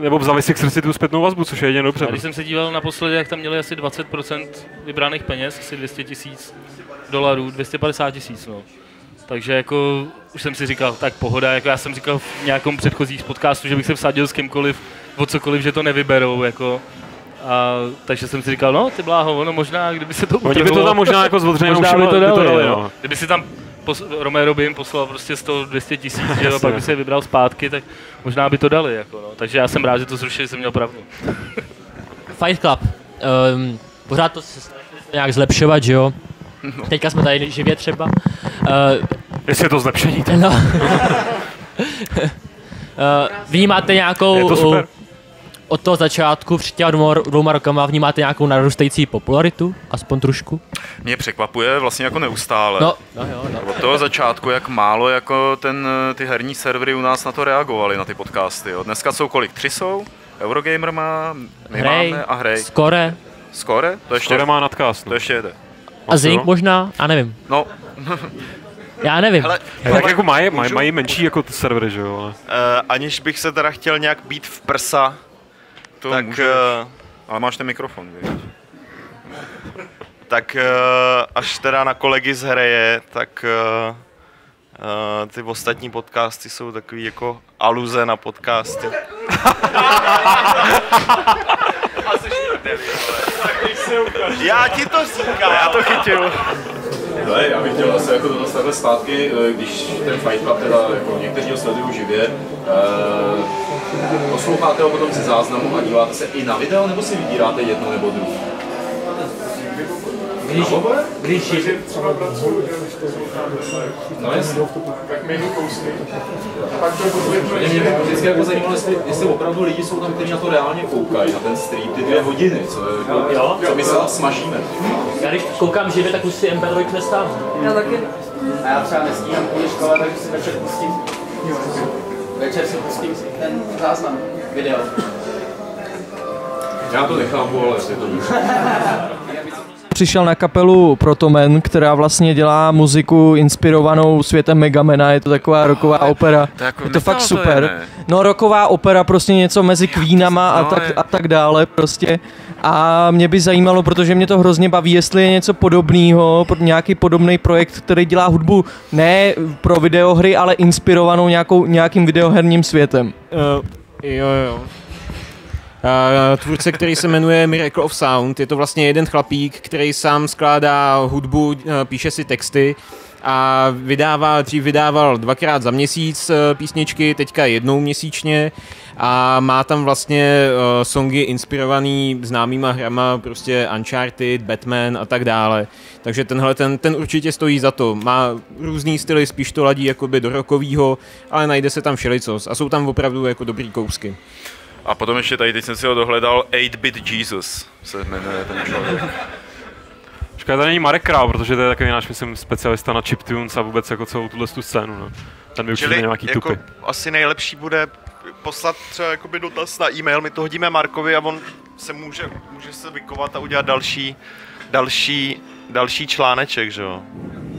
nebo vzali si k srdci tu zpětnou vazbu, což je jedině dobře. A když jsem se díval naposledy, jak tam měli asi 20% vybraných peněz, asi 200 tisíc dolarů, 250 tisíc, no. Takže jako už jsem si říkal, tak pohoda, jako já jsem říkal v nějakém předchozích podcastu, že bych se vsadil s kýmkoliv o cokoliv, že to nevyberou, jako. A, takže jsem si říkal, no ty bláho, ono možná, kdyby se to Oni by to tam možná jako s (laughs) možná by to by to dali, dali, no. no. Kdyby si tam pos, Romero by jim poslal prostě 100, 200 tisíc, Jasně. pak by se je vybral zpátky, tak možná by to dali, jako no. Takže já jsem rád, že to zrušili, jsem měl pravdu. (laughs) Fight Club. Um, pořád to se snažili nějak zlepšovat, že jo? Teďka jsme tady živě třeba. Uh, Jestli je to zlepšení. (laughs) No. uh, (laughs) vnímáte nějakou... od toho začátku, před těma dvouma, dvouma rokama, vnímáte nějakou narůstající popularitu? Aspoň trošku? Mě překvapuje vlastně jako neustále. No, no jo, no. Od toho začátku, jak málo jako ten, ty herní servery u nás na to reagovaly, na ty podcasty. Jo. Dneska jsou kolik? Tři jsou? Eurogamer má, my Hrej, máme a Hrej. Score. Score? To ještě, Score má nadcast, no. To ještě jede. A Zing možná? Já nevím. No. (laughs) Já nevím. Hele, tak jako mají, mají, mají menší jako ty servery, že jo. Uh, aniž bych se teda chtěl nějak být v prsa, To tak, můžeš. uh, Ale máš ten mikrofon, víš? tak uh, až teda na kolegy z hreje, tak uh, uh, ty ostatní podcasty jsou takový jako aluze na podcasty. Já ti to říkám. Já to chytil. Ale já bych chtěl asi jako to takhle zpátky, eh, když ten Fight Club teda jako někteří ho sledují živě, eh, posloucháte ho potom ze záznamu a díváte se i na video, nebo si vybíráte jedno nebo druhé? Když, když když to No jasně. tak menu kousny. A pak to poslouchám Mě, mě by vždycky jako zajímalo, jestli, jestli opravdu lidi jsou tam, kteří na to reálně koukají, na ten stream, ty dvě hodiny, co, je, jako, Jo. co my se tam snažíme. Já když koukám živě, tak už si MP3 nestáhnu. Já taky. A já třeba nestíhám kvůli škole, takže si večer pustím. Večer si pustím ten záznam, video. Já to nechápu, ale je to Přišel na kapelu Protomen, která vlastně dělá muziku inspirovanou světem Megamena, je to taková roková opera. to jako je to fakt metal to je, super. ne? no roková opera, prostě něco mezi Queenama a, tak, a tak dále prostě. A mě by zajímalo, protože mě to hrozně baví, jestli je něco podobného, nějaký podobný projekt, který dělá hudbu ne pro videohry, ale inspirovanou nějakou, nějakým videoherním světem. Uh, jo, jo. Uh, tvůrce, který se jmenuje Miracle of Sound. Je to vlastně jeden chlapík, který sám skládá hudbu, uh, píše si texty a vydává, dřív vydával dvakrát za měsíc uh, písničky, teďka jednou měsíčně a má tam vlastně uh, songy inspirovaný známýma hrama, prostě Uncharted, Batman a tak dále. Takže tenhle, ten, ten určitě stojí za to. Má různý styly, spíš to ladí jakoby do rokovýho, ale najde se tam všelicos a jsou tam opravdu jako dobrý kousky. A potom ještě tady, teď jsem si ho dohledal, 8-bit Jesus se jmenuje ten člověk. Škoda, to není Marek Král, protože to je takový náš, myslím, specialista na chiptunes a vůbec jako celou tuhle tu scénu. No. Ten mi určitě nějaký jako tupy. asi nejlepší bude poslat třeba jakoby dotaz na e-mail, my to hodíme Markovi a on se může, může se vykovat a udělat další, další, další článeček, že jo.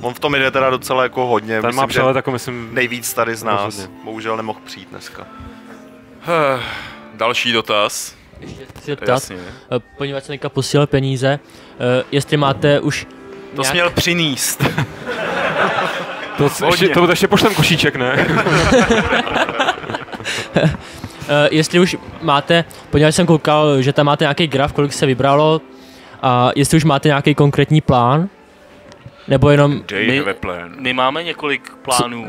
On v tom jde teda docela jako hodně. Ten má přehled, jako myslím, Nejvíc tady z nás. rozhodně. Bohužel nemohl přijít dneska. Další dotaz. Ještě chci zeptat, eh, poněvadž Nika posílal peníze, eh, jestli máte už To jsi měl přinést. (laughs) To, ještě, to ještě pošlem košíček, ne? (laughs) Eh, jestli už máte, poněvadž jsem koukal, že tam máte nějaký graf, kolik se vybralo, a jestli už máte nějaký konkrétní plán, nebo jenom... My, my máme několik plánů,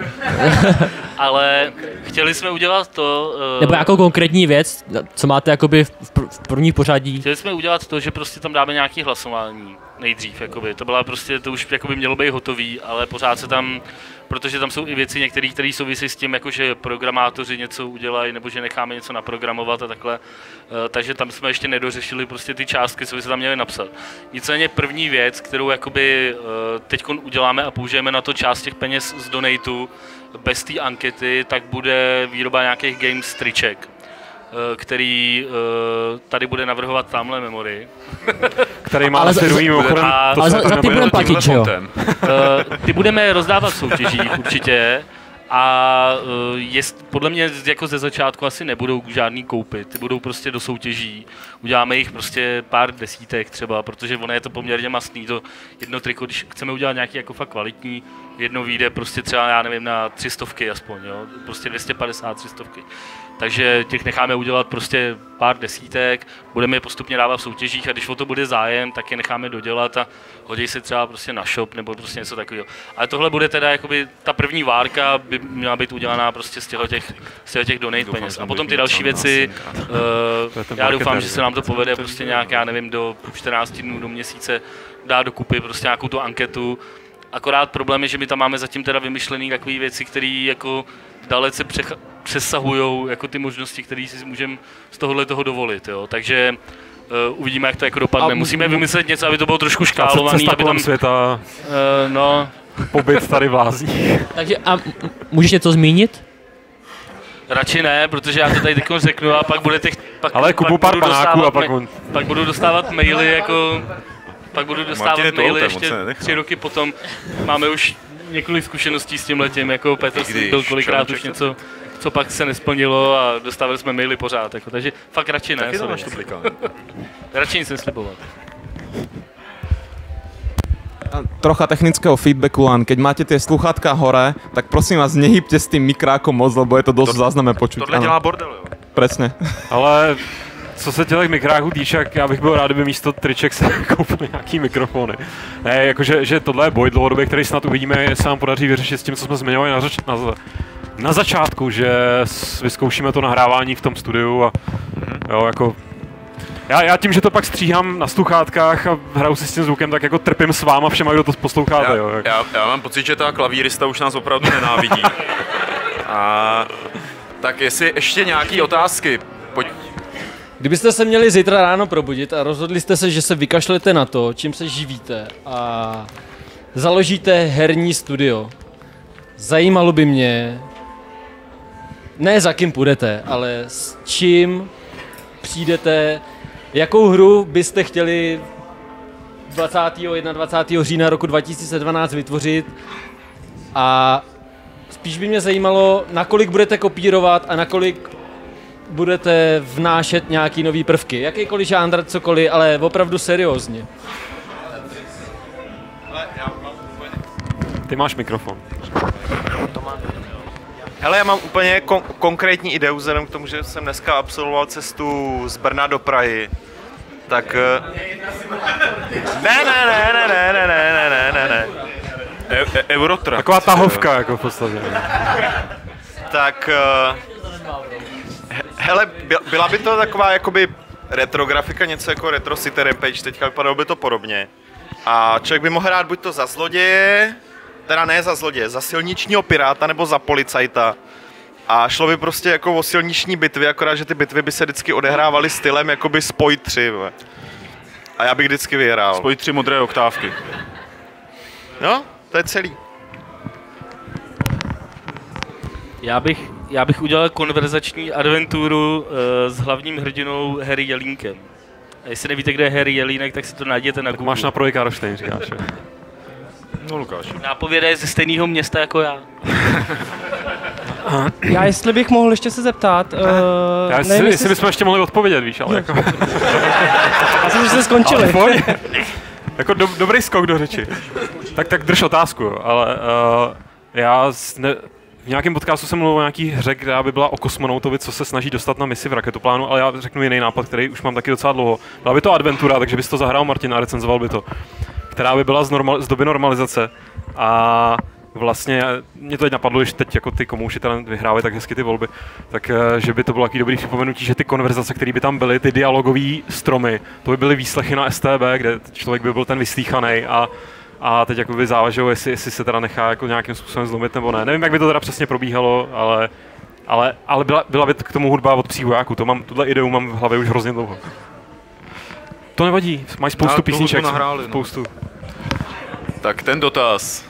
ale chtěli jsme udělat to... eh, Nebo nějakou konkrétní věc, co máte jakoby v, pr- v první pořadí. Chtěli jsme udělat to, že prostě tam dáme nějaký hlasování nejdřív, jakoby. To byla prostě, to už jakoby mělo být hotový, ale pořád se tam, protože tam jsou i věci některé, které souvisí s tím, jako že programátoři něco udělají, nebo že necháme něco naprogramovat a takhle. Eh, Takže tam jsme ještě nedořešili prostě ty částky, co by se tam měly napsat. Nicméně první věc, kterou jakoby teď uděláme a použijeme na to část těch peněz z donatu, bez té ankety, tak bude výroba nějakých games triček eh, který eh, tady bude navrhovat tamhle memory. (laughs) Který má Ale asi druhý mimochodem, A- to Ale se za- za ty budeme platit, že jo? Eh, Ty budeme rozdávat v soutěžích určitě. A eh, jest, podle mě jako ze začátku asi nebudou žádný koupy, ty budou prostě do soutěží. Uděláme jich prostě pár desítek třeba, protože ono je to poměrně masný, to jedno triko, když chceme udělat nějaký jako fakt kvalitní, jedno vyjde prostě třeba, já nevím, na tři stovky aspoň, jo? prostě 250, tři stovky. Takže těch necháme udělat prostě pár desítek, budeme je postupně dávat v soutěžích a když o to bude zájem, tak je necháme dodělat a hodí se třeba prostě na shop nebo prostě něco takového. Ale tohle bude teda jakoby ta první várka by měla být udělaná prostě z těchto těch, z těchto těch donate Doufám, peněz. A to potom ty další věci, uh, já doufám, že že? se nám to povede prostě nějak, já nevím, do 14 dnů, do měsíce dát dokupy prostě nějakou tu anketu. Akorát problém je, že my tam máme zatím teda vymyšlený takové věci, které jako dalece přesahují jako ty možnosti, které si můžeme z tohohle toho dovolit. Jo. Takže uh, uvidíme, jak to jako dopadne. A Musíme vymyslet něco, aby to bylo trošku škálovaný, cesta aby tam... světa, Uh, no, pobyt tady v Lázních. (laughs) Takže a m- můžeš něco zmínit? Radši ne, protože já to tady teď řeknu a pak bude těch... Pak, Ale kupu pak pár budu panáků dostávat a pak Pak budu dostávat maily jako... Pak budu dostávat Martine, to maily autem, ještě tři roky potom. Máme už několik zkušeností s tím letím, jako Petr byl kolikrát už něco, co pak se nesplnilo a dostávali jsme maily pořád. Jako, takže fakt radši ne. Taky to máš (laughs) radši nic neslibovat. Trocha technického feedbacku len, keď máte tie sluchátka hore, tak prosím vás, nehybte s tým mikrákom moc, lebo je to dosť v zázname počuť. Tohle dělá bordel, jo. Presne. Ale co se těch mikráků týče, jak já bych byl rád, kdyby místo triček se (laughs) koupili nějaký mikrofony. Ne, jakože že tohle je boj dlouhodobě, který snad uvidíme, jestli se nám podaří vyřešit s tím, co jsme zmiňovali na, zač- na, na začátku, že vyzkoušíme to nahrávání v tom studiu a jo, jako já, já tím, že to pak stříhám na sluchátkách a hraju si s tím zvukem, tak jako trpím s váma všema, kdo to posloucháte, Já, jo. jako. já, já mám pocit, že ta klavírista už nás opravdu nenávidí. (laughs) A tak jestli ještě nějaký otázky, pojď, Kdybyste se měli zítra ráno probudit a rozhodli jste se, že se vykašlete na to, čím se živíte a založíte herní studio, zajímalo by mě, ne za kým půjdete, ale s čím přijdete, jakou hru byste chtěli 20. 21. října roku 2012 vytvořit a spíš by mě zajímalo, nakolik budete kopírovat a nakolik budete vnášet nějaký nový prvky. Jakýkoliv žánr, cokoliv, ale opravdu seriózně. Ty máš mikrofon. Hele, já mám úplně kon- konkrétní ideu, vzhledem k tomu, že jsem dneska absolvoval cestu z Brna do Prahy. Tak... eh, Ne, ne, ne, ne, ne, ne, ne, ne, ne, ne, ne. E- e- Eurotrack. Taková tahovka, jako v podstatě. Tak... he- Hele, by- byla by to taková jakoby retrografika, něco jako Retro City Rampage, teďka vypadalo by to podobně. A člověk by mohl hrát buď to za zloděje, teda ne za zloděje, za silničního piráta nebo za policajta. A šlo by prostě jako o silniční bitvy, akorát, že ty bitvy by se vždycky odehrávaly stylem jakoby Spoj 3. vole. A já bych vždycky vyhrál. Spoj 3 modré oktávky. No, to je celý. Já bych, já bych udělal konverzační adventuru uh, s hlavním hrdinou Harry Jelínkem. A jestli nevíte, kde je Harry Jelínek, tak si to najděte na Google. Máš na projekt Karlštejn, říkáš. (laughs) No Lukáš. Nápověda je ze stejného města jako já. Já jestli bych mohl ještě se zeptat, uh, Já si, nevím, jestli bychom ještě mohli odpovědět, víš, ale jako... (laughs) Já jsem, že jste skončili. Ale pojď. (laughs) jako do, dobrý skok do řeči. Tak, tak drž otázku, ale uh, já ne, v nějakém podcastu jsem mluvil o nějaký hře, která by byla o kosmonautovi, co se snaží dostat na misi v raketoplánu, ale já řeknu jiný nápad, který už mám taky docela dlouho. Byla by to adventura, takže bys to zahrál Martin a recenzoval by to. Která by byla z, normal, z doby normalizace. A vlastně mě to teď napadlo, když teď jako ty komouši teda vyhrávají tak hezky ty volby, tak eh, že by to bylo takový dobrý připomenutí, že ty konverzace, které by tam byly, ty dialogové stromy, to by byly výslechy na STB, kde člověk by byl ten vyslíchaný a a teď jakoby závažou, jestli, jestli se teda nechá jako nějakým způsobem zlomit nebo ne. Nevím, jak by to teda přesně probíhalo, ale, ale, ale byla, byla by k tomu hudba od psích vojáků. To mám, tuhle ideu mám v hlavě už hrozně dlouho. To nevadí, mají spoustu písniček. nahráli, no. spoustu. Tak ten dotaz.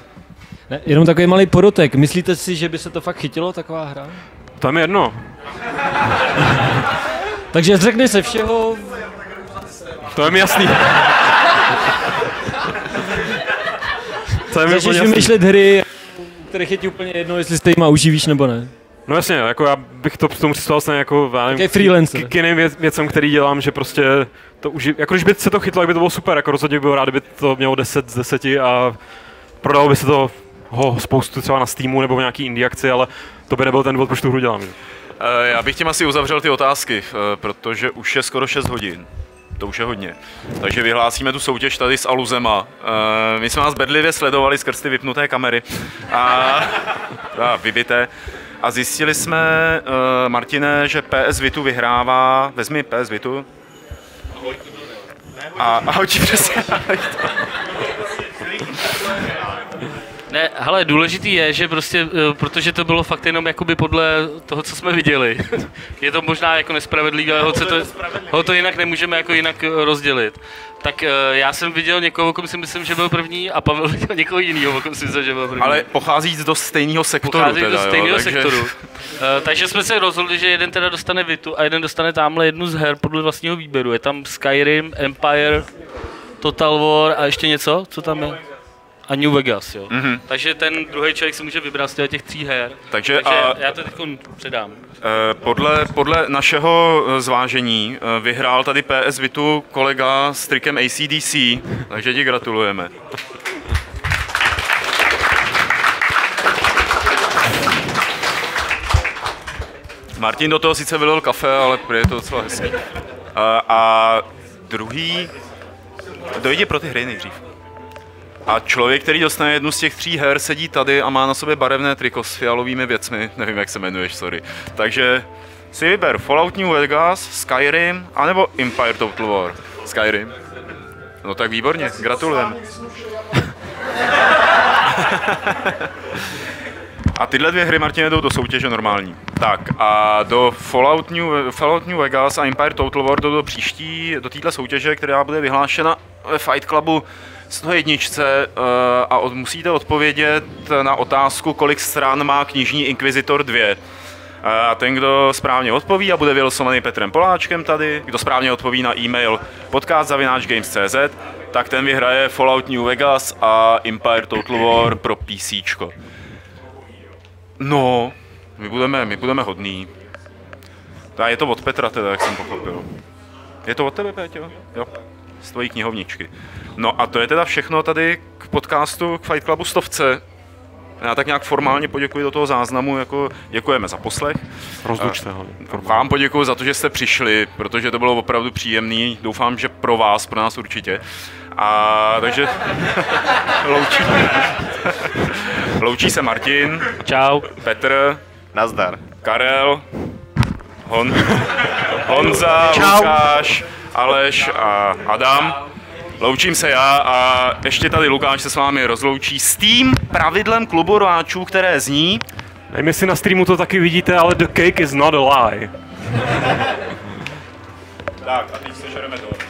Ne, jenom takový malý podotek. Myslíte si, že by se to fakt chytilo, taková hra? To je mi jedno. (laughs) Takže řekni se všeho. To je mi jasný. (laughs) To je mi Začneš úplně jasný. vymýšlet hry, které je ti úplně jedno, jestli se jima uživíš nebo ne. No jasně, jako já bych to k tomu přistoval stejně jako, já nevím. K, k jiným věc, věcem, který dělám, že prostě to už, jako když by se to chytlo, tak by to bylo super, jako rozhodně bych byl rád, kdyby to mělo 10 z 10 a prodalo by se to ho spoustu třeba na Steamu nebo v nějaký indie akci, ale to by nebyl ten důvod, proč tu hru dělám. že? Eh, Já bych tím asi uzavřel ty otázky, eh, protože už je skoro 6 hodin. To už je hodně. Takže vyhlásíme tu soutěž tady s Aluzema. Eh, My jsme vás bedlivě sledovali skrz ty vypnuté kamery a, (laughs) a vybité. A zjistili jsme, eh, Martine, že PS Vitu vyhrává. Vezmi PS Vitu. A (laughs) ahoj ti přesně. Ne, hele, důležitý je, že prostě, eh, protože to bylo fakt jenom jakoby podle toho, co jsme viděli. (laughs) je to možná jako nespravedlivé, ale ho to, ho to jinak nemůžeme jako jinak eh, rozdělit. Tak eh, já jsem viděl někoho, o kom si myslím, že byl první, a Pavel (laughs) viděl někoho jiného, o kom si myslím, že byl první. Ale pochází z dost stejného sektoru. Pochází teda, do jo, stejného takže- sektoru. (laughs) Eh, takže jsme se rozhodli, že jeden teda dostane Vitu a jeden dostane tamhle jednu z her podle vlastního výběru. Je tam Skyrim, Empire, Total War a ještě něco? Co tam je? A New Vegas, jo. Mhm. Takže ten druhý člověk si může vybrat z těch tří her. Takže Takže a- já to teď předám. Eh, Podle, podle našeho eh, zvážení eh, vyhrál tady PS Vitu kolega s trikem ACDC, takže ti gratulujeme. Martin do toho sice vylil kafe, ale je to docela hezký. A, a druhý, dojde pro ty hry nejdřív. A člověk, který dostane jednu z těch tří her, sedí tady a má na sobě barevné triko s fialovými věcmi. Nevím, jak se jmenuješ, sorry. Takže si vyber Fallout New Vegas, Skyrim, anebo Empire Total War. Skyrim. No tak výborně, gratulujeme. (laughs) A tyhle dvě hry, Martine, jdou do soutěže normální. Tak a do Fallout New, Fallout New Vegas a Empire Total War jdou do příští, do téhle soutěže, která bude vyhlášena ve Fight Clubu 101 eh, a od, musíte odpovědět na otázku, kolik stran má knižní Inquisitor 2. Eh, A ten, kdo správně odpoví a bude vylosovaný Petrem Poláčkem tady, kdo správně odpoví na e-mail podcast.games.cz, tak ten vyhraje Fallout New Vegas a Empire Total War pro PC. No, my budeme, my budeme hodný. A je to od Petra teda, jak jsem pochopil. Je to od tebe, Péťo? Jo. Z tvojí knihovničky. No a to je teda všechno tady k podcastu k Fight Clubu stovce. Já tak nějak formálně poděkuji do toho záznamu, jako děkujeme za poslech. Rozlučte ho, Vám poděkuji za to, že jste přišli, protože to bylo opravdu příjemný. Doufám, že pro vás, pro nás určitě. A takže (laughs) loučí, (laughs) loučí se Martin. Čau. Petr. Nazdar. Karel. Hon, (laughs) Honza, Čau. Lukáš, Aleš a Adam. Loučím se já a ještě tady Lukáš se s vámi rozloučí s tím pravidlem klubu rváčů, které zní... Nevím, jestli na streamu to taky vidíte, ale the cake is not a lie. Tak a teď se žereme to.